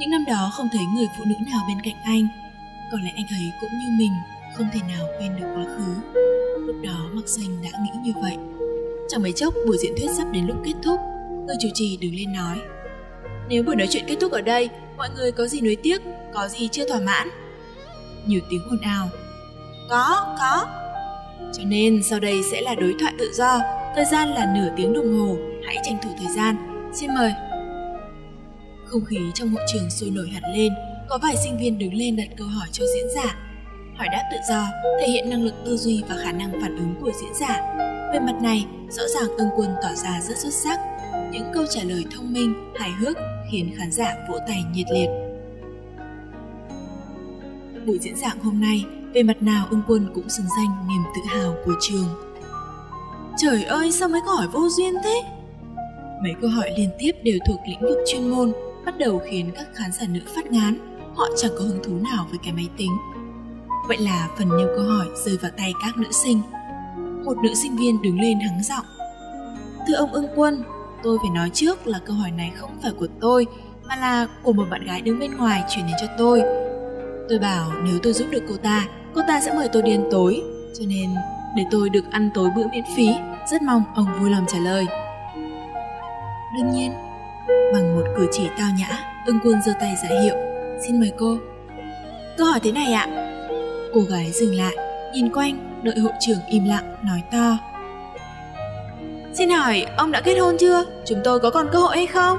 Những năm đó không thấy người phụ nữ nào bên cạnh anh Có lẽ anh ấy cũng như mình Không thể nào quên được quá khứ Lúc đó Mạc Xanh đã nghĩ như vậy Chẳng mấy chốc buổi diễn thuyết sắp đến lúc kết thúc. Người chủ trì đứng lên nói. Nếu buổi nói chuyện kết thúc ở đây Mọi người có gì nuối tiếc Có gì chưa thỏa mãn? Nhiều tiếng ồn ào. Có, có. Cho nên sau đây sẽ là đối thoại tự do. Thời gian là nửa tiếng đồng hồ. Hãy tranh thủ thời gian. Xin mời. Không khí trong hội trường sôi nổi hẳn lên, có vài sinh viên đứng lên đặt câu hỏi cho diễn giả. Hỏi đáp tự do, thể hiện năng lực tư duy và khả năng phản ứng của diễn giả. Về mặt này, rõ ràng ưng quân tỏ ra rất xuất sắc. Những câu trả lời thông minh, hài hước khiến khán giả vỗ tay nhiệt liệt. Buổi diễn giảng hôm nay, về mặt nào ưng quân cũng xứng danh niềm tự hào của trường. Trời ơi, sao mấy câu hỏi vô duyên thế? Mấy câu hỏi liên tiếp đều thuộc lĩnh vực chuyên môn, bắt đầu khiến các khán giả nữ phát ngán, họ chẳng có hứng thú nào với cái máy tính. Vậy là phần nhiều câu hỏi rơi vào tay các nữ sinh. Một nữ sinh viên đứng lên hắng giọng. Thưa ông ưng quân, tôi phải nói trước là câu hỏi này không phải của tôi, mà là của một bạn gái đứng bên ngoài chuyển đến cho tôi. Tôi bảo nếu tôi giúp được cô ta, cô ta sẽ mời tôi đi ăn tối, cho nên để tôi được ăn tối bữa miễn phí, rất mong ông vui lòng trả lời. Đương nhiên, Bằng một cử chỉ tao nhã, ưng quân giơ tay giả hiệu. Xin mời cô. Câu hỏi thế này ạ. Cô gái dừng lại, nhìn quanh, đợi hội trưởng im lặng, nói to. Xin hỏi, ông đã kết hôn chưa? Chúng tôi có còn cơ hội hay không?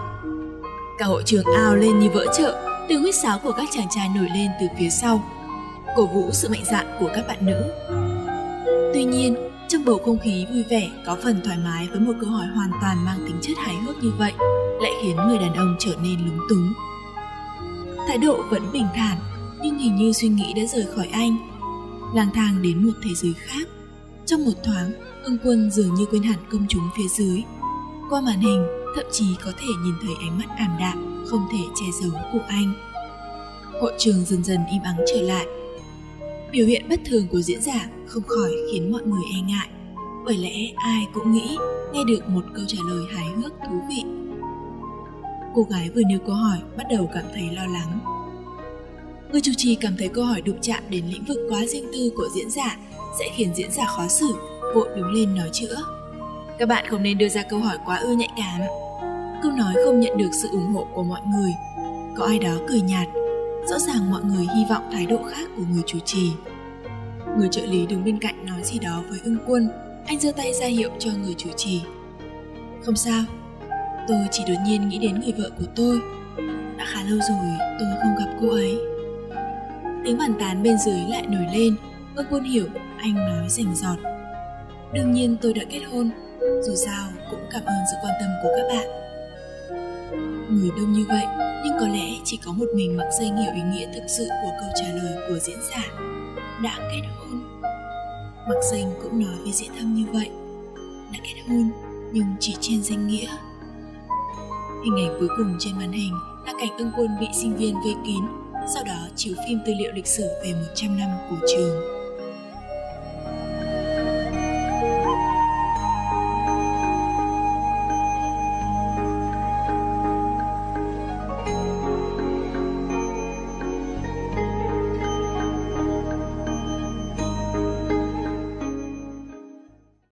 Cả hội trường ao lên như vỡ chợ, tiếng huýt sáo của các chàng trai nổi lên từ phía sau, cổ vũ sự mạnh dạn của các bạn nữ. Tuy nhiên, trong bầu không khí vui vẻ có phần thoải mái với một câu hỏi hoàn toàn mang tính chất hài hước như vậy, lại khiến người đàn ông trở nên lúng túng. Thái độ vẫn bình thản, nhưng hình như suy nghĩ đã rời khỏi anh. Lang thang đến một thế giới khác. Trong một thoáng, ưng quân dường như quên hẳn công chúng phía dưới. Qua màn hình, thậm chí có thể nhìn thấy ánh mắt ảm đạm, không thể che giấu của anh. Hội trường dần dần im ắng trở lại. Biểu hiện bất thường của diễn giả không khỏi khiến mọi người e ngại, bởi lẽ ai cũng nghĩ nghe được một câu trả lời hài hước thú vị Cô gái vừa nêu câu hỏi bắt đầu cảm thấy lo lắng. Người chủ trì cảm thấy câu hỏi đụng chạm đến lĩnh vực quá riêng tư của diễn giả sẽ khiến diễn giả khó xử, vội đứng lên nói chữa. Các bạn không nên đưa ra câu hỏi quá ư nhạy cảm. Câu nói không nhận được sự ủng hộ của mọi người. Có ai đó cười nhạt. Rõ ràng mọi người hy vọng thái độ khác của người chủ trì. Người trợ lý đứng bên cạnh nói gì đó với ưng quân. Anh giơ tay ra hiệu cho người chủ trì. Không sao, tôi chỉ đột nhiên nghĩ đến người vợ của tôi. Đã khá lâu rồi tôi không gặp cô ấy. Tiếng bàn tán bên dưới lại nổi lên. Ưng quân hiểu anh nói rành giọt. Đương nhiên tôi đã kết hôn, dù sao cũng cảm ơn sự quan tâm của các bạn. Người đông như vậy, nhưng có lẽ chỉ có một mình mặc dây hiểu ý nghĩa thực sự của câu trả lời của diễn giả. Đã kết hôn. Mặc danh cũng nói với diễn thâm như vậy. Đã kết hôn, nhưng chỉ trên danh nghĩa. Hình ảnh cuối cùng trên màn hình là cảnh ưng quân bị sinh viên vây kín, sau đó chiếu phim tư liệu lịch sử về 100 năm của trường.